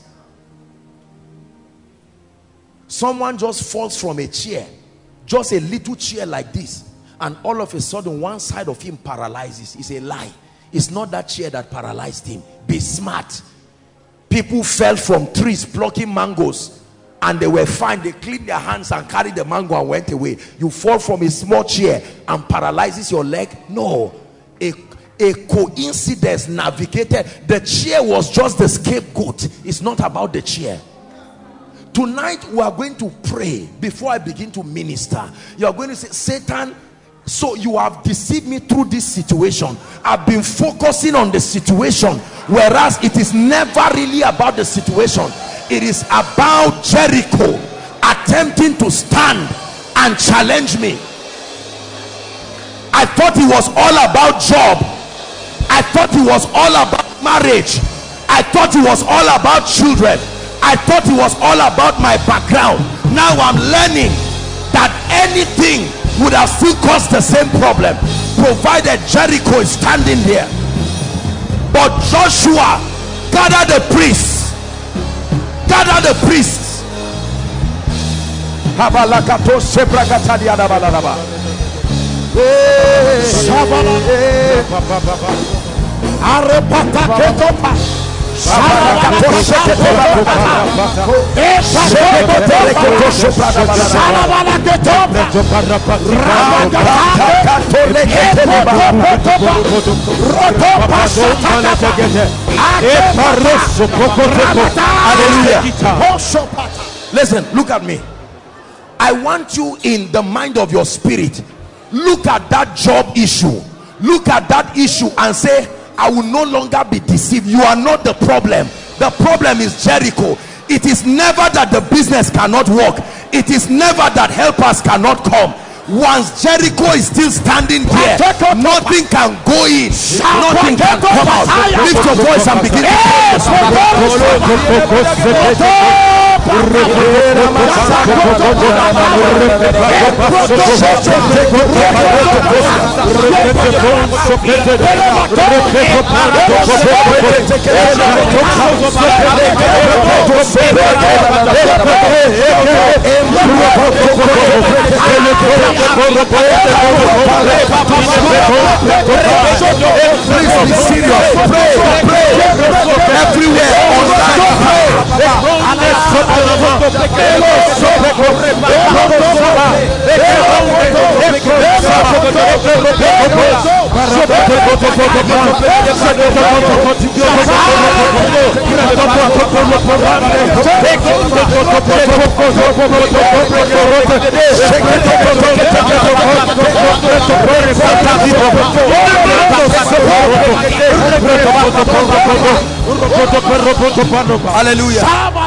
Someone just falls from a chair, just a little chair like this, and all of a sudden one side of him paralyzes. It's a lie. It's not that chair that paralyzed him. Be smart. People fell from trees plucking mangoes and they were fine. They cleaned their hands and carried the mango and went away. You fall from a small chair and paralyzes your leg. No. A, a coincidence navigated. The chair was just the scapegoat. It's not about the chair. Tonight we are going to pray before I begin to minister. You are going to say, Satan, so you have deceived me through this situation. I've been focusing on the situation whereas it is never really about the situation. It is about jericho attempting to stand and challenge me. I thought it was all about job. I thought it was all about marriage. I thought it was all about children. I thought it was all about my background. Now i'm learning that anything would have still caused the same problem provided Jericho is standing there. But Joshua gather the priests. Gather the priests Listen, look at me. I want you in the mind of your spirit. Look at that job issue. Look at that issue and say, I will no longer be deceived. You are not the problem. The problem is Jericho. It is never that the business cannot work. It is never that helpers cannot come. Once Jericho is still standing there, nothing can go in, nothing can come out. Lift your voice and begin to Please be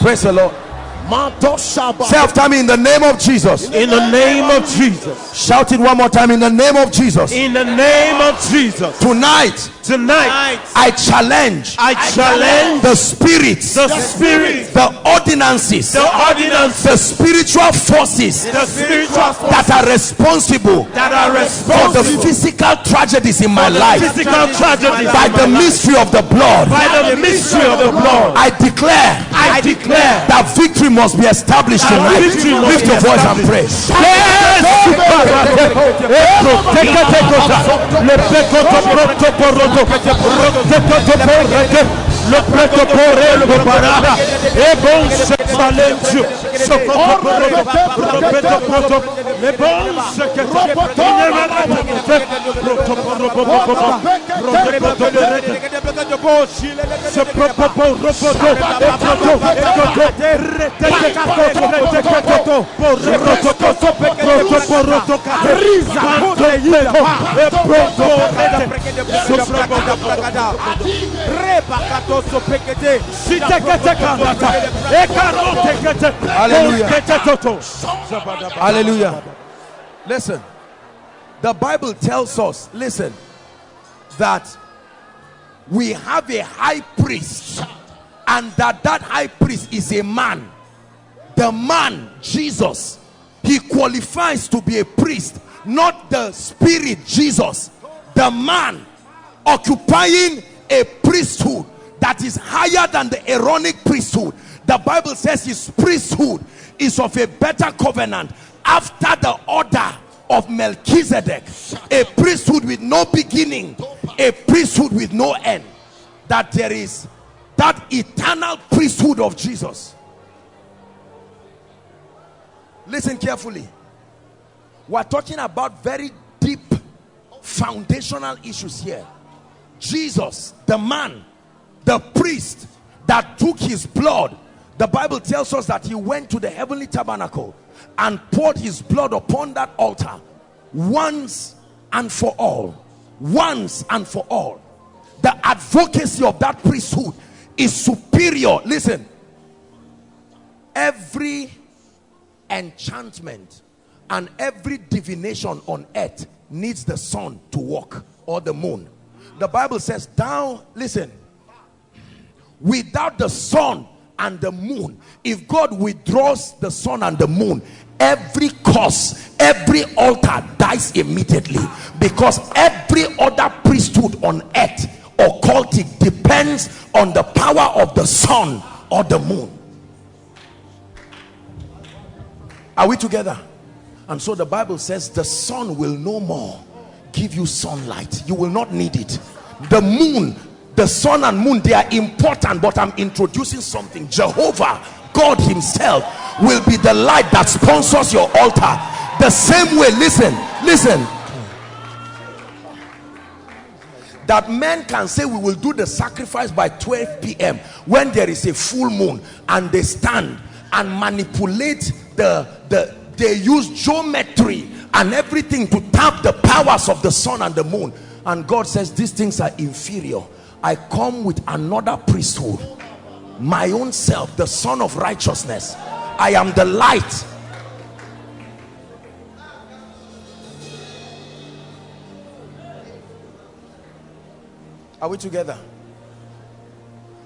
Praise the Lord. Say after me in the name of Jesus. In the name of Jesus. Shout it one more time in the name of Jesus. In the name of Jesus. Tonight, Tonight, I challenge I challenge the spirits, the spirit, the ordinances, the ordinance, the spiritual forces the spiritual force that are responsible that are for the responsible physical tragedies in my life physical tragedies by the mystery of the blood. by the mystery of the blood. I declare I declare that victory must be established tonight. Lift your voice and pray. le prêtre Boré le Bara, et bon, c'est ce Boré, le prêtre mais bon, c'est que Proto, ce Hallelujah. Hallelujah. Listen, the Bible tells us, listen, that we have a high priest. And that that high priest is a man. The man, Jesus, he qualifies to be a priest, not the spirit, Jesus. The man occupying a priesthood that is higher than the Aaronic priesthood. The Bible says his priesthood is of a better covenant after the order of Melchizedek. A priesthood with no beginning, a priesthood with no end. That there is that eternal priesthood of Jesus. Listen carefully. We're talking about very deep foundational issues here. Jesus, the man, the priest that took his blood, the Bible tells us that he went to the heavenly tabernacle and poured his blood upon that altar once and for all. Once and for all. The advocacy of that priesthood is superior. Listen, every enchantment and every divination on earth needs the sun to walk or the moon. The Bible says, down, listen, without the sun and the moon, if God withdraws the sun and the moon, every cause, every altar dies immediately because every other priesthood on earth occultic depends on the power of the sun or the moon. Are we together? And so the Bible says the sun will no more give you sunlight. You will not need it. The moon, the sun and moon, they are important, but I'm introducing something. Jehovah, God himself will be the light that sponsors your altar. The same way, listen, listen. That men can say we will do the sacrifice by 12 p.m. when there is a full moon and they stand and manipulate the, the, they use geometry and everything to tap the powers of the sun and the moon and God says these things are inferior I come with another priesthood. My own self the sun of righteousness. I am the light. Are we together?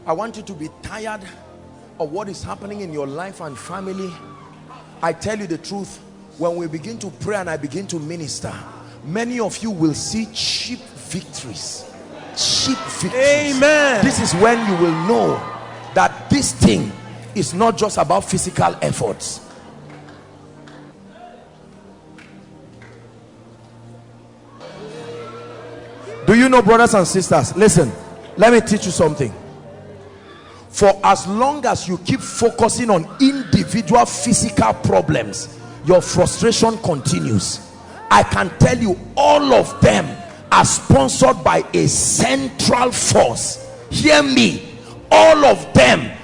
I want you to be tired of what is happening in your life and family. I tell you the truth. When we begin to pray and I begin to minister many of you will see cheap victories cheap victories. Amen. this is when you will know that this thing is not just about physical efforts. Do you know brothers and sisters? Listen let me teach you something. For as long as you keep focusing on individual physical problems your frustration continues. I can tell you all of them are sponsored by a central force hear me all of them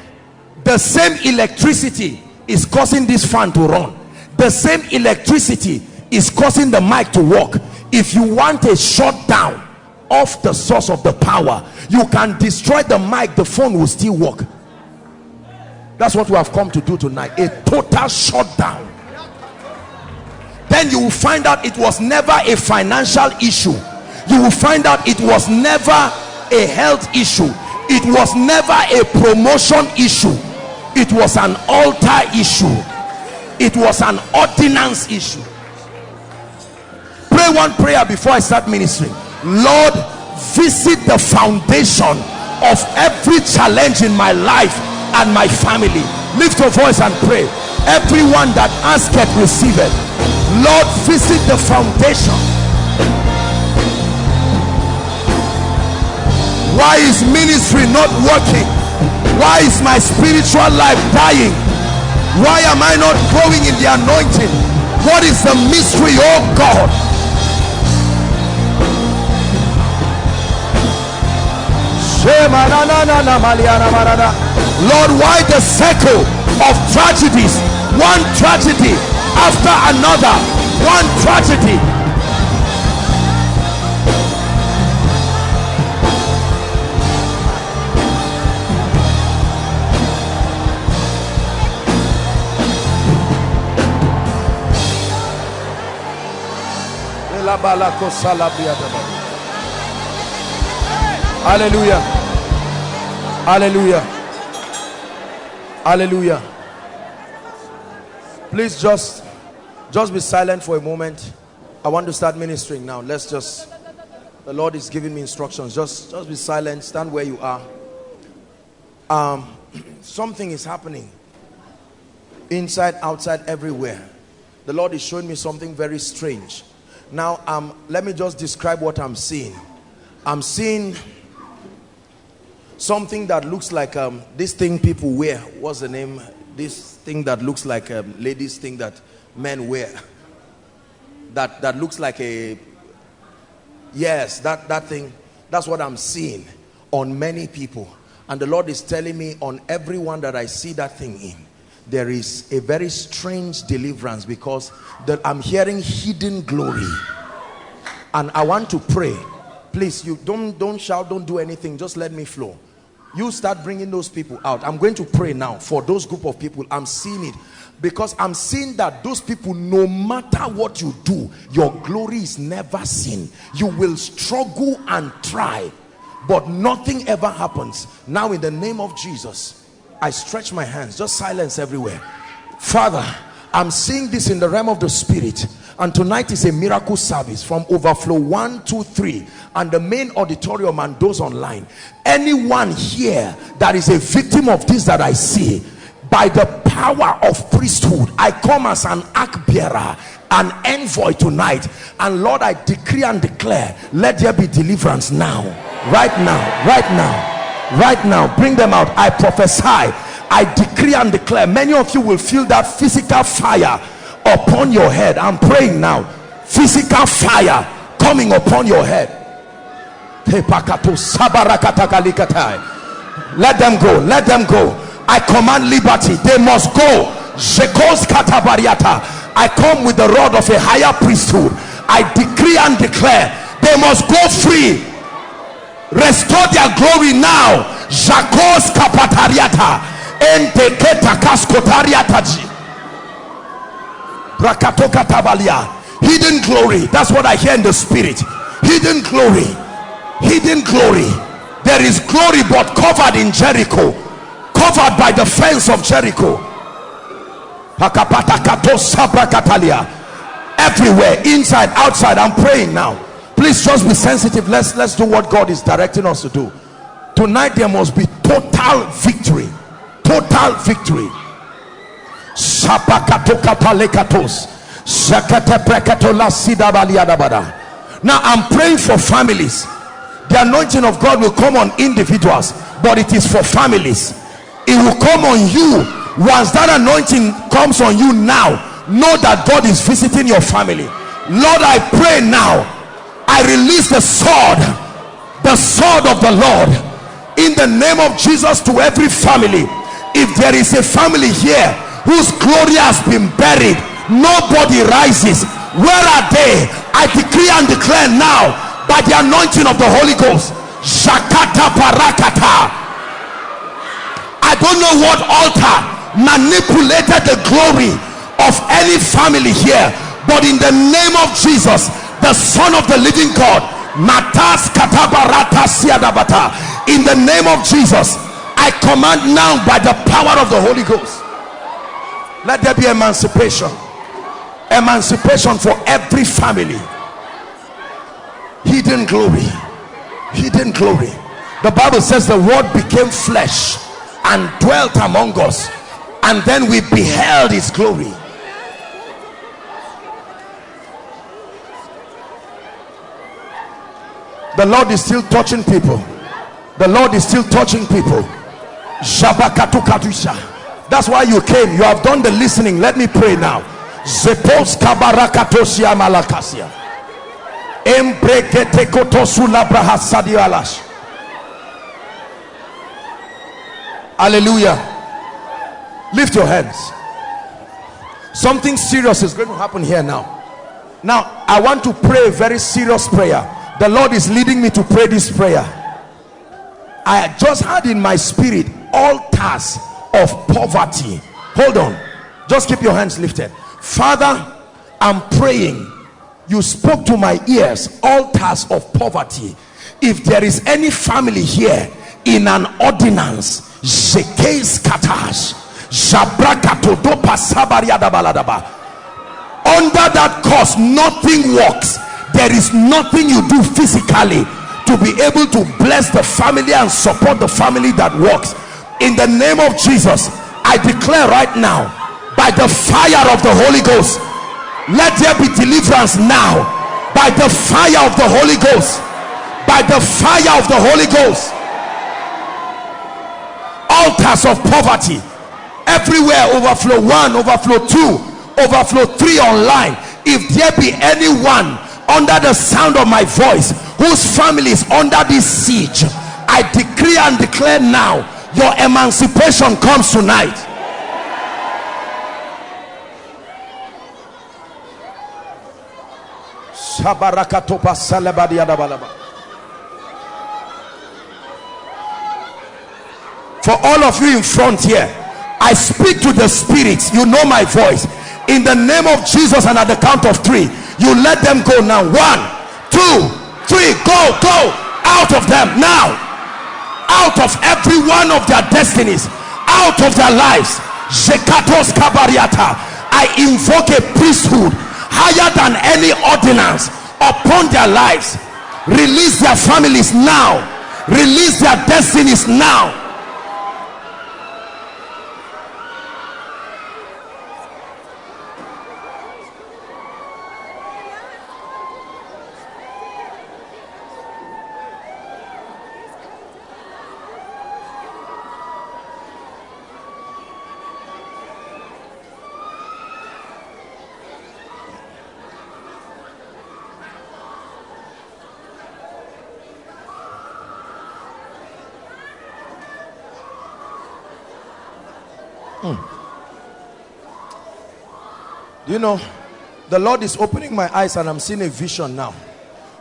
the same electricity is causing this fan to run the same electricity is causing the mic to work if you want a shutdown of the source of the power you can destroy the mic the phone will still work That's what we have come to do tonight. A total shutdown. Then you will find out it was never a financial issue. You will find out it was never a health issue. It was never a promotion issue. It was an altar issue. It was an ordinance issue. Pray one prayer before I start ministering. Lord, visit the foundation of every challenge in my life and my family lift your voice and pray everyone that asketh receiveth lord visit the foundation why is ministry not working why is my spiritual life dying why am i not growing in the anointing what is the mystery oh god Lord, why the circle of tragedies? One tragedy after another. One tragedy. Hallelujah. Hallelujah. Hallelujah. Please just just be silent for a moment. I want to start ministering now. Let's just the Lord is giving me instructions. Just just be silent. Stand where you are. Um something is happening inside, outside, everywhere. The Lord is showing me something very strange. Now, um, let me just describe what I'm seeing. I'm seeing something that looks like um, this thing people wear. What's the name? This thing that looks like a um, ladies thing that men wear. That that looks like a yes, that that thing. That's what I'm seeing on many people. And the Lord is telling me on everyone that I see that thing in, there is a very strange deliverance because the, I'm hearing hidden glory. And I want to pray. Please, you don't don't shout, don't do anything. Just let me flow you start bringing those people out i'm going to pray now for those group of people i'm seeing it because i'm seeing that those people no matter what you do your glory is never seen you will struggle and try but nothing ever happens now in the name of jesus i stretch my hands. Just silence everywhere. Father i'm seeing this in the realm of the spirit. And tonight is a miracle service from overflow one two three. And the main auditorium and those online. Anyone here that is a victim of this that i see by the power of priesthood i come as an ark bearer an envoy tonight. And lord i decree and declare let there be deliverance now. Right now right now right now bring them out. I prophesy i decree and declare many of you will feel that physical fire upon your head. I'm praying now. Physical fire coming upon your head. Let them go let them go. I command liberty. They must go. I come with the rod of a higher priesthood. I decree and declare they must go free restore their glory now. Jakos kapatariata. Enteketa kaskotariataji. Brakatoka tabalia. Hidden glory. That's what i hear in the spirit. Hidden glory. Hidden glory. There is glory but covered in Jericho. Covered by the fence of Jericho. Everywhere inside outside I'm praying now please just be sensitive. Let's let's do what God is directing us to do. Tonight there must be total victory. Total victory. Now I'm praying for families. The anointing of God will come on individuals but it is for families. It will come on you. Once that anointing comes on you now know that God is visiting your family. Lord I pray now I release the sword the sword of the Lord in the name of Jesus to every family if there is a family here whose glory has been buried nobody rises where are they I decree and declare now by the anointing of the Holy Ghost. Shakata parakata. I don't know what altar manipulated the glory of any family here but in the name of jesus the son of the living god. In the name of jesus i command now by the power of the holy ghost let there be emancipation. Emancipation for every family. Hidden glory. Hidden glory. The bible says the word became flesh and dwelt among us and then we beheld his glory the lord is still touching people. The lord is still touching people. That's why you came. You have done the listening. Let me pray now. Hallelujah. Lift your hands. Something serious is going to happen here now. Now i want to pray a very serious prayer the lord is leading me to pray this prayer. I just had in my spirit altars of poverty. Hold on. Just keep your hands lifted. Father i'm praying. You spoke to my ears altars of poverty. If there is any family here in an ordinance under that cause nothing works there is nothing you do physically to be able to bless the family and support the family that works. In the name of jesus i declare right now by the fire of the holy ghost let there be deliverance now. By the fire of the holy ghost by the fire of the holy ghost altars of poverty everywhere overflow one overflow two overflow three online. If there be anyone under the sound of my voice whose family is under this siege i decree and declare now your emancipation comes tonight. For all of you in front here i speak to the spirits. You know my voice in the name of jesus and at the count of three you let them go now. One two three go go. Out of them now. Out of every one of their destinies. Out of their lives. Shekatos kabariata. I invoke a priesthood higher than any ordinance upon their lives. Release their families now. Release their destinies now you know the lord is opening my eyes and i'm seeing a vision now.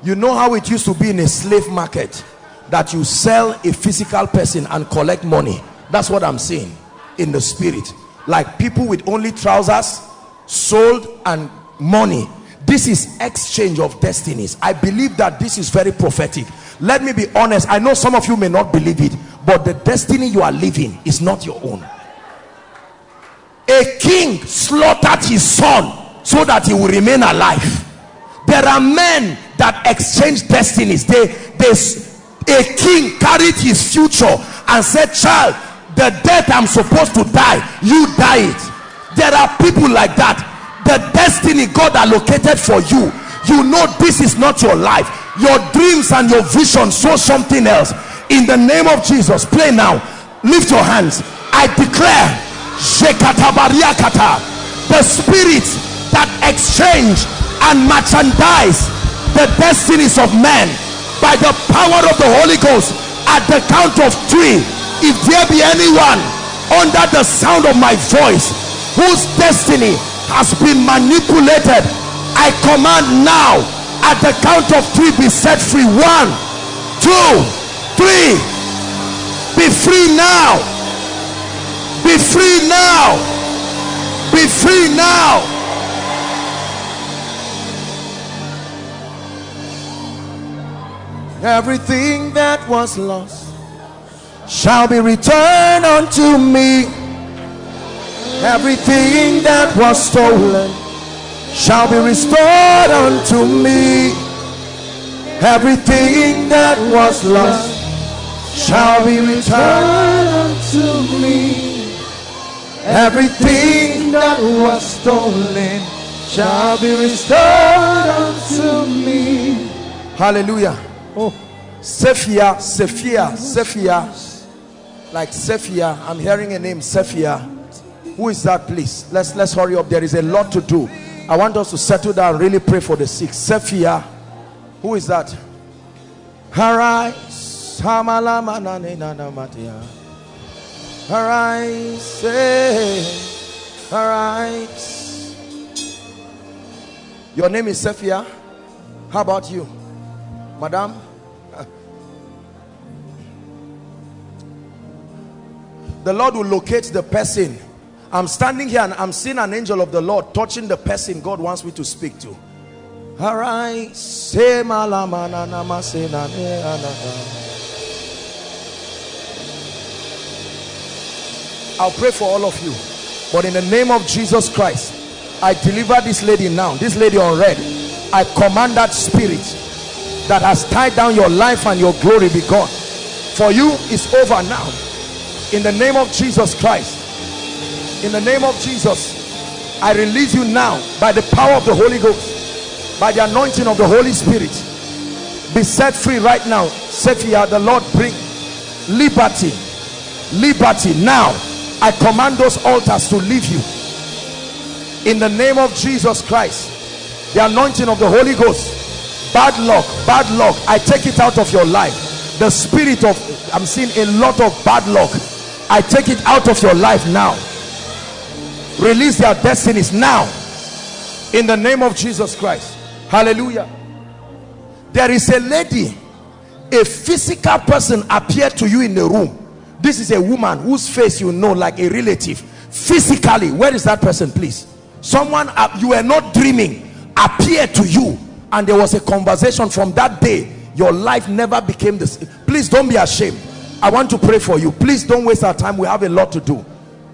You know how it used to be in a slave market that you sell a physical person and collect money. That's what i'm seeing in the spirit. Like people with only trousers sold and money. This is exchange of destinies. I believe that this is very prophetic. Let me be honest. I know some of you may not believe it but the destiny you are living is not your own a king slaughtered his son so that he will remain alive. There are men that exchange destinies. They they a king carried his future and said child the death i'm supposed to die you die it. There are people like that. The destiny god allocated for you you know this is not your life. Your dreams and your vision show something else. In the name of jesus play now. Lift your hands. I declare the spirits that exchange and merchandise the destinies of men by the power of the Holy Ghost at the count of three. If there be anyone under the sound of my voice whose destiny has been manipulated I command now at the count of three be set free. One two three. Be free now Be free now. Be free now. Everything that was lost shall be returned unto me. Everything that was stolen shall be restored unto me. Everything that was lost shall be returned unto me. Everything that was stolen shall be restored unto me. Hallelujah. Oh, Sephia, Sephia, Sephia. Like Sephia, I'm hearing a name, Sephia. Who is that, please? Let's let's hurry up. There is a lot to do. I want us to settle down, really pray for the sick. Sephia. Who is that? Arise. Arise. Arise. Your name is Sephia. How about you? Madam? The Lord will locate the person. I'm standing here and I'm seeing an angel of the Lord touching the person God wants me to speak to. Arise. I'll pray for all of you. But in the name of Jesus Christ, I deliver this lady now. This lady on red. I command that spirit that has tied down your life and your glory be gone. For you, it's over now. In the name of Jesus Christ. In the name of Jesus, I release you now by the power of the Holy Ghost, by the anointing of the Holy Spirit. Be set free right now. Sephia, the Lord bring liberty. Liberty now. I command those altars to leave you. In the name of Jesus Christ, the anointing of the Holy Ghost, bad luck, bad luck, I take it out of your life. The spirit of, I'm seeing a lot of bad luck. I take it out of your life now. Release their destinies now. In the name of Jesus Christ. Hallelujah. There is a lady, a physical person appeared to you in the room this is a woman whose face you know like a relative physically. Where is that person please? Someone uh, you were not dreaming appeared to you and there was a conversation from that day. Your life never became this please don't be ashamed. I want to pray for you. Please don't waste our time. We have a lot to do.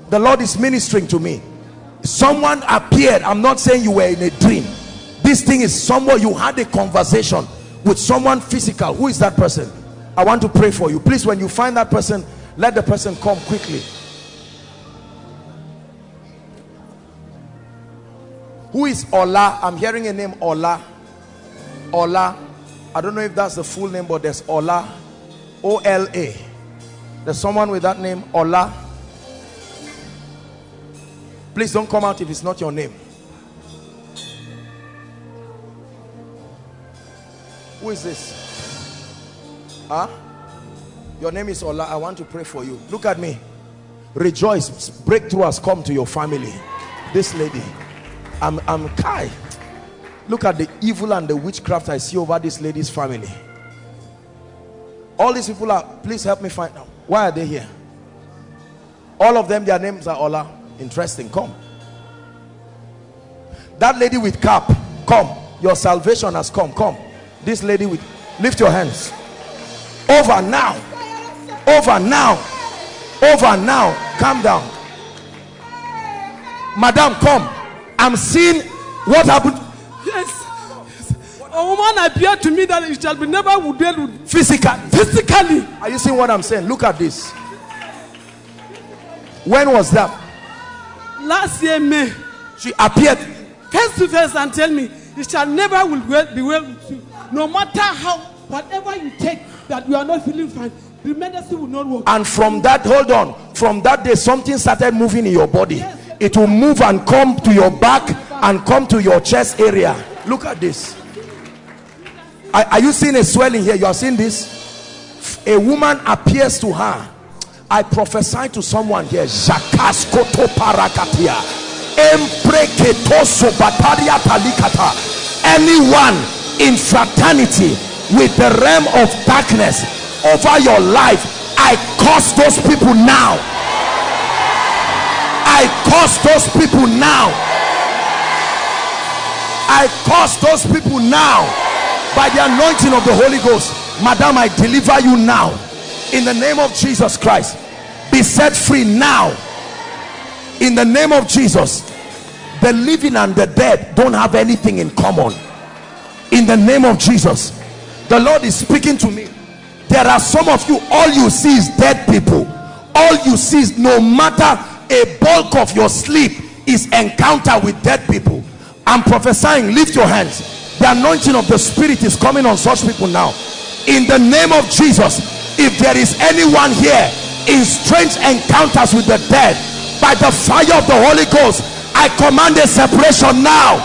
The lord is ministering to me. Someone appeared. I'm not saying you were in a dream. This thing is somewhere you had a conversation with someone physical. Who is that person? I want to pray for you. Please when you find that person let the person come quickly. Who is Ola? I'm hearing a name Ola. Ola. I don't know if that's the full name but there's Ola. O-L-A there's someone with that name Ola. Please don't come out if it's not your name. Who is this? Huh your name is Ola. I want to pray for you. Look at me. Rejoice. Breakthrough has come to your family. This lady. I'm, I'm Kai. Look at the evil and the witchcraft I see over this lady's family. All these people are, please help me find out. Why are they here? All of them, their names are Ola. Interesting. Come. That lady with cap, come. Your salvation has come. Come. This lady with, lift your hands. Over now over now. Over now. Calm down. Madam come. I'm seeing what happened. Yes, a woman appeared to me that it shall be never would be with physically. Physically. Are you seeing what i'm saying? Look at this. When was that? Last year may. She appeared. Face to face and tell me it shall never will be well with you. No matter how whatever you take that you are not feeling fine will not work. And from that, hold on, from that day, something started moving in your body. Yes. It will move and come to your back and come to your chest area. Look at this. Are, are you seeing a swelling here? You are seeing this? A woman appears to her. I prophesy to someone here. Jakaskoto parakatia. Empreketoso talikata. Anyone in fraternity with the realm of darkness over your life i curse those people now I curse those people now. I curse those people now by the anointing of the Holy Ghost. Madam, I deliver you now in the name of Jesus Christ. Be set free now in the name of Jesus. The living and the dead don't have anything in common. In the name of Jesus, the Lord is speaking to me. There are some of you, all you see is dead people. All you see is no matter a bulk of your sleep is encounter with dead people. I'm prophesying, lift your hands. The anointing of the Spirit is coming on such people now. In the name of Jesus, if there is anyone here in strange encounters with the dead, by the fire of the Holy Ghost, I command a separation now.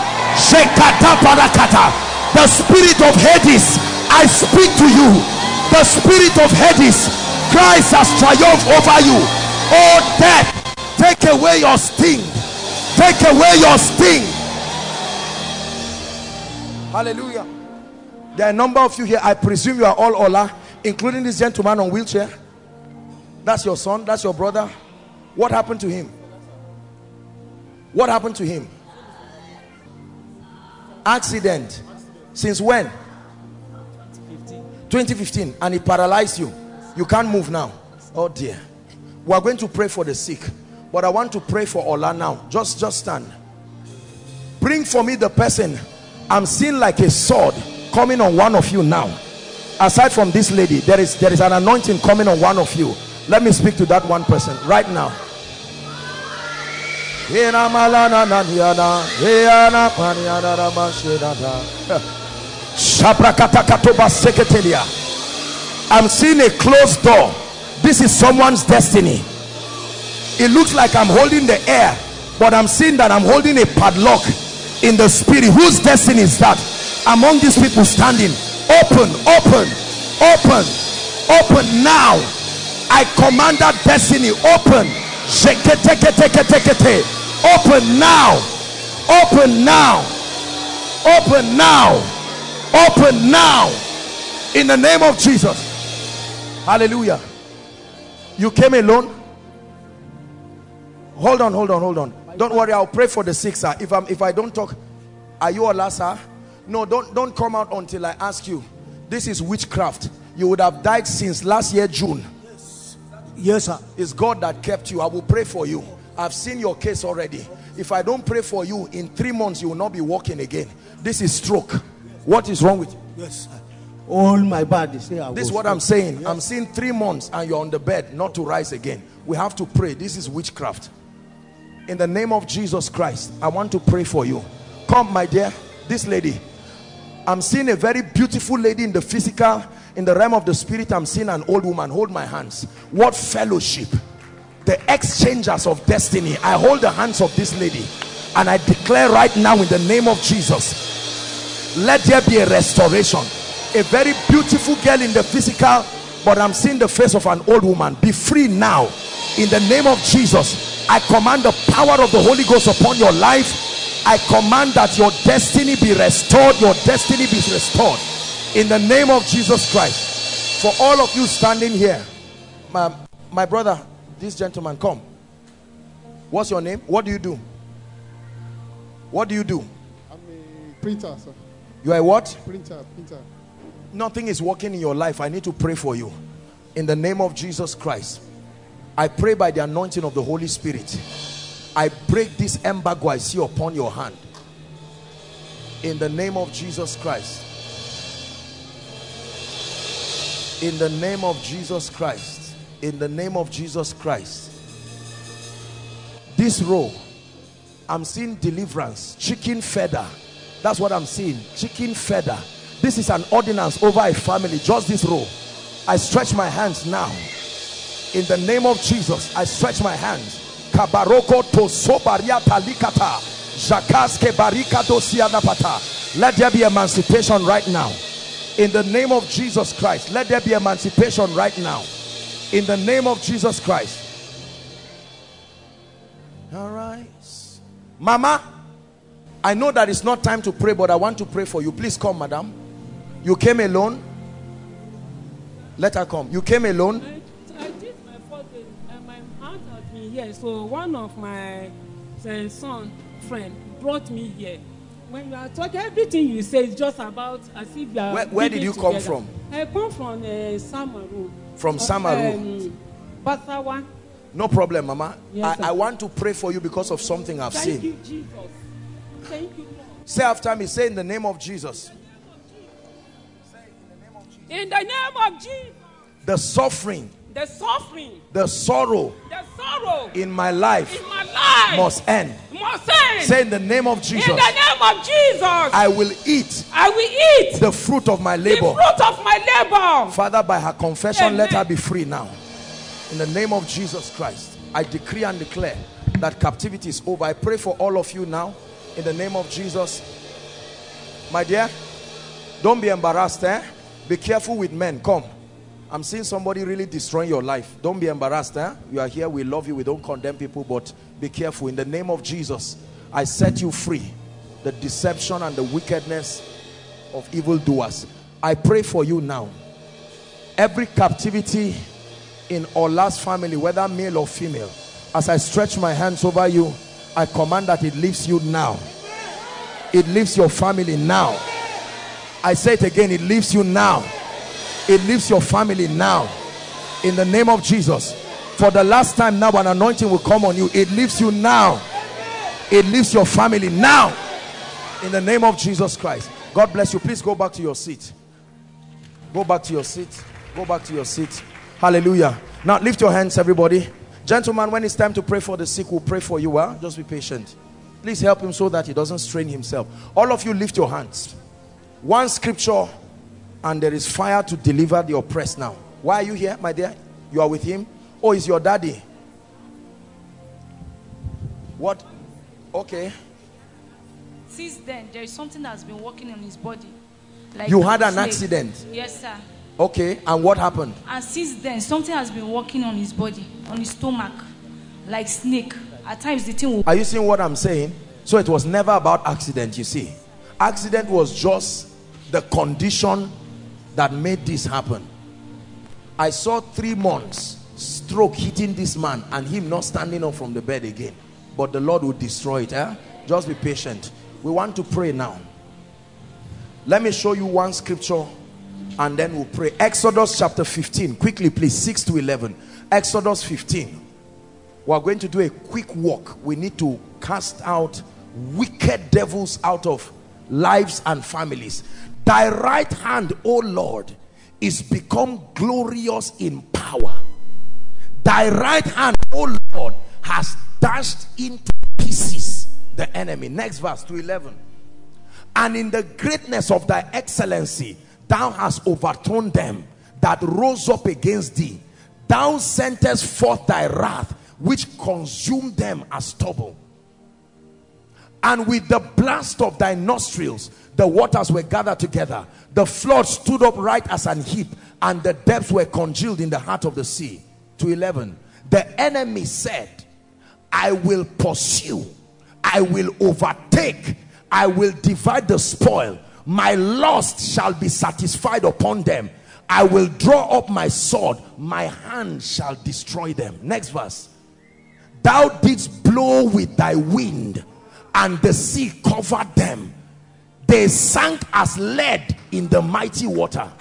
The spirit of Hades, I speak to you. The spirit of Hades, Christ has triumphed over you. Oh, death, take away your sting. Take away your sting. Hallelujah. There are a number of you here. I presume you are all Ola, including this gentleman on wheelchair. That's your son. That's your brother. What happened to him? What happened to him? Accident. Since when? 2015. And it paralyzed you. You can't move now. Oh dear. We are going to pray for the sick. But I want to pray for Ola now. Just, just stand. Bring for me the person. I'm seeing like a sword coming on one of you now. Aside from this lady, there is there is an anointing coming on one of you let me speak to that one person right now. I'm seeing a closed door. This is someone's destiny. It looks like I'm holding the air, but I'm seeing that I'm holding a padlock in the spirit. Whose destiny is that? Among these people standing, open, open, open, open now I command that destiny open. Open now. Open now. Open now. Open now. In the name of Jesus. Hallelujah. You came alone. Hold on, hold on, hold on. Don't worry, I'll pray for the sick, sir. If I'm if I don't talk, are you Ola, sir? No, don't don't come out until I ask you. This is witchcraft. You would have died since last year, June. Yes, sir. It's God that kept you. I will pray for you. I've seen your case already. If I don't pray for you, in three months you will not be walking again. This is stroke. What is wrong with you? Yes. All my body. Say this is what I'm saying. Yes. I'm seeing three months and you're on the bed, not to rise again. We have to pray. This is witchcraft. In the name of Jesus Christ, I want to pray for you. Come, my dear. This lady. I'm seeing a very beautiful lady in the physical in the realm of the spirit i'm seeing an old woman hold my hands what fellowship the exchangers of destiny i hold the hands of this lady and i declare right now in the name of jesus let there be a restoration. A very beautiful girl in the physical but i'm seeing the face of an old woman. Be free now. In the name of jesus i command the power of the holy ghost upon your life. I command that your destiny be restored your destiny be restored. In the name of Jesus Christ. For all of you standing here my, my brother this gentleman come. What's your name? What do you do? What do you do? I'm a printer sir you are what? Printer printer. Nothing is working in your life. I need to pray for you. In the name of Jesus Christ I pray by the anointing of the Holy Spirit. I break this embargo I see upon your hand. In the name of Jesus Christ. In the name of Jesus Christ. In the name of Jesus Christ. This row I'm seeing deliverance chicken feather that's what I'm seeing. Chicken feather. This is an ordinance over a family. Just this row. I stretch my hands now. In the name of Jesus I stretch my hands. Kabaroko to sobaria talikata. Jakaske barikado siadapata let there be emancipation right now. In the name of Jesus Christ let there be emancipation right now. In the name of Jesus Christ. All right mama I know that it's not time to pray but I want to pray for you please come madam you came alone let her come you came alone I, I did my father and my has me here, so one of my uh, son friend brought me here. When you are talking, everything you say is just about as if you are. Where- where did you come from? I come from uh, Samaru. From Uh, Samaru. Um, Basawa. No problem, Mama. Yes. I, I want to pray for you because of something I've Thank seen. you, Jesus. Thank you, Lord. Say after me, say in the name of Jesus. In the name of Jesus, The suffering, the suffering, the sorrow the sorrow in my life in my life must end. must end. Say in the name of Jesus. In the name of Jesus, I, will eat I will eat the fruit of my labor. the fruit of my labor. Father, by her confession, let her be free now. In the name of Jesus Christ, I decree and declare that captivity is over. I pray for all of you now. In the name of Jesus. My dear, don't be embarrassed. Eh? Be careful with men. Come. I'm seeing somebody really destroying your life. Don't be embarrassed. Eh? You are here. We love you. We don't condemn people, but be careful. In the name of Jesus, I set you free. The deception and the wickedness of evildoers. I pray for you now every captivity in Ola's family, whether male or female, as I stretch my hands over you, I command that it leaves you now. It leaves your family now. I say it again, it leaves you now. It leaves your family now. In the name of Jesus. For the last time now, an anointing will come on you. It leaves you now. It leaves your family now. In the name of Jesus Christ. God bless you. Please go back to your seat. Go back to your seat. Go back to your seat. Hallelujah. Now lift your hands, everybody. Gentlemen, when it's time to pray for the sick, we'll pray for you. Huh? Just be patient. Please help him so that he doesn't strain himself. All of you lift your hands. One scripture and there is fire to deliver the oppressed now. Why are you here, my dear? You are with him? Oh, is your daddy? What? Okay. Since then, there is something that's been working on his body. Like You had an accident? Yes, sir. Okay. And what happened? And since then, something has been working on his body, on his stomach, like snake. At times, the thing will. Are you seeing what I'm saying? So it was never about accident, you see. Accident was just the condition that made this happen. I saw three months stroke hitting this man and him not standing up from the bed again. But the Lord will destroy it. Eh? Just be patient. We want to pray now. Let me show you one scripture and then we'll pray. Exodus chapter 15. Quickly, please. 6 to 11. Exodus 15. We are going to do a quick walk. We need to cast out wicked devils out of lives and families. Thy right hand, O Lord, is become glorious in power. Thy right hand, O Lord, has dashed into pieces the enemy. Next verse to 11. And in the greatness of thy excellency, thou hast overthrown them that rose up against thee. Thou sentest forth thy wrath, which consumed them as stubble. And with the blast of thy nostrils, the waters were gathered together. The flood stood up right as an heap, and the depths were congealed in the heart of the sea. To 11. The enemy said, I will pursue, I will overtake, I will divide the spoil. My lust shall be satisfied upon them. I will draw up my sword, my hand shall destroy them. Next verse. Thou didst blow with thy wind, and the sea covered them. They sank as lead in the mighty water.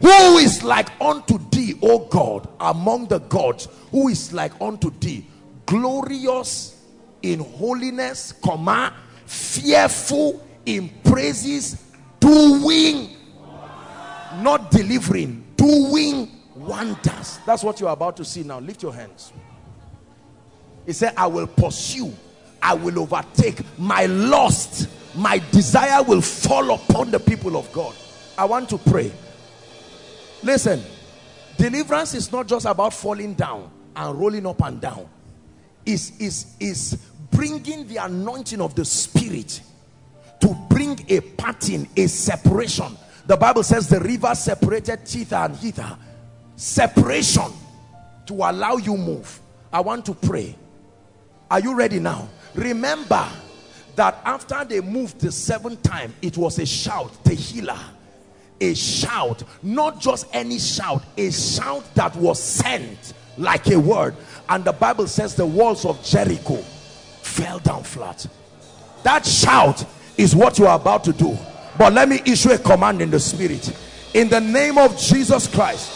Who is like unto thee, O God, among the gods? Who is like unto thee? Glorious in holiness, comma, fearful in praises, doing, not delivering, doing wonders. That's what you're about to see now. Lift your hands. He said, I will pursue, I will overtake my lust, my desire will fall upon the people of God. I want to pray. Listen, deliverance is not just about falling down and rolling up and down. Is is is bringing the anointing of the spirit to bring a pattern, a separation. The Bible says the river separated thither and hither. Separation to allow you move. I want to pray. Are you ready now? Remember that after they moved the seventh time, it was a shout, Tehillah. A shout, not just any shout, a shout that was sent like a word. and the bible says the walls of jericho fell down flat that shout is what you are about to do. But let me issue a command in the spirit. In the name of jesus christ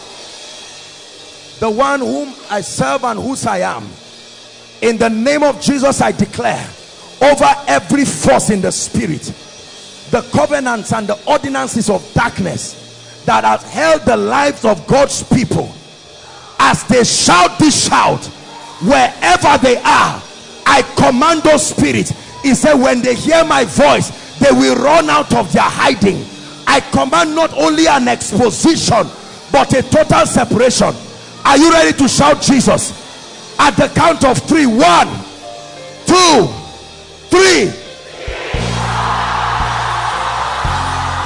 the one whom i serve and whose i am in the name of jesus i declare over every force in the spirit the covenants and the ordinances of darkness that have held the lives of god's people as they shout this shout wherever they are i command those spirits he said when they hear my voice they will run out of their hiding. I command not only an exposition but a total separation. Are you ready to shout jesus? At the count of three one two three.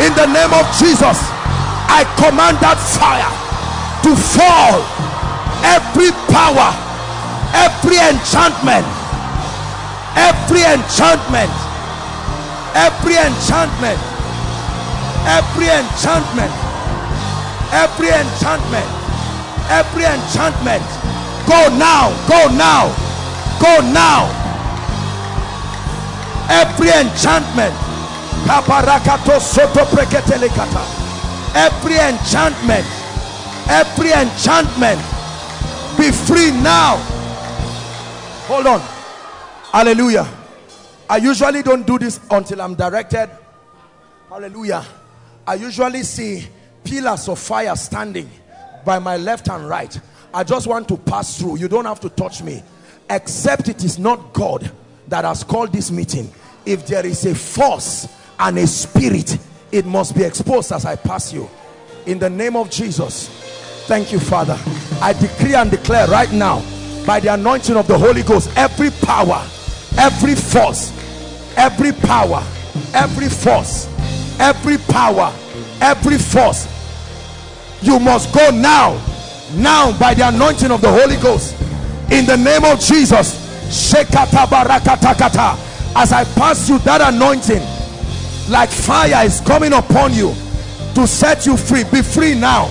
In the name of jesus i command that fire to fall. Every power every enchantment every enchantment. Every enchantment. Every enchantment. Every enchantment. Every enchantment. Go now. Go now. Go now. Every enchantment. Every enchantment. Every enchantment. Be free now. Hold on hallelujah. I usually don't do this until i'm directed. Hallelujah. I usually see pillars of fire standing by my left and right. I just want to pass through. You don't have to touch me. Except it is not god that has called this meeting. If there is a force and a spirit it must be exposed as i pass you. In the name of jesus. Thank you father. I decree and declare right now by the anointing of the Holy Ghost every power every force every power every force every power every force. You must go now now by the anointing of the Holy Ghost. In the name of Jesus. As I pass you that anointing like fire is coming upon you to set you free. Be free now.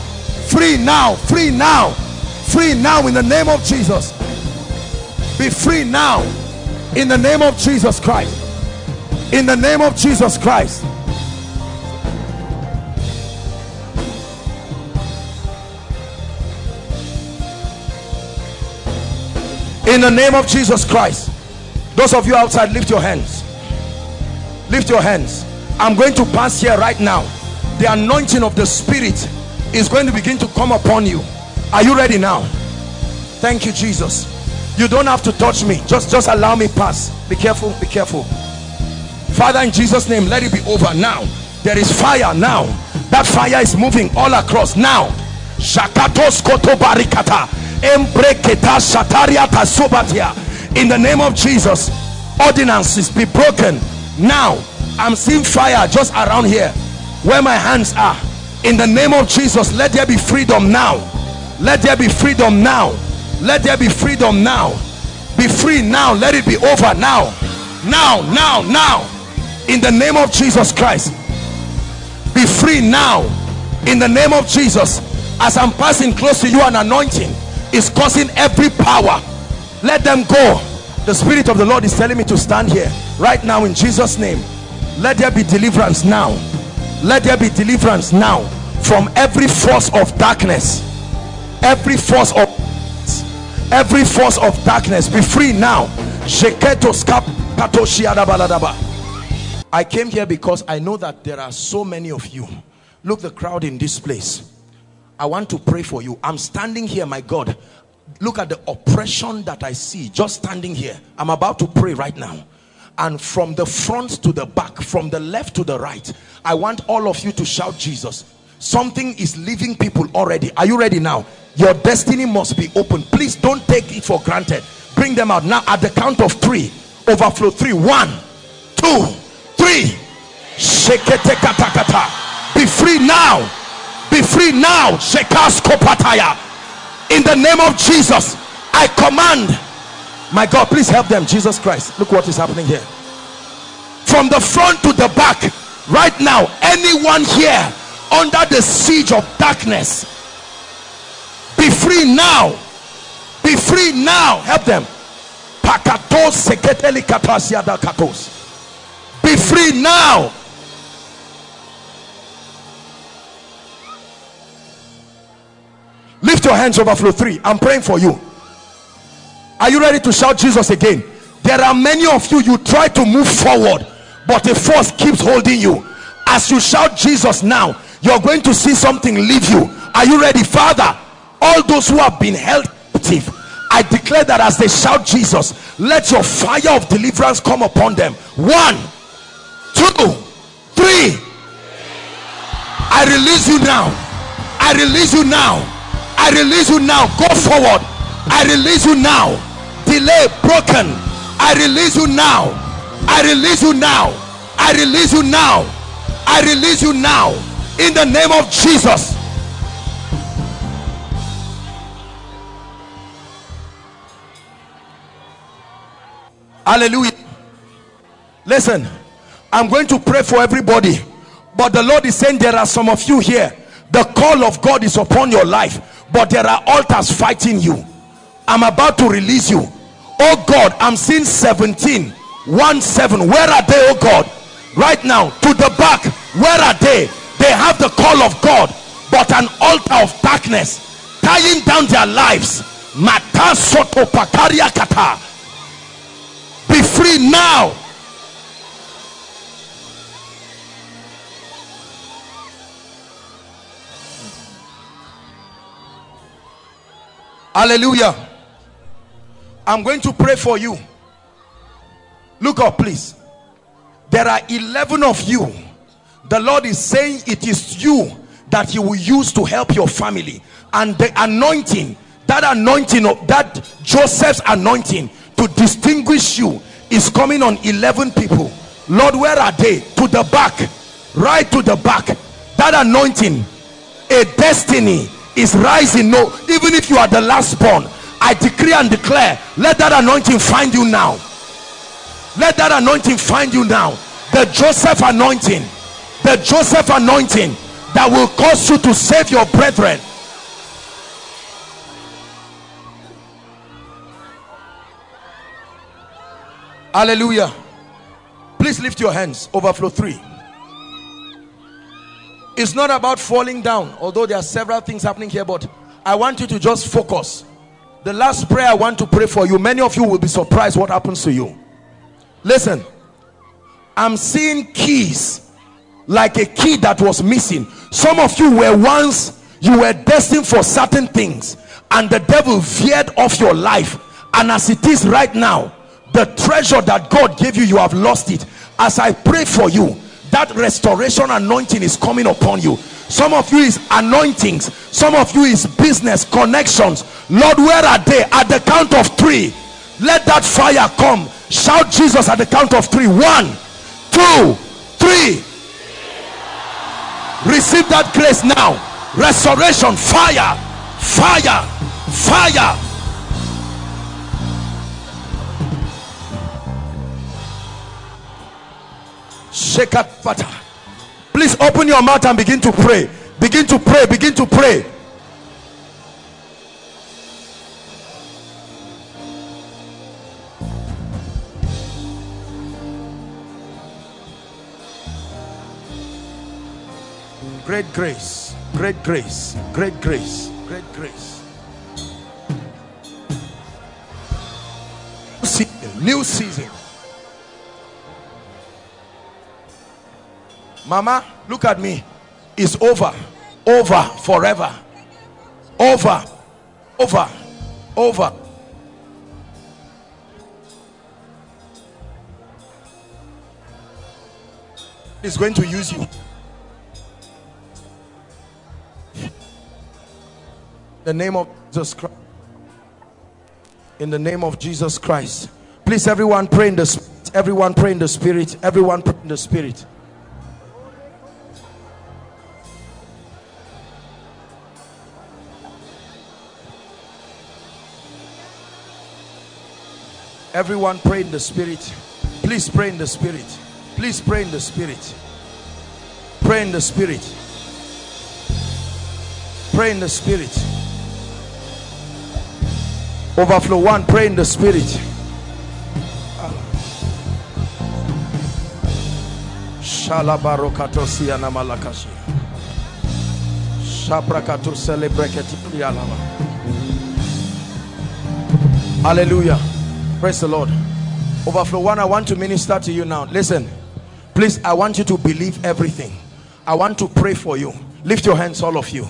Free now. Free now. Free now in the name of Jesus. Be free now in the name of Jesus Christ. In the name of Jesus Christ. In the name of Jesus Christ. Those of you outside lift your hands. Lift your hands. I'm going to pass here right now. The anointing of the spirit is going to begin to come upon you. Are you ready now? Thank you Jesus you don't have to touch me. Just just allow me pass. Be careful be careful. Father in jesus name let it be over now. There is fire now. That fire is moving all across now. In the name of jesus ordinances be broken now. I'm seeing fire just around here where my hands are. In the name of jesus let there be freedom now. Let there be freedom now let there be freedom now. Be free now. Let it be over now. Now now now. In the name of jesus christ. Be free now. In the name of jesus. As i'm passing close to you an anointing is causing every power. Let them go. The spirit of the lord is telling me to stand here right now in jesus name. Let there be deliverance now. Let there be deliverance now from every force of darkness. Every force of every force of darkness be free now. I came here because I know that there are so many of you. Look the crowd in this place. I want to pray for you. I'm standing here my God. Look at the oppression that I see just standing here. I'm about to pray right now. And from the front to the back from the left to the right I want all of you to shout Jesus something is leaving people already. Are you ready now? Your destiny must be open. Please don't take it for granted. Bring them out. Now at the count of three overflow three. One two three. Be free now. Be free now. In the name of jesus i command. My god please help them. Jesus christ look what is happening here. From the front to the back right now anyone here under the siege of darkness be free now Be free now. Help them. Be free now. Lift your hands, overflow three. I'm praying for you. Are you ready to shout Jesus again? There are many of you, you try to move forward, but a force keeps holding you. As you shout Jesus now, you're going to see something leave you. Are you ready, Father? All those who have been held captive, I declare that as they shout Jesus, let your fire of deliverance come upon them. One, two, three. I release you now. I release you now. I release you now. Go forward. I release you now. Delay broken. I release you now. I release you now. I release you now. I release you now. In the name of Jesus. Hallelujah. Listen, I'm going to pray for everybody. But the Lord is saying there are some of you here. The call of God is upon your life. But there are altars fighting you. I'm about to release you. Oh God, I'm seeing 17. 1 7. Where are they, oh God? Right now, to the back. Where are they? They have the call of God. But an altar of darkness tying down their lives. Be free now hallelujah i'm going to pray for you look up please there are 11 of you the lord is saying it is you that he will use to help your family. And the anointing that anointing of that joseph's anointing to distinguish you is coming on 11 people. Lord where are they? To the back. Right to the back. That anointing a destiny is rising. No even if you are the last born i decree and declare let that anointing find you now. Let that anointing find you now. The joseph anointing the joseph anointing that will cause you to save your brethren. Hallelujah. Please lift your hands. Overflow three. It's not about falling down although there are several things happening here but i want you to just focus. The last prayer i want to pray for you many of you will be surprised what happens to you. Listen i'm seeing keys like a key that was missing. Some of you were once you were destined for certain things and the devil veered off your life. And as it is right now the treasure that God gave you you have lost it. As I pray for you that restoration anointing is coming upon you. Some of you is anointings. Some of you is business connections. Lord where are they? At the count of three. Let that fire come. Shout Jesus at the count of three. One two three receive that grace now restoration fire fire fire Shekat pata. Please open your mouth and begin to pray. Begin to pray. Begin to pray. Great grace, great grace, great grace, great grace. New season, new season. Mama, look at me. It's over, over, forever, over, over, over. Is going to use you. The name of Jesus Christ. In the name of Jesus Christ. Please, everyone pray in the spirit. Everyone pray in the spirit. Everyone pray in the spirit. Everyone pray in the spirit. Please pray in the spirit. Please pray in the spirit. Pray in the spirit. Pray in the spirit. Overflow one, pray in the spirit. Shalabarokatosiana malakashi. Shabrakato celebreketi prialama. Hallelujah. Praise the Lord. Overflow one, I want to minister to you now. Listen, please, I want you to believe everything. I want to pray for you. Lift your hands, all of you.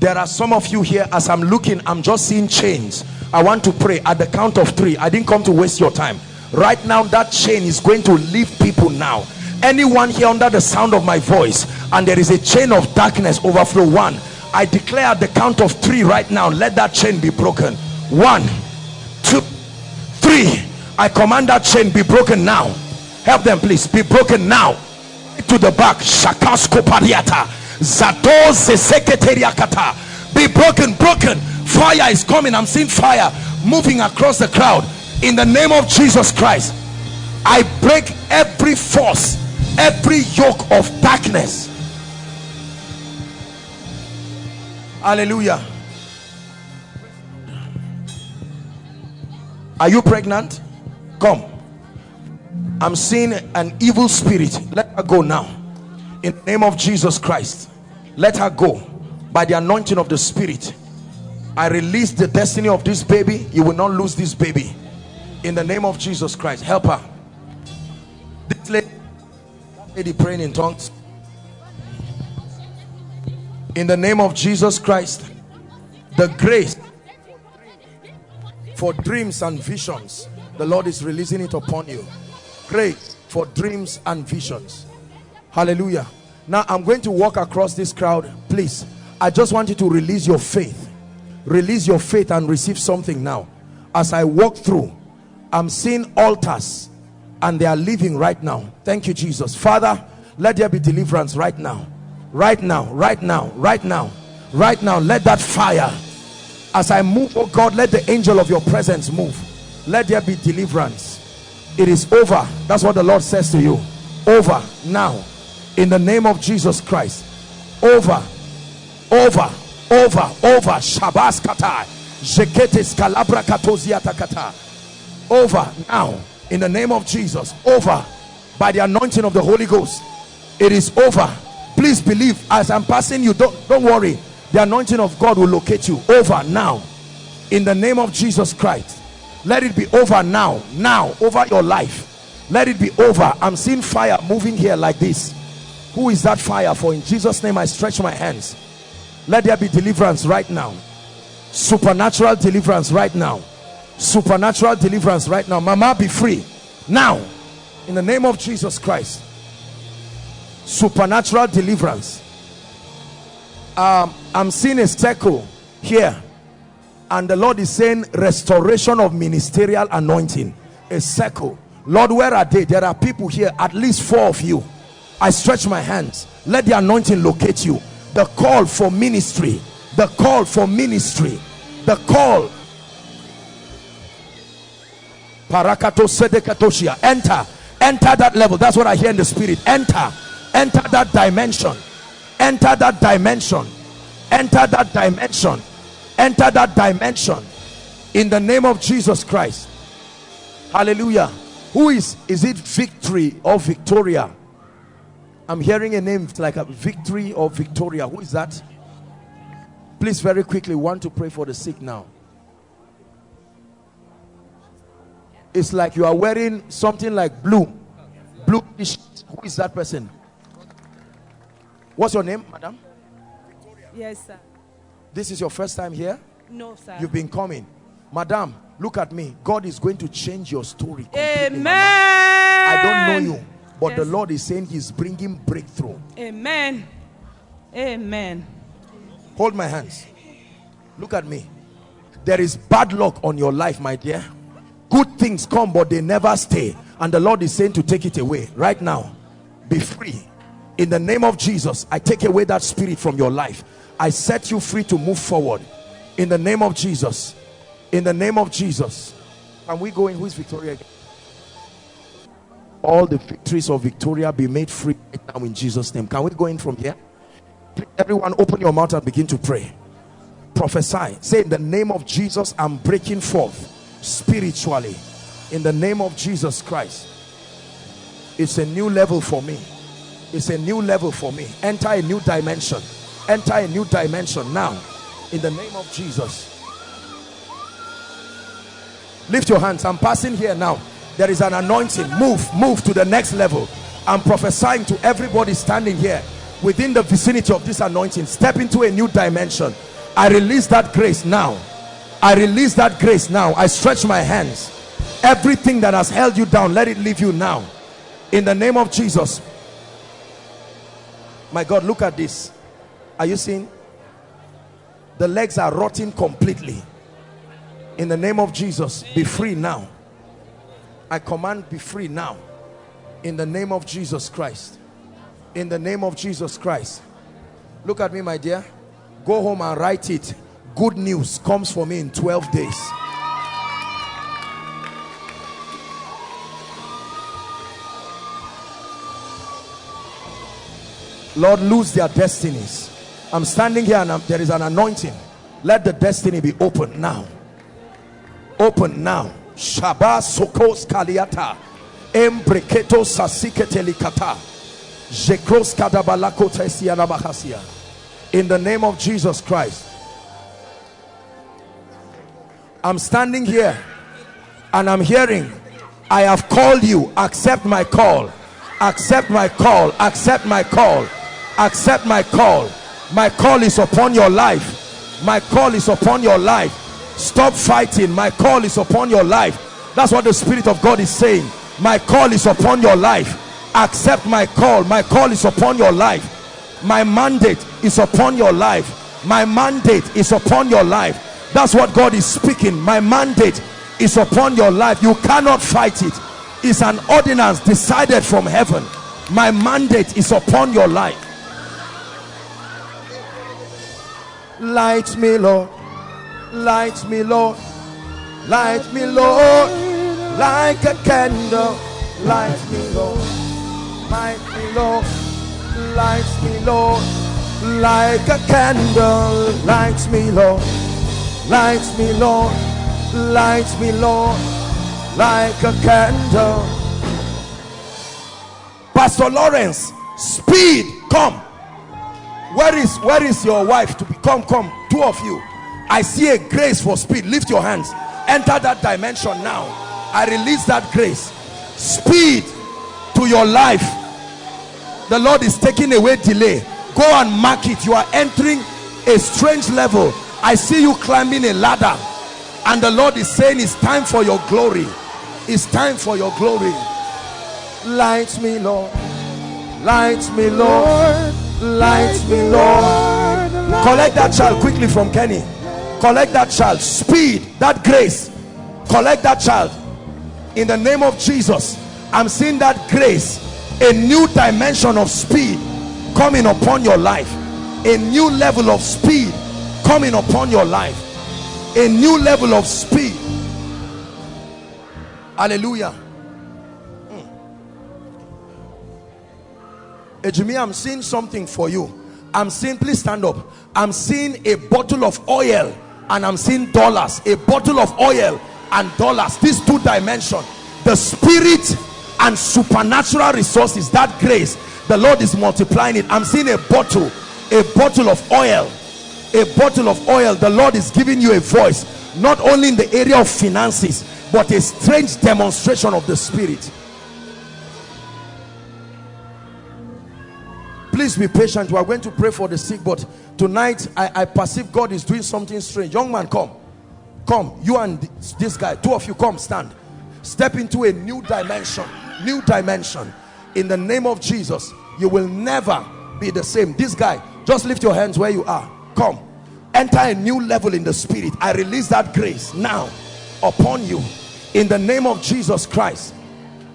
There are some of you here, as I'm looking, I'm just seeing chains. I want to pray at the count of three. I didn't come to waste your time. Right now, that chain is going to leave people now. Anyone here under the sound of my voice, and there is a chain of darkness, overflow one. I declare at the count of three right now, let that chain be broken. One, two, three. I command that chain be broken now. Help them, please. Be broken now. To the back. Shakasko pariata. Be broken, broken. Fire is coming. I'm seeing fire moving across the crowd. In the name of Jesus Christ, I break every force, every yoke of darkness. Hallelujah. Are you pregnant? Come. I'm seeing an evil spirit. Let her go now. In the name of Jesus Christ. Let her go. By the anointing of the spirit. I release the destiny of this baby. You will not lose this baby. In the name of Jesus Christ. Help her. This lady, praying in tongues. In the name of Jesus Christ. The grace for dreams and visions the Lord is releasing it upon you pray for dreams and visions hallelujah. Now I'm going to walk across this crowd. Please I just want you to release your faith. Release your faith and receive something now. As I walk through I'm seeing altars and they are living right now. Thank you Jesus. Father let there be deliverance right now. Right now right now right now right now. Let that fire as I move oh God let the angel of your presence move. Let there be deliverance. It is over. That's what the Lord says to you. Over now in the name of Jesus Christ. Over over over over. Shabas Katai. Jeketes Kalabra Katoziata Kata over now in the name of Jesus. Over by the anointing of the Holy Ghost. It is over. Please believe as I'm passing you don't don't worry. The anointing of God will locate you. Over now in the name of Jesus Christ. Let it be over now now over your life. Let it be over. I'm seeing fire moving here like this who is that fire for? In Jesus name I stretch my hands. Let there be deliverance right now. Supernatural deliverance right now. Supernatural deliverance right now. Mama be free. Now in the name of Jesus Christ. Supernatural deliverance. Um, I'm seeing a circle here. And the Lord is saying restoration of ministerial anointing. A circle. Lord where are they? There are people here at least four of you I stretch my hands. Let the anointing locate you. The call for ministry. The call for ministry. The call. Parakato sedekatoshia. Enter. Enter that level. That's what I hear in the spirit. Enter. Enter that dimension. Enter that dimension. Enter that dimension. Enter that dimension. In the name of Jesus Christ. Hallelujah. Who is is it victory or victoria I'm hearing a name like a victory or victoria. Who is that? Please very quickly want to pray for the sick now. It's like you are wearing something like blue. Blue who is that person? What's your name madam? Yes, sir. this is your first time here? No, sir. you've been coming. Madam look at me. God is going to change your story Amen. i don't know you but the lord is saying he's bringing breakthrough. Amen. Amen. hold my hands. Look at me. There is bad luck on your life my dear. Good things come but they never stay. And the lord is saying to take it away right now. Be free. In the name of jesus i take away that spirit from your life. I set you free to move forward. In the name of jesus. In the name of jesus. Can we go in? Who is victoria again? All the victories of victoria be made free right now in jesus name. Can we go in from here? Everyone open your mouth and begin to pray. Prophesy. Say in the name of jesus i'm breaking forth spiritually. In the name of jesus christ it's a new level for me. It's a new level for me. Enter a new dimension. Enter a new dimension now. In the name of jesus. Lift your hands. I'm passing here now there is an anointing. Move move to the next level. I'm prophesying to everybody standing here within the vicinity of this anointing. Step into a new dimension. I release that grace now. I release that grace now. I stretch my hands. Everything that has held you down let it leave you now. In the name of jesus. My god look at this. Are you seeing? The legs are rotting completely. In the name of jesus be free now i command be free now. In the name of jesus christ. In the name of jesus christ. Look at me my dear. Go home and write it. Good news comes for me in 12 days. Lord lose their destinies. I'm standing here and I'm, there is an anointing. Let the destiny be open now. Open now Shaba sokos kaliata embreketo sasiketelikata jekros kadabalako tesiana bahasia in the name of Jesus Christ. I'm standing here and I'm hearing I have called you. Accept my call. Accept my call. Accept my call. Accept my call. My call is upon your life. My call is upon your life stop fighting. My call is upon your life. That's what the spirit of god is saying. My call is upon your life. Accept my call. My call is upon your life. My mandate is upon your life. My mandate is upon your life. That's what god is speaking. My mandate is upon your life. You cannot fight it. It's an ordinance decided from heaven. My mandate is upon your life. Light me lord light me lord. Light me lord. Like a candle. Light me lord. Light me lord. Light me lord. Like a candle. Light me lord. Light me lord. Light me lord. Like a candle. Pastor lawrence speed. Come. Where is where is your wife to be? Come come. Two of you i see a grace for speed. Lift your hands. Enter that dimension now. I release that grace. Speed to your life. The lord is taking away delay. Go and mark it. You are entering a strange level. I see you climbing a ladder. And the lord is saying it's time for your glory. It's time for your glory. Light me lord. Light me lord. Light me lord. Collect that child quickly from kenny collect that child. Speed that grace. Collect that child. In the name of jesus i'm seeing that grace. A new dimension of speed coming upon your life. A new level of speed coming upon your life. A new level of speed. Hallelujah. Hmm. Ejimi, I'm seeing something for you. I'm seeing, please stand up. I'm seeing a bottle of oil and I'm seeing dollars. A bottle of oil and dollars. These two dimensions. The spirit and supernatural resources. That grace. The Lord is multiplying it. I'm seeing a bottle. A bottle of oil. A bottle of oil. The Lord is giving you a voice. Not only in the area of finances. But a strange demonstration of the spirit. Please be patient. We are going to pray for the sick but tonight I, I perceive God is doing something strange. Young man come. Come. You and this guy two of you come stand. Step into a new dimension. New dimension. In the name of Jesus you will never be the same. This guy just lift your hands where you are. Come. Enter a new level in the spirit. I release that grace now upon you. In the name of Jesus Christ.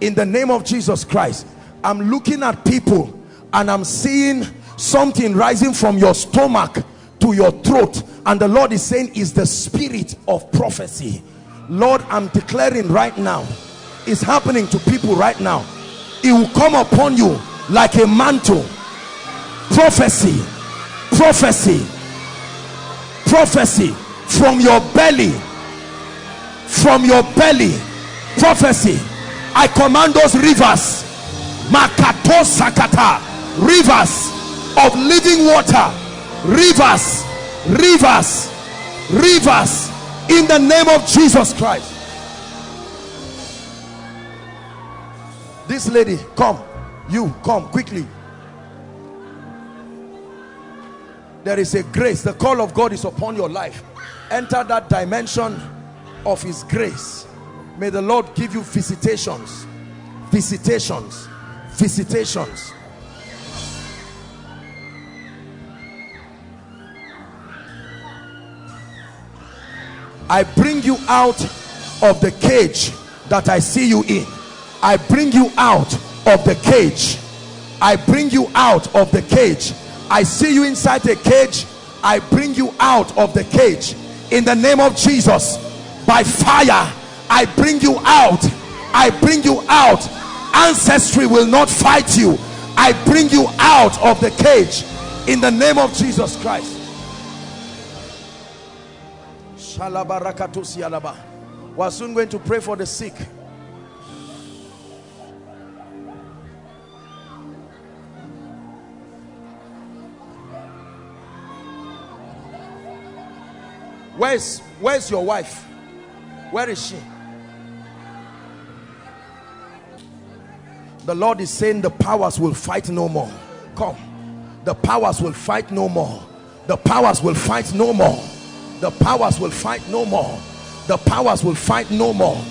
In the name of Jesus Christ. I'm looking at people and I'm seeing something rising from your stomach to your throat. And the Lord is saying is the spirit of prophecy. Lord I'm declaring right now it's happening to people right now. It will come upon you like a mantle. Prophecy prophecy prophecy from your belly from your belly. Prophecy i command those rivers. Makato sakata rivers of living water. Rivers rivers rivers in the name of jesus christ. This lady come. You come quickly. There is a grace. The call of god is upon your life. Enter that dimension of his grace. May the lord give you visitations visitations visitations I bring you out of the cage that I see you in. I bring you out of the cage. I bring you out of the cage. I see you inside the cage. I bring you out of the cage. In the name of Jesus, by fire, I bring you out. I bring you out. Ancestry will not fight you. I bring you out of the cage. In the name of Jesus Christ. We're soon going to pray for the sick. Where's where's your wife? Where is she? The Lord is saying the powers will fight no more. Come. The powers will fight no more. The powers will fight no more the powers will fight no more. The powers will fight no more.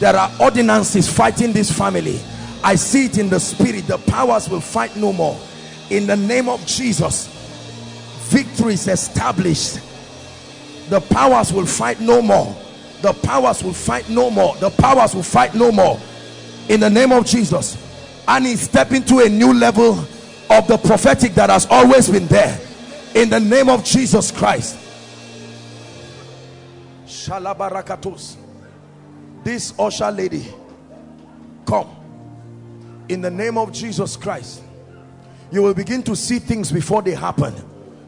There are ordinances fighting this family. I see it in the spirit. The powers will fight no more. In the name of jesus victory is established. The powers will fight no more. The powers will fight no more. The powers will fight no more. In the name of jesus and he step into a new level of the prophetic that has always been there. In the name of jesus christ Shalabarakatos. This usher lady, come in the name of Jesus Christ. You will begin to see things before they happen.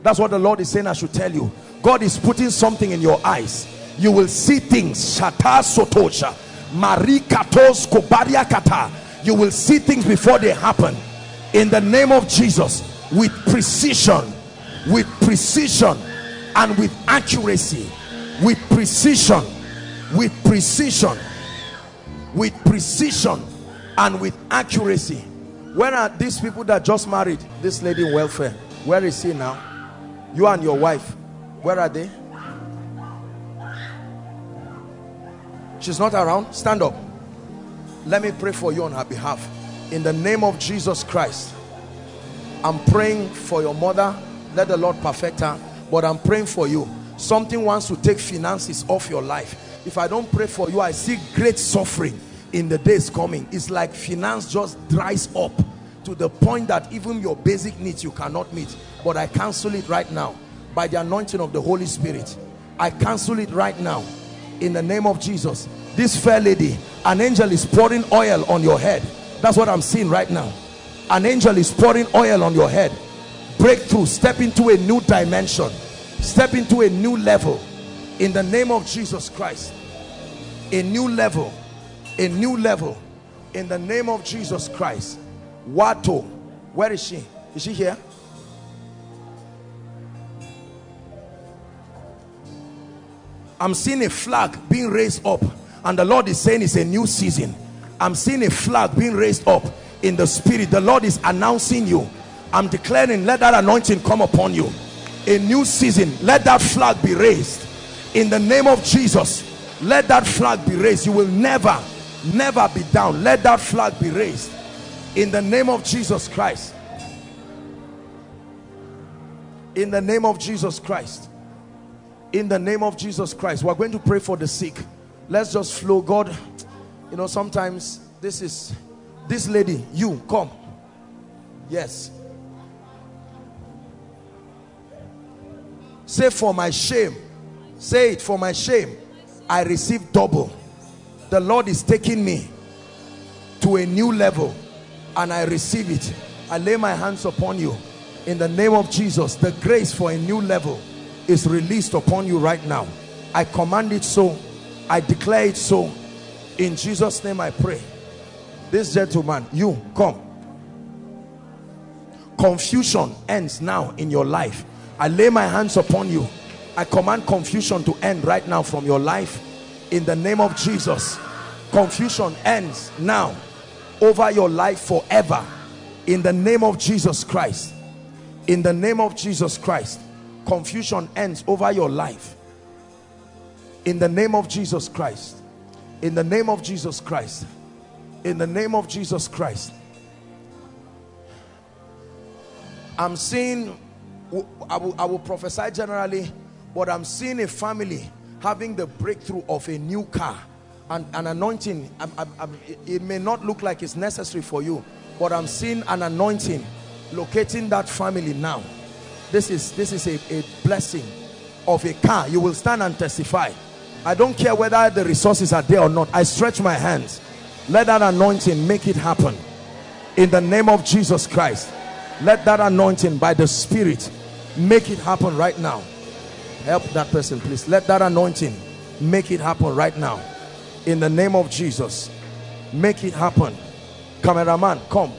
That's what the Lord is saying. I should tell you. God is putting something in your eyes. You will see things. Shata sotosha, marikatos kobaria kata. You will see things before they happen. In the name of Jesus, with precision, with precision, and with accuracy with precision. With precision. With precision. And with accuracy. Where are these people that just married this lady in welfare? Where is he now? You and your wife. Where are they? She's not around. Stand up. Let me pray for you on her behalf. In the name of jesus christ. I'm praying for your mother. Let the lord perfect her. But i'm praying for you something wants to take finances off your life. If i don't pray for you i see great suffering in the days coming. It's like finance just dries up to the point that even your basic needs you cannot meet. But i cancel it right now by the anointing of the holy spirit. I cancel it right now in the name of jesus. This fair lady an angel is pouring oil on your head. That's what i'm seeing right now. An angel is pouring oil on your head. Breakthrough step into a new dimension step into a new level in the name of Jesus Christ. A new level a new level in the name of Jesus Christ. Wato where is she? Is she here? I'm seeing a flag being raised up and the Lord is saying it's a new season. I'm seeing a flag being raised up in the spirit. The Lord is announcing you. I'm declaring let that anointing come upon you a new season. Let that flag be raised. In the name of Jesus let that flag be raised. You will never never be down. Let that flag be raised. In the name of Jesus Christ. In the name of Jesus Christ. In the name of Jesus Christ. We're going to pray for the sick. Let's just flow. God you know sometimes this is this lady you come. Yes say for my shame say it for my shame I receive double the Lord is taking me to a new level and I receive it I lay my hands upon you in the name of Jesus the grace for a new level is released upon you right now. I command it so. I declare it so. In Jesus' name I pray. This gentleman, you come. Confusion ends now in your life. I lay my hands upon you. I command confusion to end right now from your life. In the name of Jesus. Confusion ends now over your life forever. In the name of Jesus Christ. In the name of Jesus Christ. Confusion ends over your life. In the name of Jesus Christ. In the name of Jesus Christ. In the name of Jesus Christ. I'm seeing, I will, I will prophesy generally, but I'm seeing a family having the breakthrough of a new car and an anointing. I'm, I'm, I'm, it may not look like it's necessary for you, but I'm seeing an anointing locating that family now. This is, this is a, a blessing of a car. You will stand and testify. I don't care whether the resources are there or not. I stretch my hands. Let that anointing make it happen. In the name of Jesus Christ. Let that anointing by the Spirit make it happen right now. Help that person, please. Let that anointing make it happen right now. In the name of Jesus. Make it happen. Cameraman, come.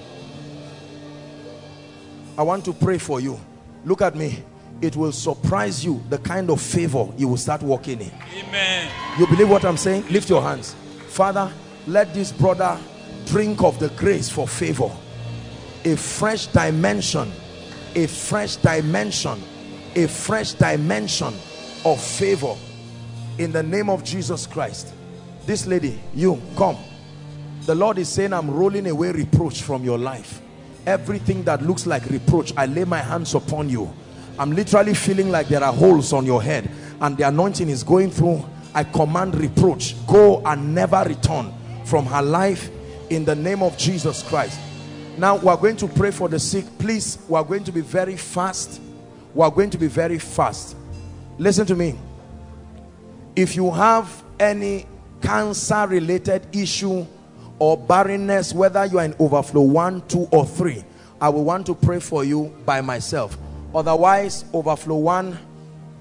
I want to pray for you. Look at me. It will surprise you the kind of favor you will start walking in. Amen. You believe what I'm saying? Lift your hands. Father, let this brother drink of the grace for favor. A fresh dimension, a fresh dimension, a fresh dimension of favor in the name of Jesus Christ. This lady, you come. The Lord is saying, I'm rolling away reproach from your life. Everything that looks like reproach, I lay my hands upon you. I'm literally feeling like there are holes on your head and the anointing is going through. I command reproach, go and never return from her life in the name of Jesus Christ. Now we're going to pray for the sick. Please, we're going to be very fast. We're going to be very fast. Listen to me. If you have any cancer related issue or barrenness, whether you are in overflow one, two, or three, I will want to pray for you by myself. Otherwise, overflow one,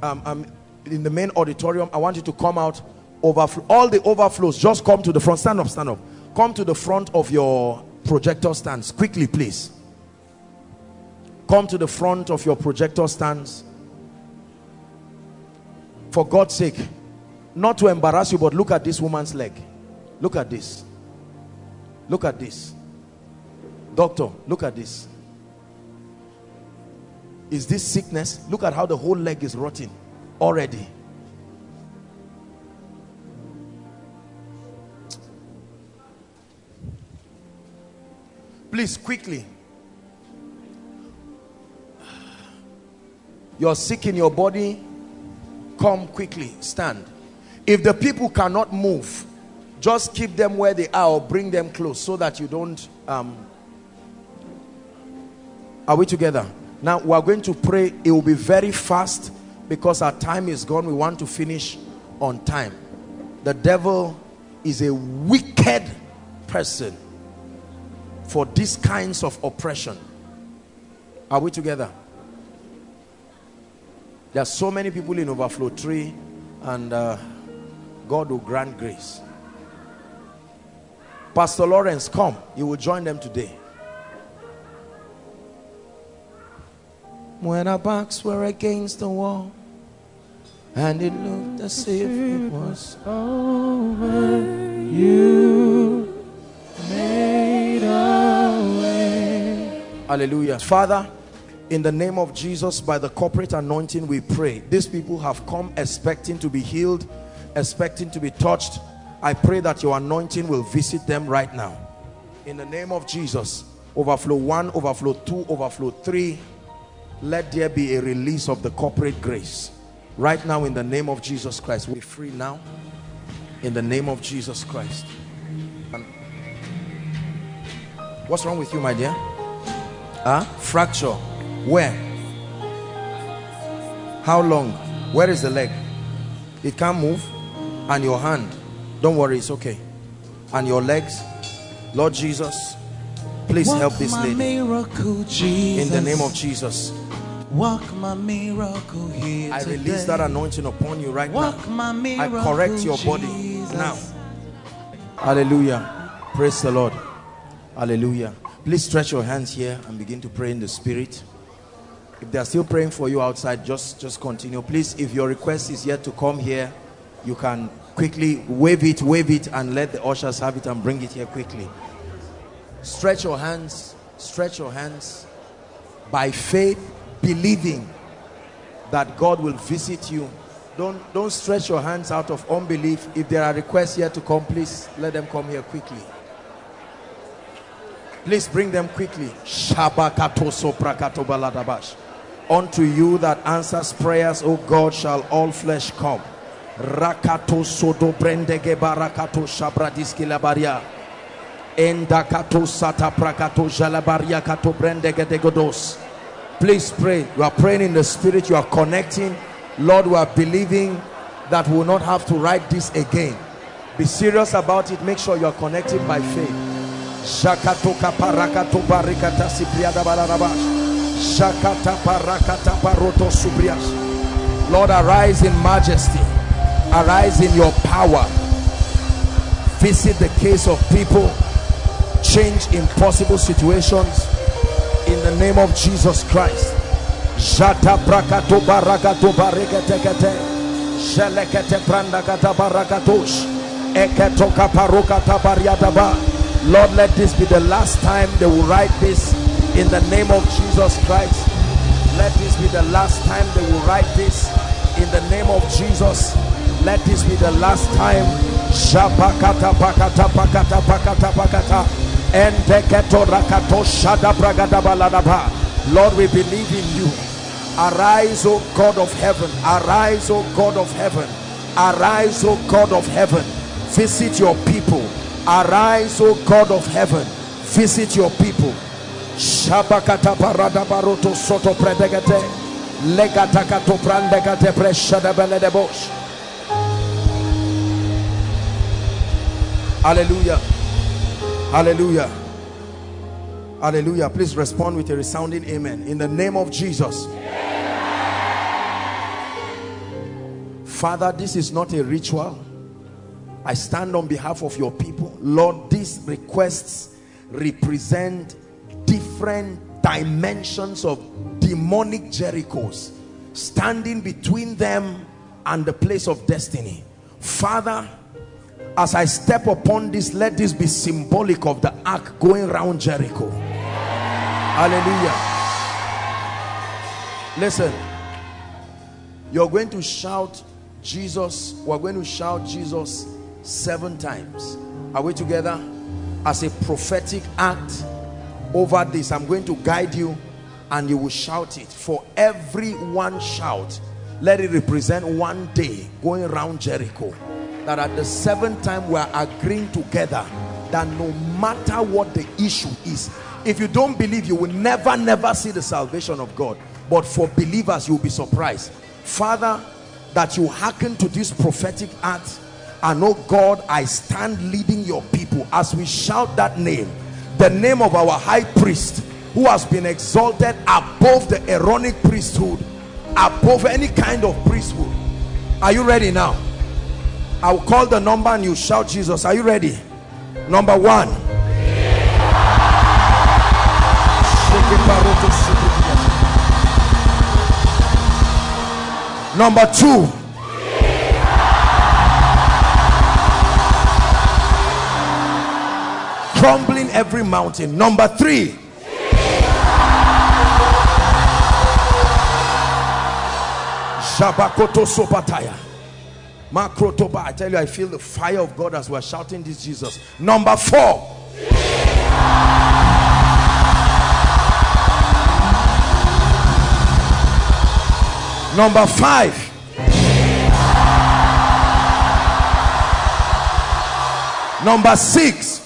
um, um, in the main auditorium, I want you to come out. Overflow, all the overflows, just come to the front. Stand up, stand up. Come to the front of your projector stands quickly, please. Come to the front of your projector stands. For God's sake, not to embarrass you, but look at this woman's leg. Look at this. Look at this. Doctor, look at this. Is this sickness? Look at how the whole leg is rotting already. Please, quickly. You're sick in your body. Come quickly. Stand. If the people cannot move, just keep them where they are or bring them close so that you don't um are we together now we're going to pray it will be very fast because our time is gone we want to finish on time the devil is a wicked person for these kinds of oppression are we together there are so many people in overflow tree and uh, God will grant grace Pastor Lawrence, come. You will join them today. When our backs were against the wall and it looked as if it was over, you made a way. Hallelujah. Father, in the name of Jesus, by the corporate anointing, we pray. These people have come expecting to be healed, expecting to be touched I pray that your anointing will visit them right now. In the name of Jesus, overflow one, overflow two, overflow three, let there be a release of the corporate grace. Right now, in the name of Jesus Christ, we're free now. In the name of Jesus Christ. And what's wrong with you, my dear? Huh? Fracture. Where? How long? Where is the leg? It can't move. And your hand? Don't worry, it's okay. And your legs, Lord Jesus, please help this lady. In the name of Jesus. Walk my miracle here I today. release that anointing upon you right Walk my now. I correct your body Jesus. now. Hallelujah. Praise the Lord. Hallelujah. Please stretch your hands here and begin to pray in the spirit. If they are still praying for you outside, just, just continue. Please, if your request is yet to come here, you can quickly wave it, wave it, and let the ushers have it and bring it here quickly. Stretch your hands, stretch your hands by faith, believing that God will visit you. Don't, don't stretch your hands out of unbelief. If there are requests here to come, please let them come here quickly. Please bring them quickly. Unto you that answers prayers, O God, shall all flesh come. Rakato sodo barakato shabradiski labaria. Endakato sata prakato jalabaria kato brendege degodos. Please pray. You are praying in the spirit. You are connecting. Lord, we are believing that we will not have to write this again. Be serious about it. Make sure you are connected by faith. Shakato kaparakato barikata sipriada balarabash. Shakata parakata paroto subriash. Lord, arise in majesty. Arise in your power. Visit the case of people. Change impossible situations in the name of Jesus Christ. Shelekete. Eketoka. Lord, let this be the last time they will write this in the name of Jesus Christ. Let this be the last time they will write this in the name of Jesus. Let this be the last time. Shapakata pakata pakata pakata pakata. Endeketo rakato shada bragada baladaba. Lord, we believe in you. Arise, O God of heaven. Arise, O God of heaven. Arise, O God of heaven. Visit your people. Arise, O God of heaven. Visit your people. Shabakata parada baroto soto predegete. Legatakato prandegate preshada beledebosh. Hallelujah. Hallelujah. Hallelujah. Please respond with a resounding amen. In the name of Jesus. Father, this is not a ritual. I stand on behalf of your people. Lord, these requests represent different dimensions of demonic Jerichos standing between them and the place of destiny. Father, as I step upon this, let this be symbolic of the ark going round Jericho. Hallelujah. Listen, you're going to shout Jesus. We're going to shout Jesus seven times. Are we together? As a prophetic act over this, I'm going to guide you and you will shout it. For every one shout, let it represent one day going around Jericho. That at the seventh time we are agreeing together that no matter what the issue is, if you don't believe, you will never, never see the salvation of God. But for believers, you'll be surprised. Father, that you hearken to this prophetic act and oh God, I stand leading your people as we shout that name, the name of our high priest who has been exalted above the Aaronic priesthood, above any kind of priesthood. Are you ready now? I'll call the number and you shout Jesus. Are you ready? Number one. Number two. Crumbling every mountain. Number three. Shabakoto Sopataya. Makrotoba. I tell you, I feel the fire of God as we're shouting this Jesus. Number four. Number five. Number six.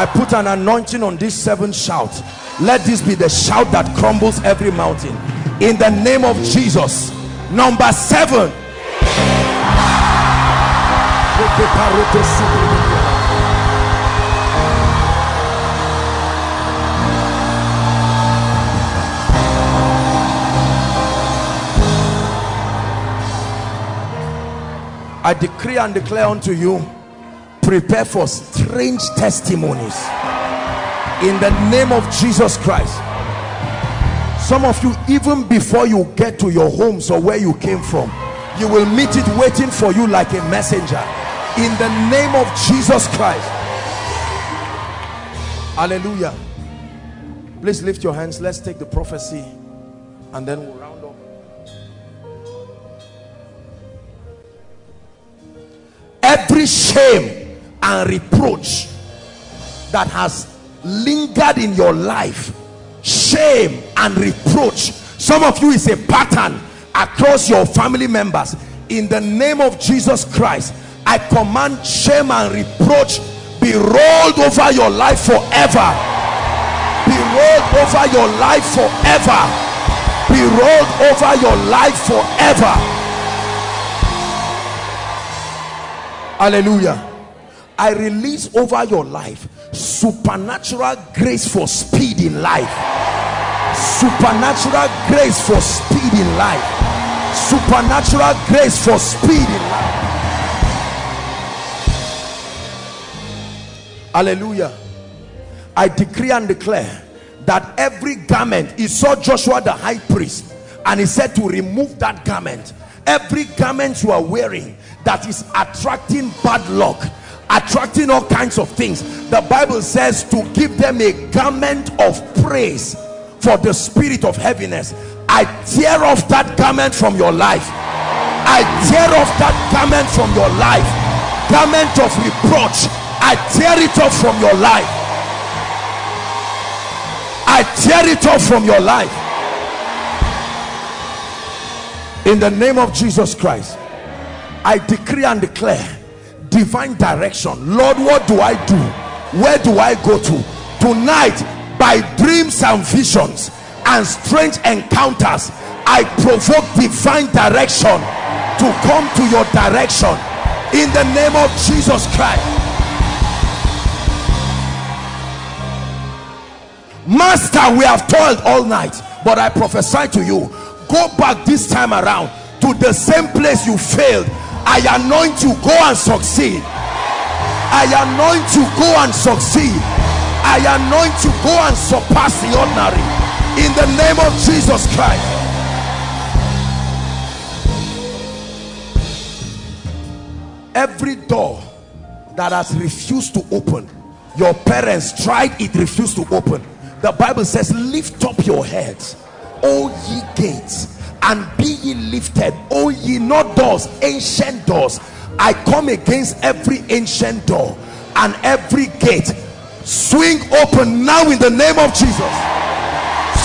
I put an anointing on this seven shout. Let this be the shout that crumbles every mountain. In the name of Jesus. Number seven. I decree and declare unto you prepare for strange testimonies. In the name of Jesus Christ. Some of you even before you get to your homes or where you came from you will meet it waiting for you like a messenger. In the name of Jesus Christ. Hallelujah. Please lift your hands. Let's take the prophecy and then we'll round up. Every shame and reproach that has lingered in your life shame and reproach. Some of you is a pattern across your family members. In the name of Jesus Christ I command shame and reproach be rolled over your life forever. Be rolled over your life forever. Be rolled over your life forever. Hallelujah I release over your life supernatural grace for speed in life. Supernatural grace for speed in life. Supernatural grace for speed in life. Hallelujah. I decree and declare that every garment he saw Joshua the high priest and he said to remove that garment. Every garment you are wearing that is attracting bad luck attracting all kinds of things. The bible says to give them a garment of praise for the spirit of heaviness. I tear off that garment from your life. I tear off that garment from your life. Garment of reproach. I tear it off from your life. I tear it off from your life. In the name of jesus christ i decree and declare divine direction. Lord what do i do? Where do i go to? Tonight by dreams and visions and strange encounters i provoke divine direction to come to your direction. In the name of jesus christ. Master we have toiled all night but i prophesy to you go back this time around to the same place you failed I anoint you go and succeed. I anoint you go and succeed. I anoint you go and surpass the ordinary. In the name of Jesus Christ. Every door that has refused to open your parents tried it refused to open. The bible says lift up your heads all ye gates and be ye lifted. O ye not doors ancient doors. I come against every ancient door and every gate. Swing open now in the name of jesus.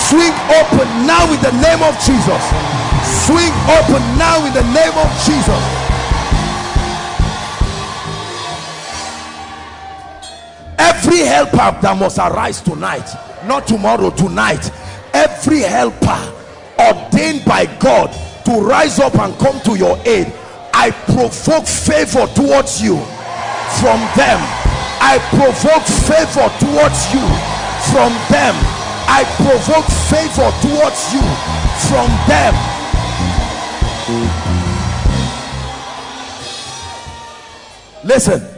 Swing open now in the name of jesus. Swing open now in the name of jesus. Every helper that must arise tonight not tomorrow tonight. Every helper ordained by God to rise up and come to your aid. I provoke favor towards you from them. I provoke favor towards you from them. I provoke favor towards you from them. Listen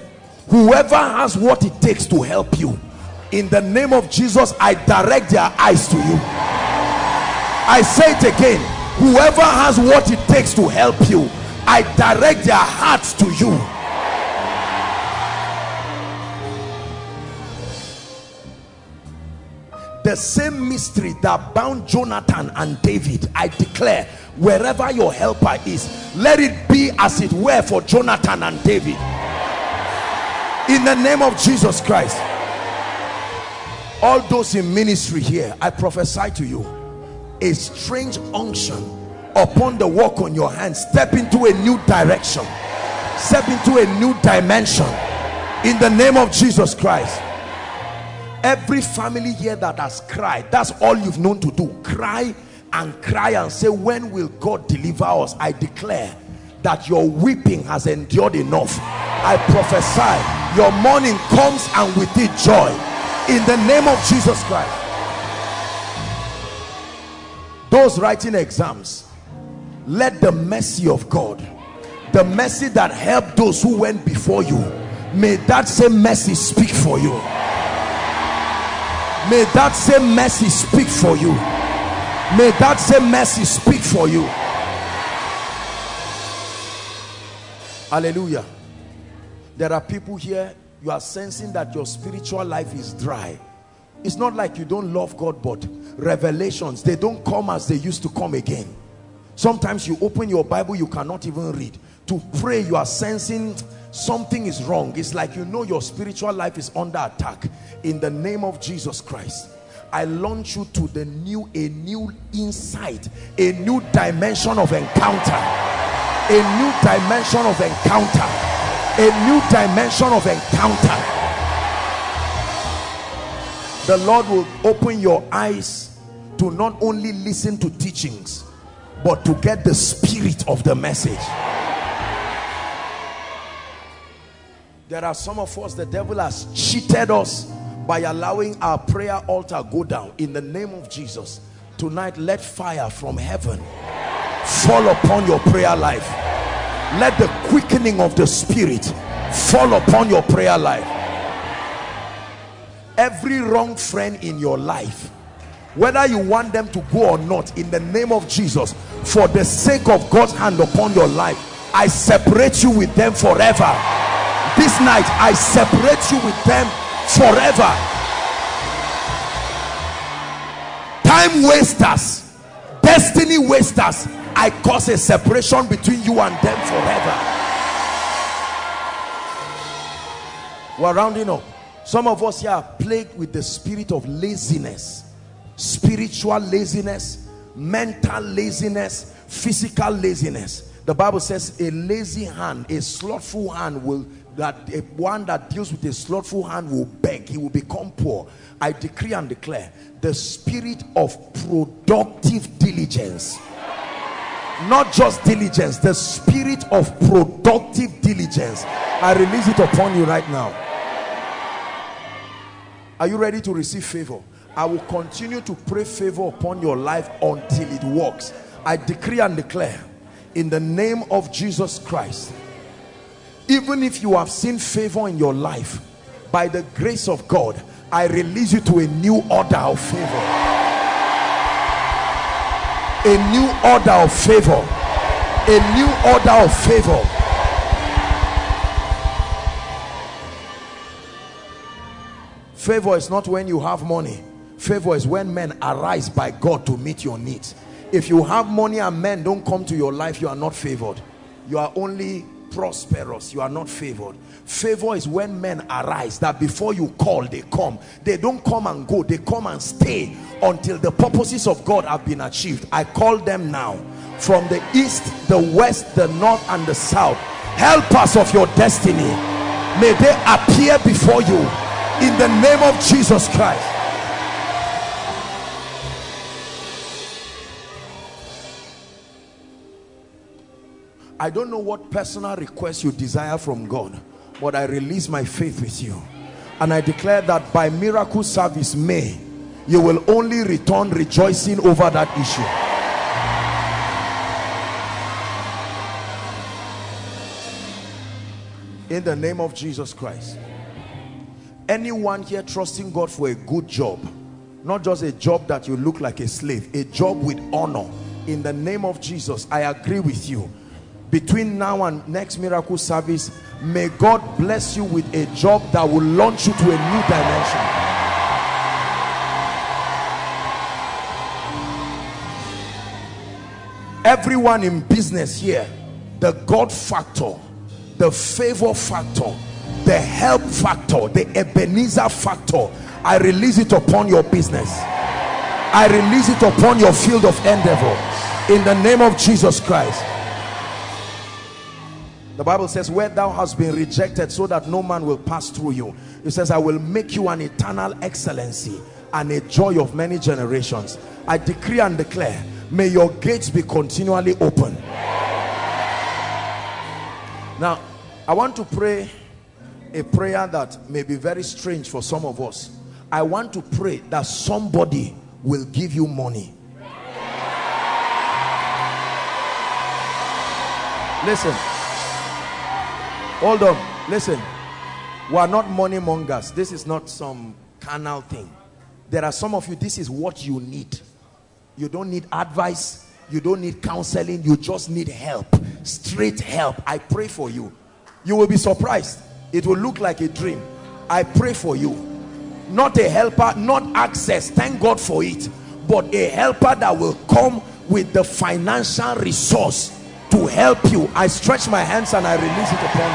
whoever has what it takes to help you in the name of Jesus I direct their eyes to you I say it again. Whoever has what it takes to help you I direct their hearts to you. The same mystery that bound Jonathan and David I declare wherever your helper is let it be as it were for Jonathan and David. In the name of Jesus Christ. All those in ministry here I prophesy to you a strange unction upon the work on your hands. Step into a new direction. Step into a new dimension. In the name of Jesus Christ. Every family here that has cried that's all you've known to do. Cry and cry and say when will God deliver us? I declare that your weeping has endured enough. I prophesy your mourning comes and with it joy. In the name of Jesus Christ those writing exams let the mercy of God the mercy that helped those who went before you may that same mercy speak for you. May that same mercy speak for you. May that same mercy speak for you. Hallelujah. There are people here you are sensing that your spiritual life is dry it's not like you don't love God but revelations they don't come as they used to come again. Sometimes you open your Bible you cannot even read. To pray you are sensing something is wrong. It's like you know your spiritual life is under attack. In the name of Jesus Christ I launch you to the new a new insight a new dimension of encounter. A new dimension of encounter. A new dimension of encounter the Lord will open your eyes to not only listen to teachings but to get the spirit of the message. There are some of us the devil has cheated us by allowing our prayer altar go down in the name of Jesus. Tonight let fire from heaven fall upon your prayer life. Let the quickening of the spirit fall upon your prayer life every wrong friend in your life whether you want them to go or not in the name of Jesus for the sake of God's hand upon your life I separate you with them forever. This night I separate you with them forever. Time wasters destiny wasters I cause a separation between you and them forever. We're rounding up some of us here are plagued with the spirit of laziness spiritual laziness mental laziness physical laziness. The bible says a lazy hand a slothful hand will that a, one that deals with a slothful hand will beg he will become poor. I decree and declare the spirit of productive diligence not just diligence the spirit of productive diligence i release it upon you right now are you ready to receive favor? I will continue to pray favor upon your life until it works. I decree and declare in the name of jesus christ even if you have seen favor in your life by the grace of god i release you to a new order of favor. A new order of favor. A new order of favor favor is not when you have money. Favor is when men arise by god to meet your needs. If you have money and men don't come to your life you are not favored. You are only prosperous. You are not favored. Favor is when men arise that before you call they come. They don't come and go. They come and stay until the purposes of god have been achieved. I call them now. From the east the west the north and the south. Helpers of your destiny. May they appear before you in the name of jesus christ I don't know what personal request you desire from God, but I release my faith with you. And I declare that by miracle service May, you will only return rejoicing over that issue. In the name of Jesus Christ. Anyone here trusting God for a good job, not just a job that you look like a slave, a job with honor. In the name of Jesus, I agree with you. Between now and next miracle service may God bless you with a job that will launch you to a new dimension. Everyone in business here the God factor the favor factor the help factor the Ebenezer factor I release it upon your business I release it upon your field of endeavor in the name of Jesus Christ the Bible says, where thou hast been rejected so that no man will pass through you. It says, I will make you an eternal excellency and a joy of many generations. I decree and declare, may your gates be continually open. Now, I want to pray a prayer that may be very strange for some of us. I want to pray that somebody will give you money. Listen. Hold on. Listen. We are not money mongers. This is not some carnal thing. There are some of you this is what you need. You don't need advice. You don't need counseling. You just need help. Straight help. I pray for you. You will be surprised it will look like a dream. I pray for you. Not a helper not access. Thank god for it. But a helper that will come with the financial resource to help you. I stretch my hands and i release it upon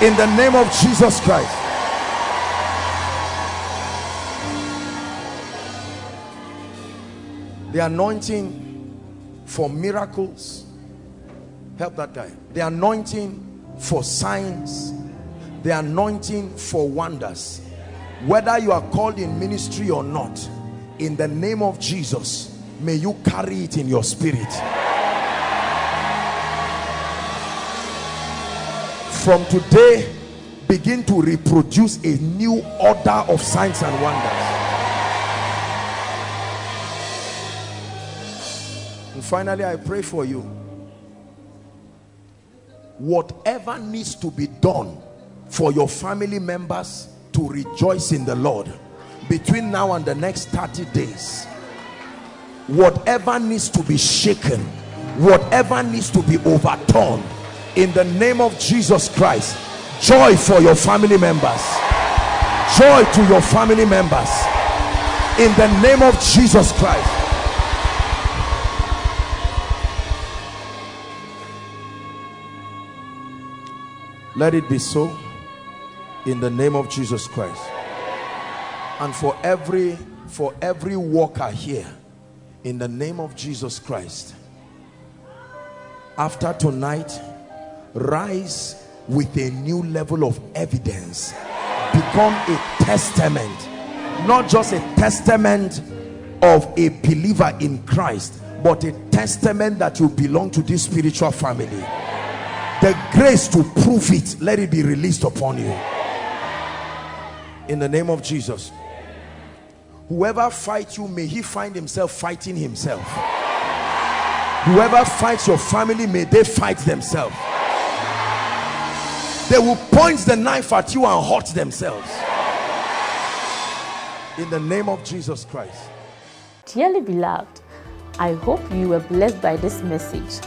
you. In the name of jesus christ. The anointing for miracles. Help that guy. The anointing for signs the anointing for wonders. Whether you are called in ministry or not in the name of jesus may you carry it in your spirit. From today begin to reproduce a new order of signs and wonders. And finally i pray for you whatever needs to be done for your family members to rejoice in the lord between now and the next 30 days. Whatever needs to be shaken whatever needs to be overturned in the name of jesus christ joy for your family members. Joy to your family members. In the name of jesus christ let it be so in the name of jesus christ. And for every for every worker here in the name of jesus christ after tonight rise with a new level of evidence. Become a testament not just a testament of a believer in christ but a testament that you belong to this spiritual family the grace to prove it let it be released upon you. In the name of jesus. Whoever fights you may he find himself fighting himself. Whoever fights your family may they fight themselves. They will point the knife at you and hurt themselves. In the name of jesus christ. Dearly beloved, I hope you were blessed by this message.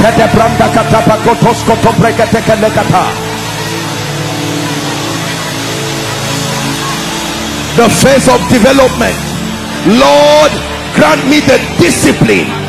Kete branda kata pakotos koto brekete kele kata. The phase of development. Lord, grant me the discipline